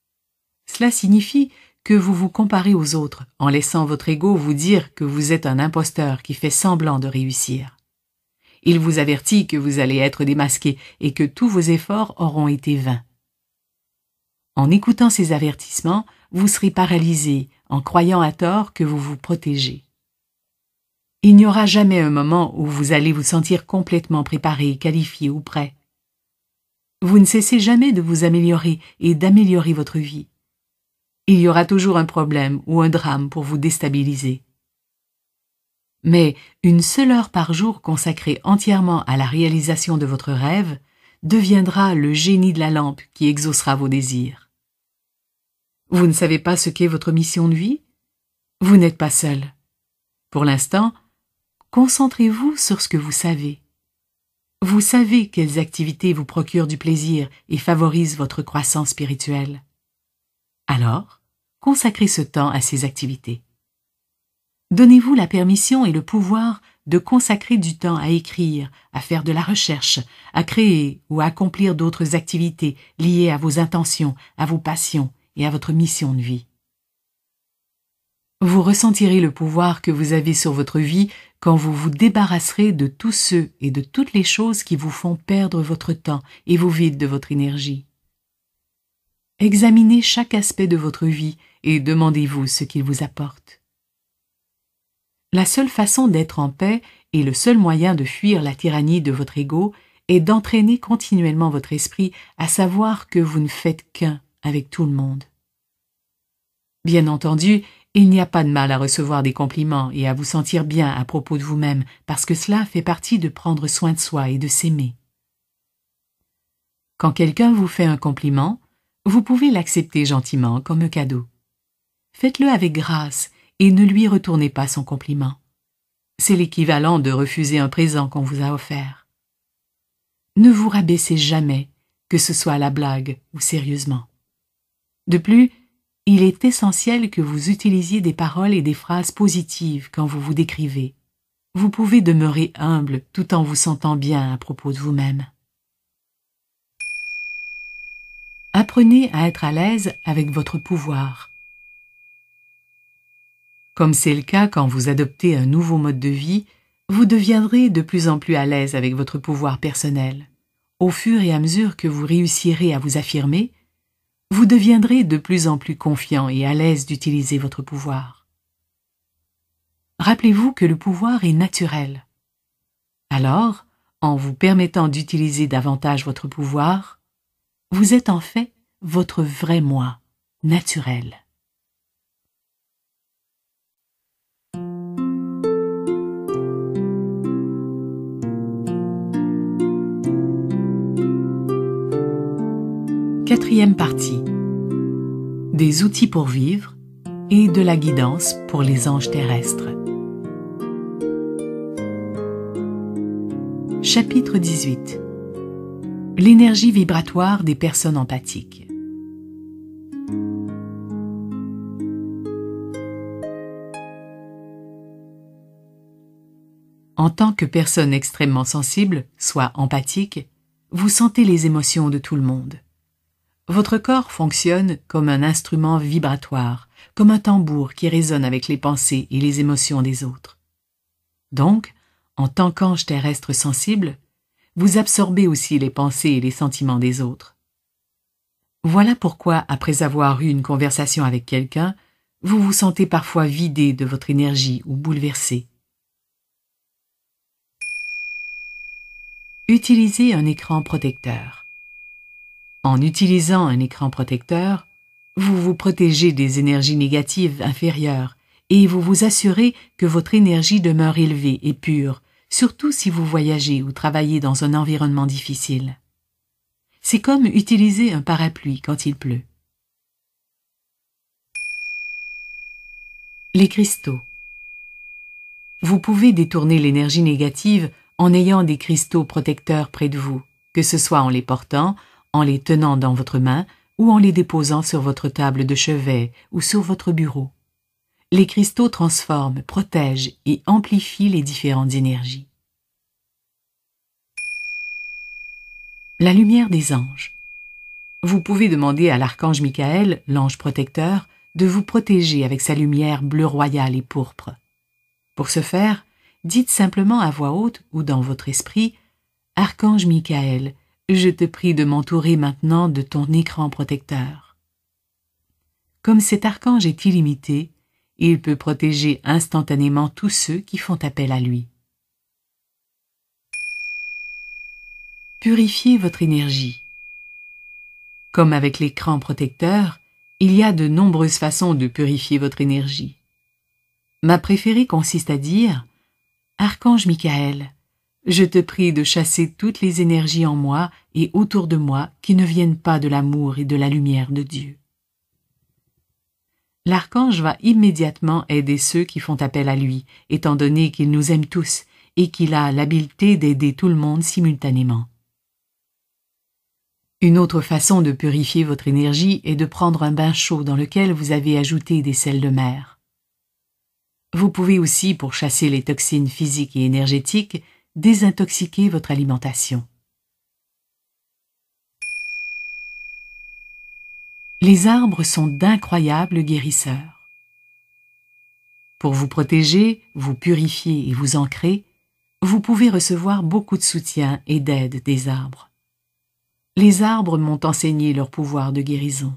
Cela signifie que vous vous comparez aux autres en laissant votre ego vous dire que vous êtes un imposteur qui fait semblant de réussir. Il vous avertit que vous allez être démasqué et que tous vos efforts auront été vains. En écoutant ces avertissements, vous serez paralysé en croyant à tort que vous vous protégez. Il n'y aura jamais un moment où vous allez vous sentir complètement préparé, qualifié ou prêt. Vous ne cessez jamais de vous améliorer et d'améliorer votre vie. Il y aura toujours un problème ou un drame pour vous déstabiliser. Mais une seule heure par jour consacrée entièrement à la réalisation de votre rêve deviendra le génie de la lampe qui exaucera vos désirs. Vous ne savez pas ce qu'est votre mission de vie? Vous n'êtes pas seul. Pour l'instant, concentrez-vous sur ce que vous savez. Vous savez quelles activités vous procurent du plaisir et favorisent votre croissance spirituelle. Alors, consacrez ce temps à ces activités. Donnez-vous la permission et le pouvoir de consacrer du temps à écrire, à faire de la recherche, à créer ou à accomplir d'autres activités liées à vos intentions, à vos passions et à votre mission de vie. Vous ressentirez le pouvoir que vous avez sur votre vie quand vous vous débarrasserez de tous ceux et de toutes les choses qui vous font perdre votre temps et vous vident de votre énergie. Examinez chaque aspect de votre vie et demandez-vous ce qu'il vous apporte. La seule façon d'être en paix et le seul moyen de fuir la tyrannie de votre ego est d'entraîner continuellement votre esprit à savoir que vous ne faites qu'un avec tout le monde. Bien entendu, il n'y a pas de mal à recevoir des compliments et à vous sentir bien à propos de vous-même, parce que cela fait partie de prendre soin de soi et de s'aimer. Quand quelqu'un vous fait un compliment, vous pouvez l'accepter gentiment comme un cadeau. Faites-le avec grâce et ne lui retournez pas son compliment. C'est l'équivalent de refuser un présent qu'on vous a offert. Ne vous rabaissez jamais, que ce soit à la blague ou sérieusement. De plus, il est essentiel que vous utilisiez des paroles et des phrases positives quand vous vous décrivez. Vous pouvez demeurer humble tout en vous sentant bien à propos de vous-même. Apprenez à être à l'aise avec votre pouvoir. Comme c'est le cas quand vous adoptez un nouveau mode de vie, vous deviendrez de plus en plus à l'aise avec votre pouvoir personnel. Au fur et à mesure que vous réussirez à vous affirmer, vous deviendrez de plus en plus confiant et à l'aise d'utiliser votre pouvoir. Rappelez-vous que le pouvoir est naturel. Alors, en vous permettant d'utiliser davantage votre pouvoir, vous êtes en fait votre vrai moi, naturel. Quatrième partie. Des outils pour vivre et de la guidance pour les anges terrestres. Chapitre 18 L'énergie vibratoire des personnes empathiques. En tant que personne extrêmement sensible, soit empathique, vous sentez les émotions de tout le monde. Votre corps fonctionne comme un instrument vibratoire, comme un tambour qui résonne avec les pensées et les émotions des autres. Donc, en tant qu'ange terrestre sensible, vous absorbez aussi les pensées et les sentiments des autres. Voilà pourquoi, après avoir eu une conversation avec quelqu'un, vous vous sentez parfois vidé de votre énergie ou bouleversé. Utilisez un écran protecteur. En utilisant un écran protecteur, vous vous protégez des énergies négatives inférieures et vous vous assurez que votre énergie demeure élevée et pure surtout si vous voyagez ou travaillez dans un environnement difficile. C'est comme utiliser un parapluie quand il pleut. Les cristaux. Vous pouvez détourner l'énergie négative en ayant des cristaux protecteurs près de vous, que ce soit en les portant, en les tenant dans votre main ou en les déposant sur votre table de chevet ou sur votre bureau. Les cristaux transforment, protègent et amplifient les différentes énergies. La lumière des anges. Vous pouvez demander à l'archange Michael, l'ange protecteur, de vous protéger avec sa lumière bleu royale et pourpre. Pour ce faire, dites simplement à voix haute ou dans votre esprit Archange Michael, je te prie de m'entourer maintenant de ton écran protecteur. Comme cet archange est illimité, il peut protéger instantanément tous ceux qui font appel à lui. Purifiez votre énergie. Comme avec l'écran protecteur, il y a de nombreuses façons de purifier votre énergie. Ma préférée consiste à dire Archange Michael, je te prie de chasser toutes les énergies en moi et autour de moi qui ne viennent pas de l'amour et de la lumière de Dieu. L'archange va immédiatement aider ceux qui font appel à lui, étant donné qu'il nous aime tous et qu'il a l'habileté d'aider tout le monde simultanément. Une autre façon de purifier votre énergie est de prendre un bain chaud dans lequel vous avez ajouté des sels de mer. Vous pouvez aussi, pour chasser les toxines physiques et énergétiques, désintoxiquer votre alimentation. Les arbres sont d'incroyables guérisseurs. Pour vous protéger, vous purifier et vous ancrer, vous pouvez recevoir beaucoup de soutien et d'aide des arbres. Les arbres m'ont enseigné leur pouvoir de guérison.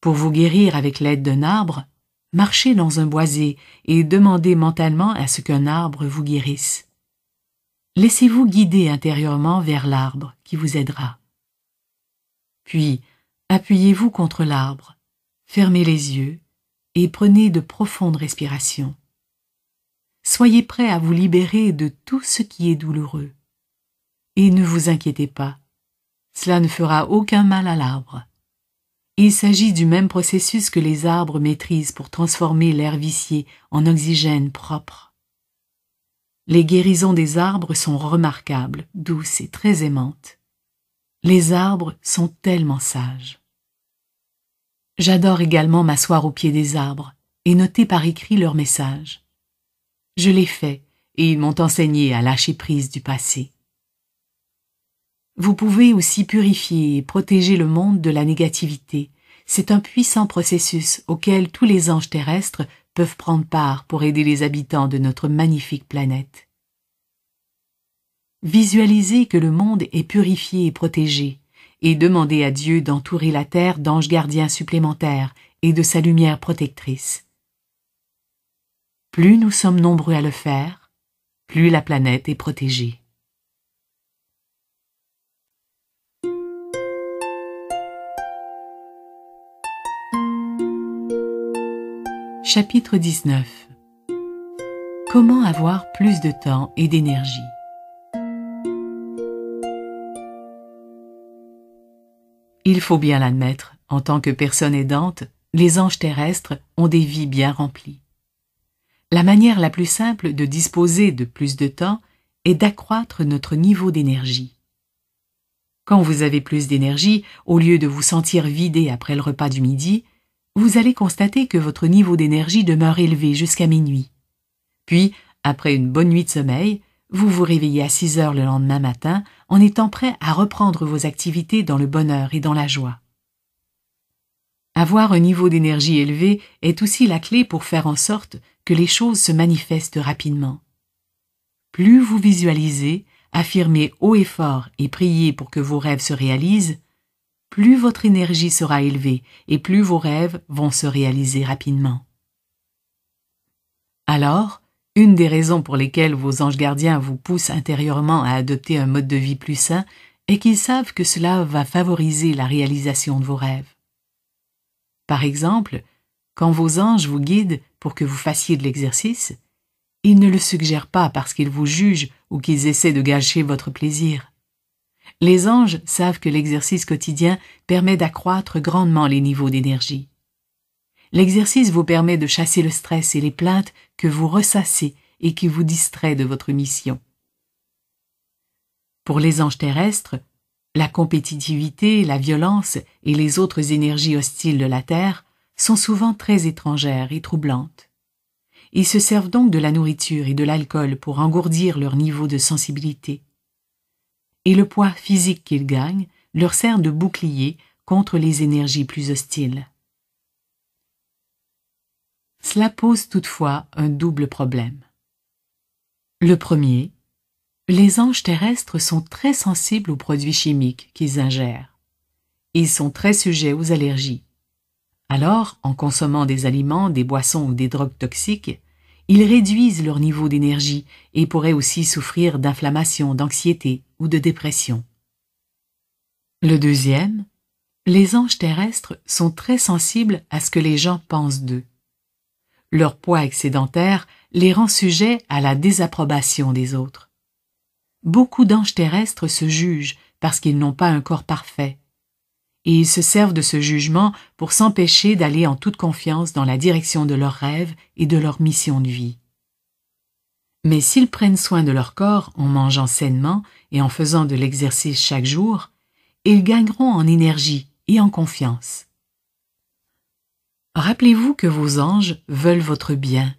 Pour vous guérir avec l'aide d'un arbre, marchez dans un boisé et demandez mentalement à ce qu'un arbre vous guérisse. Laissez-vous guider intérieurement vers l'arbre qui vous aidera. Puis, appuyez-vous contre l'arbre, fermez les yeux et prenez de profondes respirations. Soyez prêt à vous libérer de tout ce qui est douloureux. Et ne vous inquiétez pas, cela ne fera aucun mal à l'arbre. Il s'agit du même processus que les arbres maîtrisent pour transformer l'air vicié en oxygène propre. Les guérisons des arbres sont remarquables, douces et très aimantes. Les arbres sont tellement sages. J'adore également m'asseoir au pied des arbres et noter par écrit leurs messages. Je l'ai fait et ils m'ont enseigné à lâcher prise du passé. Vous pouvez aussi purifier et protéger le monde de la négativité. C'est un puissant processus auquel tous les anges terrestres peuvent prendre part pour aider les habitants de notre magnifique planète. Visualisez que le monde est purifié et protégé, et demandez à Dieu d'entourer la Terre d'anges gardiens supplémentaires et de sa lumière protectrice. Plus nous sommes nombreux à le faire, plus la planète est protégée. Chapitre 19 Comment avoir plus de temps et d'énergie? Il faut bien l'admettre, en tant que personne aidante, les anges terrestres ont des vies bien remplies. La manière la plus simple de disposer de plus de temps est d'accroître notre niveau d'énergie. Quand vous avez plus d'énergie, au lieu de vous sentir vidé après le repas du midi, vous allez constater que votre niveau d'énergie demeure élevé jusqu'à minuit. Puis, après une bonne nuit de sommeil, vous vous réveillez à 6 heures le lendemain matin en étant prêt à reprendre vos activités dans le bonheur et dans la joie. Avoir un niveau d'énergie élevé est aussi la clé pour faire en sorte que les choses se manifestent rapidement. Plus vous visualisez, affirmez haut et fort et priez pour que vos rêves se réalisent, plus votre énergie sera élevée et plus vos rêves vont se réaliser rapidement. Alors, une des raisons pour lesquelles vos anges gardiens vous poussent intérieurement à adopter un mode de vie plus sain est qu'ils savent que cela va favoriser la réalisation de vos rêves. Par exemple, quand vos anges vous guident pour que vous fassiez de l'exercice, ils ne le suggèrent pas parce qu'ils vous jugent ou qu'ils essaient de gâcher votre plaisir. Les anges savent que l'exercice quotidien permet d'accroître grandement les niveaux d'énergie. L'exercice vous permet de chasser le stress et les plaintes que vous ressassez et qui vous distraient de votre mission. Pour les anges terrestres, la compétitivité, la violence et les autres énergies hostiles de la Terre sont souvent très étrangères et troublantes. Ils se servent donc de la nourriture et de l'alcool pour engourdir leur niveau de sensibilité et le poids physique qu'ils gagnent leur sert de bouclier contre les énergies plus hostiles. Cela pose toutefois un double problème. Le premier, les anges terrestres sont très sensibles aux produits chimiques qu'ils ingèrent. Ils sont très sujets aux allergies. Alors, en consommant des aliments, des boissons ou des drogues toxiques, ils réduisent leur niveau d'énergie et pourraient aussi souffrir d'inflammation, d'anxiété de dépression. Le deuxième, les anges terrestres sont très sensibles à ce que les gens pensent d'eux. Leur poids excédentaire les rend sujets à la désapprobation des autres. Beaucoup d'anges terrestres se jugent parce qu'ils n'ont pas un corps parfait, et ils se servent de ce jugement pour s'empêcher d'aller en toute confiance dans la direction de leurs rêves et de leur mission de vie. Mais s'ils prennent soin de leur corps en mangeant sainement et en faisant de l'exercice chaque jour, ils gagneront en énergie et en confiance. Rappelez-vous que vos anges veulent votre bien.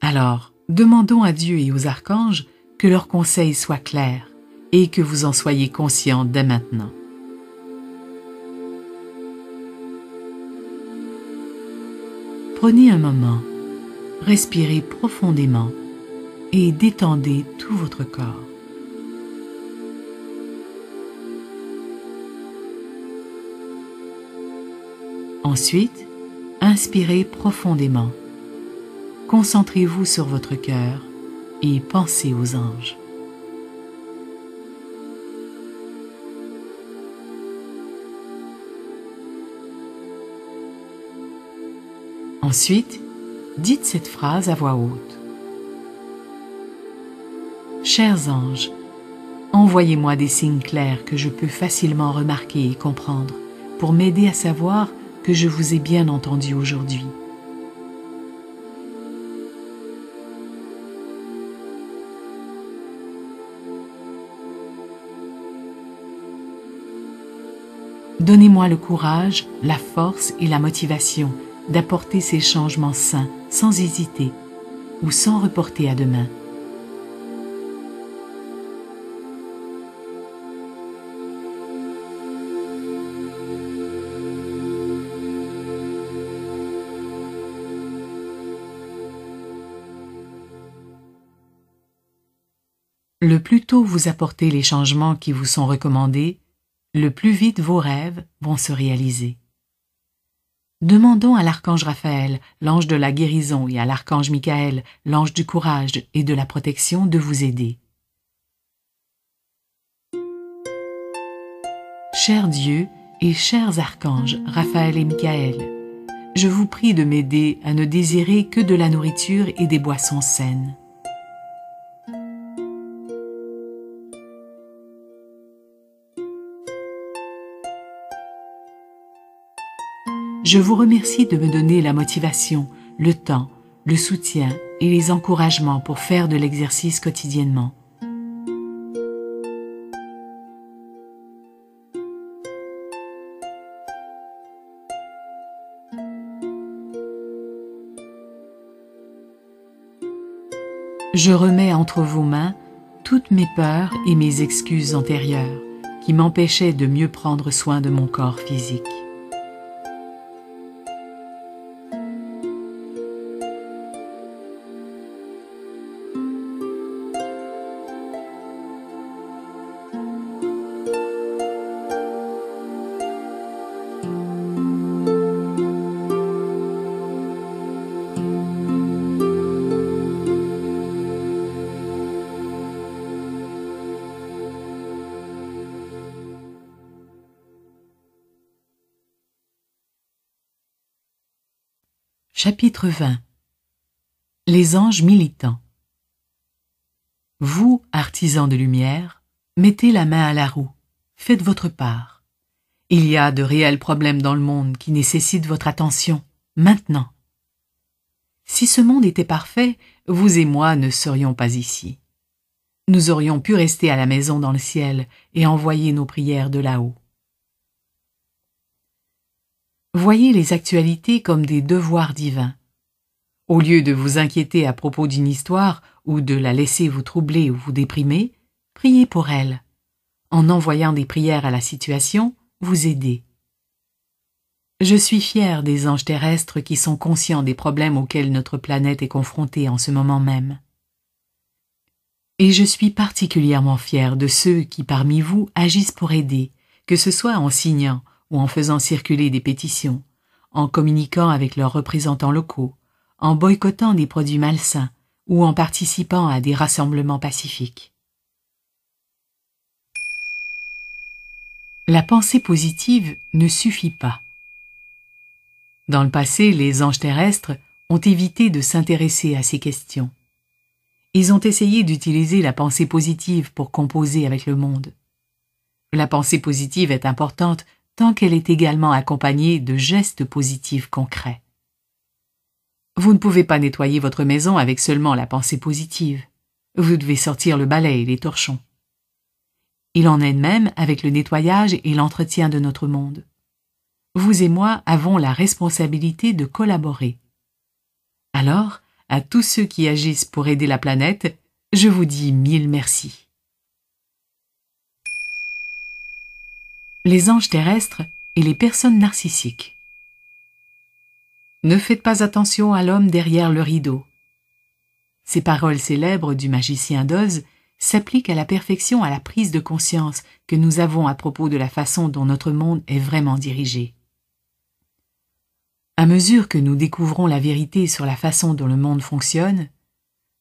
Alors, demandons à Dieu et aux archanges que leurs conseils soient clairs et que vous en soyez conscients dès maintenant. Prenez un moment, respirez profondément et détendez tout votre corps. Ensuite, inspirez profondément. Concentrez-vous sur votre cœur et pensez aux anges. Ensuite, dites cette phrase à voix haute. Chers anges, envoyez-moi des signes clairs que je peux facilement remarquer et comprendre pour m'aider à savoir que je vous ai bien entendu aujourd'hui. Donnez-moi le courage, la force et la motivation d'apporter ces changements sains sans hésiter ou sans reporter à demain. Plus tôt vous apportez les changements qui vous sont recommandés, le plus vite vos rêves vont se réaliser. Demandons à l'archange Raphaël, l'ange de la guérison, et à l'archange Michael, l'ange du courage et de la protection, de vous aider. Cher Dieu et chers archanges Raphaël et Michael, je vous prie de m'aider à ne désirer que de la nourriture et des boissons saines. Je vous remercie de me donner la motivation, le temps, le soutien et les encouragements pour faire de l'exercice quotidiennement. Je remets entre vos mains toutes mes peurs et mes excuses antérieures qui m'empêchaient de mieux prendre soin de mon corps physique. Chapitre 20 Les anges militants Vous, artisans de lumière, mettez la main à la roue faites votre part. Il y a de réels problèmes dans le monde qui nécessitent votre attention, maintenant. Si ce monde était parfait, vous et moi ne serions pas ici. Nous aurions pu rester à la maison dans le ciel et envoyer nos prières de là-haut. Voyez les actualités comme des devoirs divins. Au lieu de vous inquiéter à propos d'une histoire ou de la laisser vous troubler ou vous déprimer, priez pour elle. En envoyant des prières à la situation, vous aidez. Je suis fier des anges terrestres qui sont conscients des problèmes auxquels notre planète est confrontée en ce moment même. Et je suis particulièrement fier de ceux qui parmi vous agissent pour aider, que ce soit en signant ou en faisant circuler des pétitions, en communiquant avec leurs représentants locaux, en boycottant des produits malsains ou en participant à des rassemblements pacifiques. La pensée positive ne suffit pas. Dans le passé, les anges terrestres ont évité de s'intéresser à ces questions. Ils ont essayé d'utiliser la pensée positive pour composer avec le monde. La pensée positive est importante tant qu'elle est également accompagnée de gestes positifs concrets. Vous ne pouvez pas nettoyer votre maison avec seulement la pensée positive. Vous devez sortir le balai et les torchons. Il en est de même avec le nettoyage et l'entretien de notre monde. Vous et moi avons la responsabilité de collaborer. Alors, à tous ceux qui agissent pour aider la planète, je vous dis mille merci. Les anges terrestres et les personnes narcissiques. Ne faites pas attention à l'homme derrière le rideau. Ces paroles célèbres du magicien d'Oz s'appliquent à la perfection à la prise de conscience que nous avons à propos de la façon dont notre monde est vraiment dirigé. À mesure que nous découvrons la vérité sur la façon dont le monde fonctionne,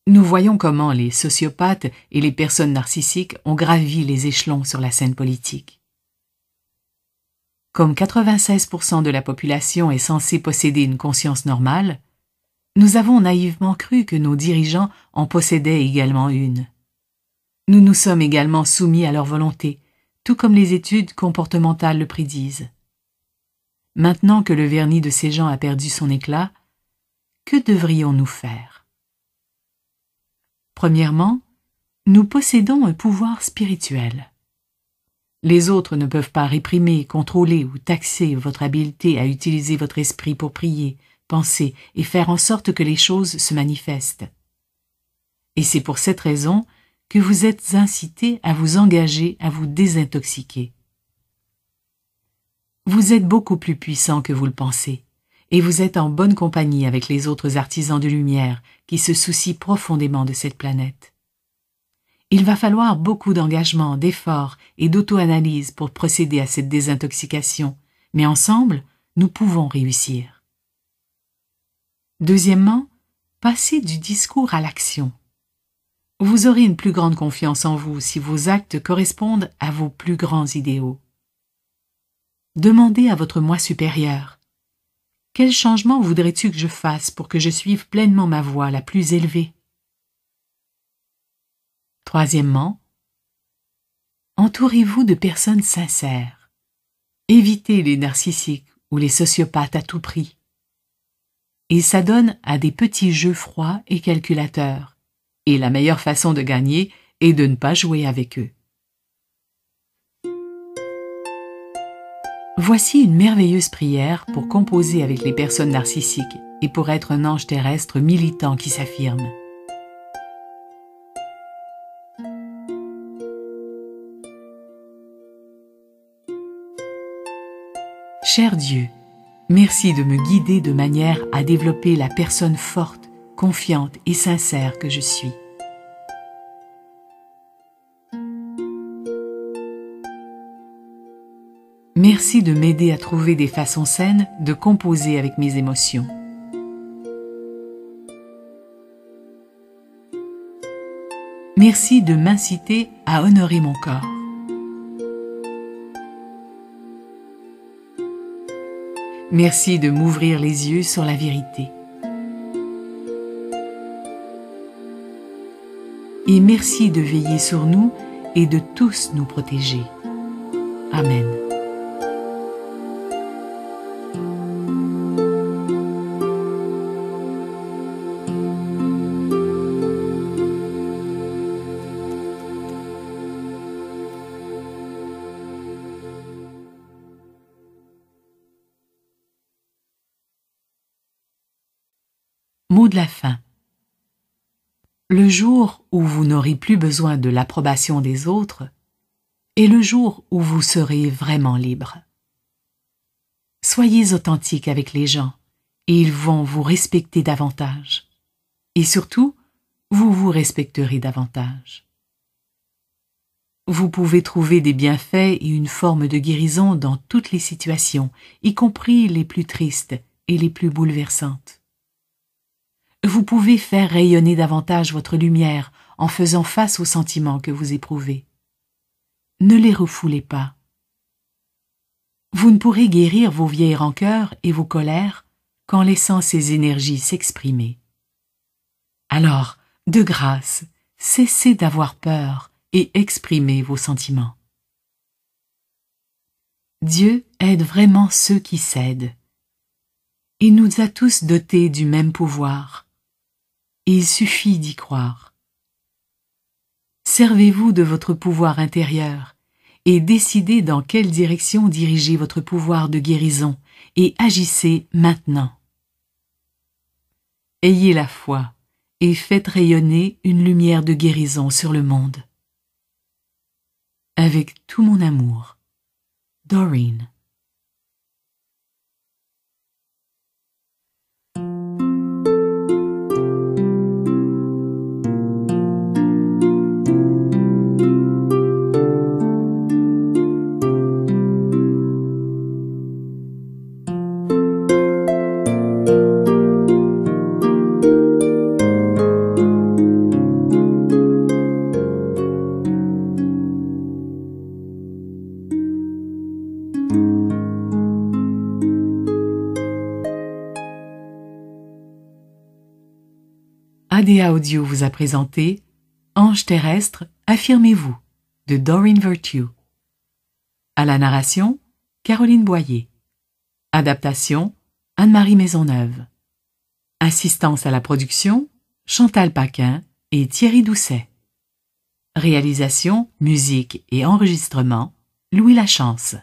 nous voyons comment les sociopathes et les personnes narcissiques ont gravi les échelons sur la scène politique. Comme 96% de la population est censée posséder une conscience normale, nous avons naïvement cru que nos dirigeants en possédaient également une. Nous nous sommes également soumis à leur volonté, tout comme les études comportementales le prédisent. Maintenant que le vernis de ces gens a perdu son éclat, que devrions-nous faire? Premièrement, nous possédons un pouvoir spirituel. Les autres ne peuvent pas réprimer, contrôler ou taxer votre habileté à utiliser votre esprit pour prier, penser et faire en sorte que les choses se manifestent. Et c'est pour cette raison que vous êtes incité à vous engager à vous désintoxiquer. Vous êtes beaucoup plus puissant que vous le pensez, et vous êtes en bonne compagnie avec les autres artisans de lumière qui se soucient profondément de cette planète. Il va falloir beaucoup d'engagement, d'efforts et d'auto-analyse pour procéder à cette désintoxication, mais ensemble, nous pouvons réussir. Deuxièmement, passez du discours à l'action. Vous aurez une plus grande confiance en vous si vos actes correspondent à vos plus grands idéaux. Demandez à votre moi supérieur. Quel changement voudrais-tu que je fasse pour que je suive pleinement ma voie la plus élevée? Troisièmement, entourez-vous de personnes sincères. Évitez les narcissiques ou les sociopathes à tout prix. Ils s'adonnent à des petits jeux froids et calculateurs, et la meilleure façon de gagner est de ne pas jouer avec eux. Voici une merveilleuse prière pour composer avec les personnes narcissiques et pour être un ange terrestre militant qui s'affirme. Cher Dieu, merci de me guider de manière à développer la personne forte, confiante et sincère que je suis. Merci de m'aider à trouver des façons saines de composer avec mes émotions. Merci de m'inciter à honorer mon corps. Merci de m'ouvrir les yeux sur la vérité. Et merci de veiller sur nous et de tous nous protéger. Amen. De l'approbation des autres est le jour où vous serez vraiment libre. Soyez authentique avec les gens et ils vont vous respecter davantage. Et surtout, vous vous respecterez davantage. Vous pouvez trouver des bienfaits et une forme de guérison dans toutes les situations, y compris les plus tristes et les plus bouleversantes vous pouvez faire rayonner davantage votre lumière en faisant face aux sentiments que vous éprouvez. Ne les refoulez pas. Vous ne pourrez guérir vos vieilles rancœurs et vos colères qu'en laissant ces énergies s'exprimer. Alors, de grâce, cessez d'avoir peur et exprimez vos sentiments. Dieu aide vraiment ceux qui cèdent. Il nous a tous dotés du même pouvoir il suffit d'y croire. Servez-vous de votre pouvoir intérieur et décidez dans quelle direction diriger votre pouvoir de guérison et agissez maintenant. Ayez la foi et faites rayonner une lumière de guérison sur le monde. Avec tout mon amour, Doreen. Audio vous a présenté Ange terrestre, affirmez-vous de Doreen Virtue. À la narration, Caroline Boyer. Adaptation, Anne-Marie Maisonneuve. Assistance à la production, Chantal Paquin et Thierry Doucet. Réalisation, musique et enregistrement, Louis Lachance.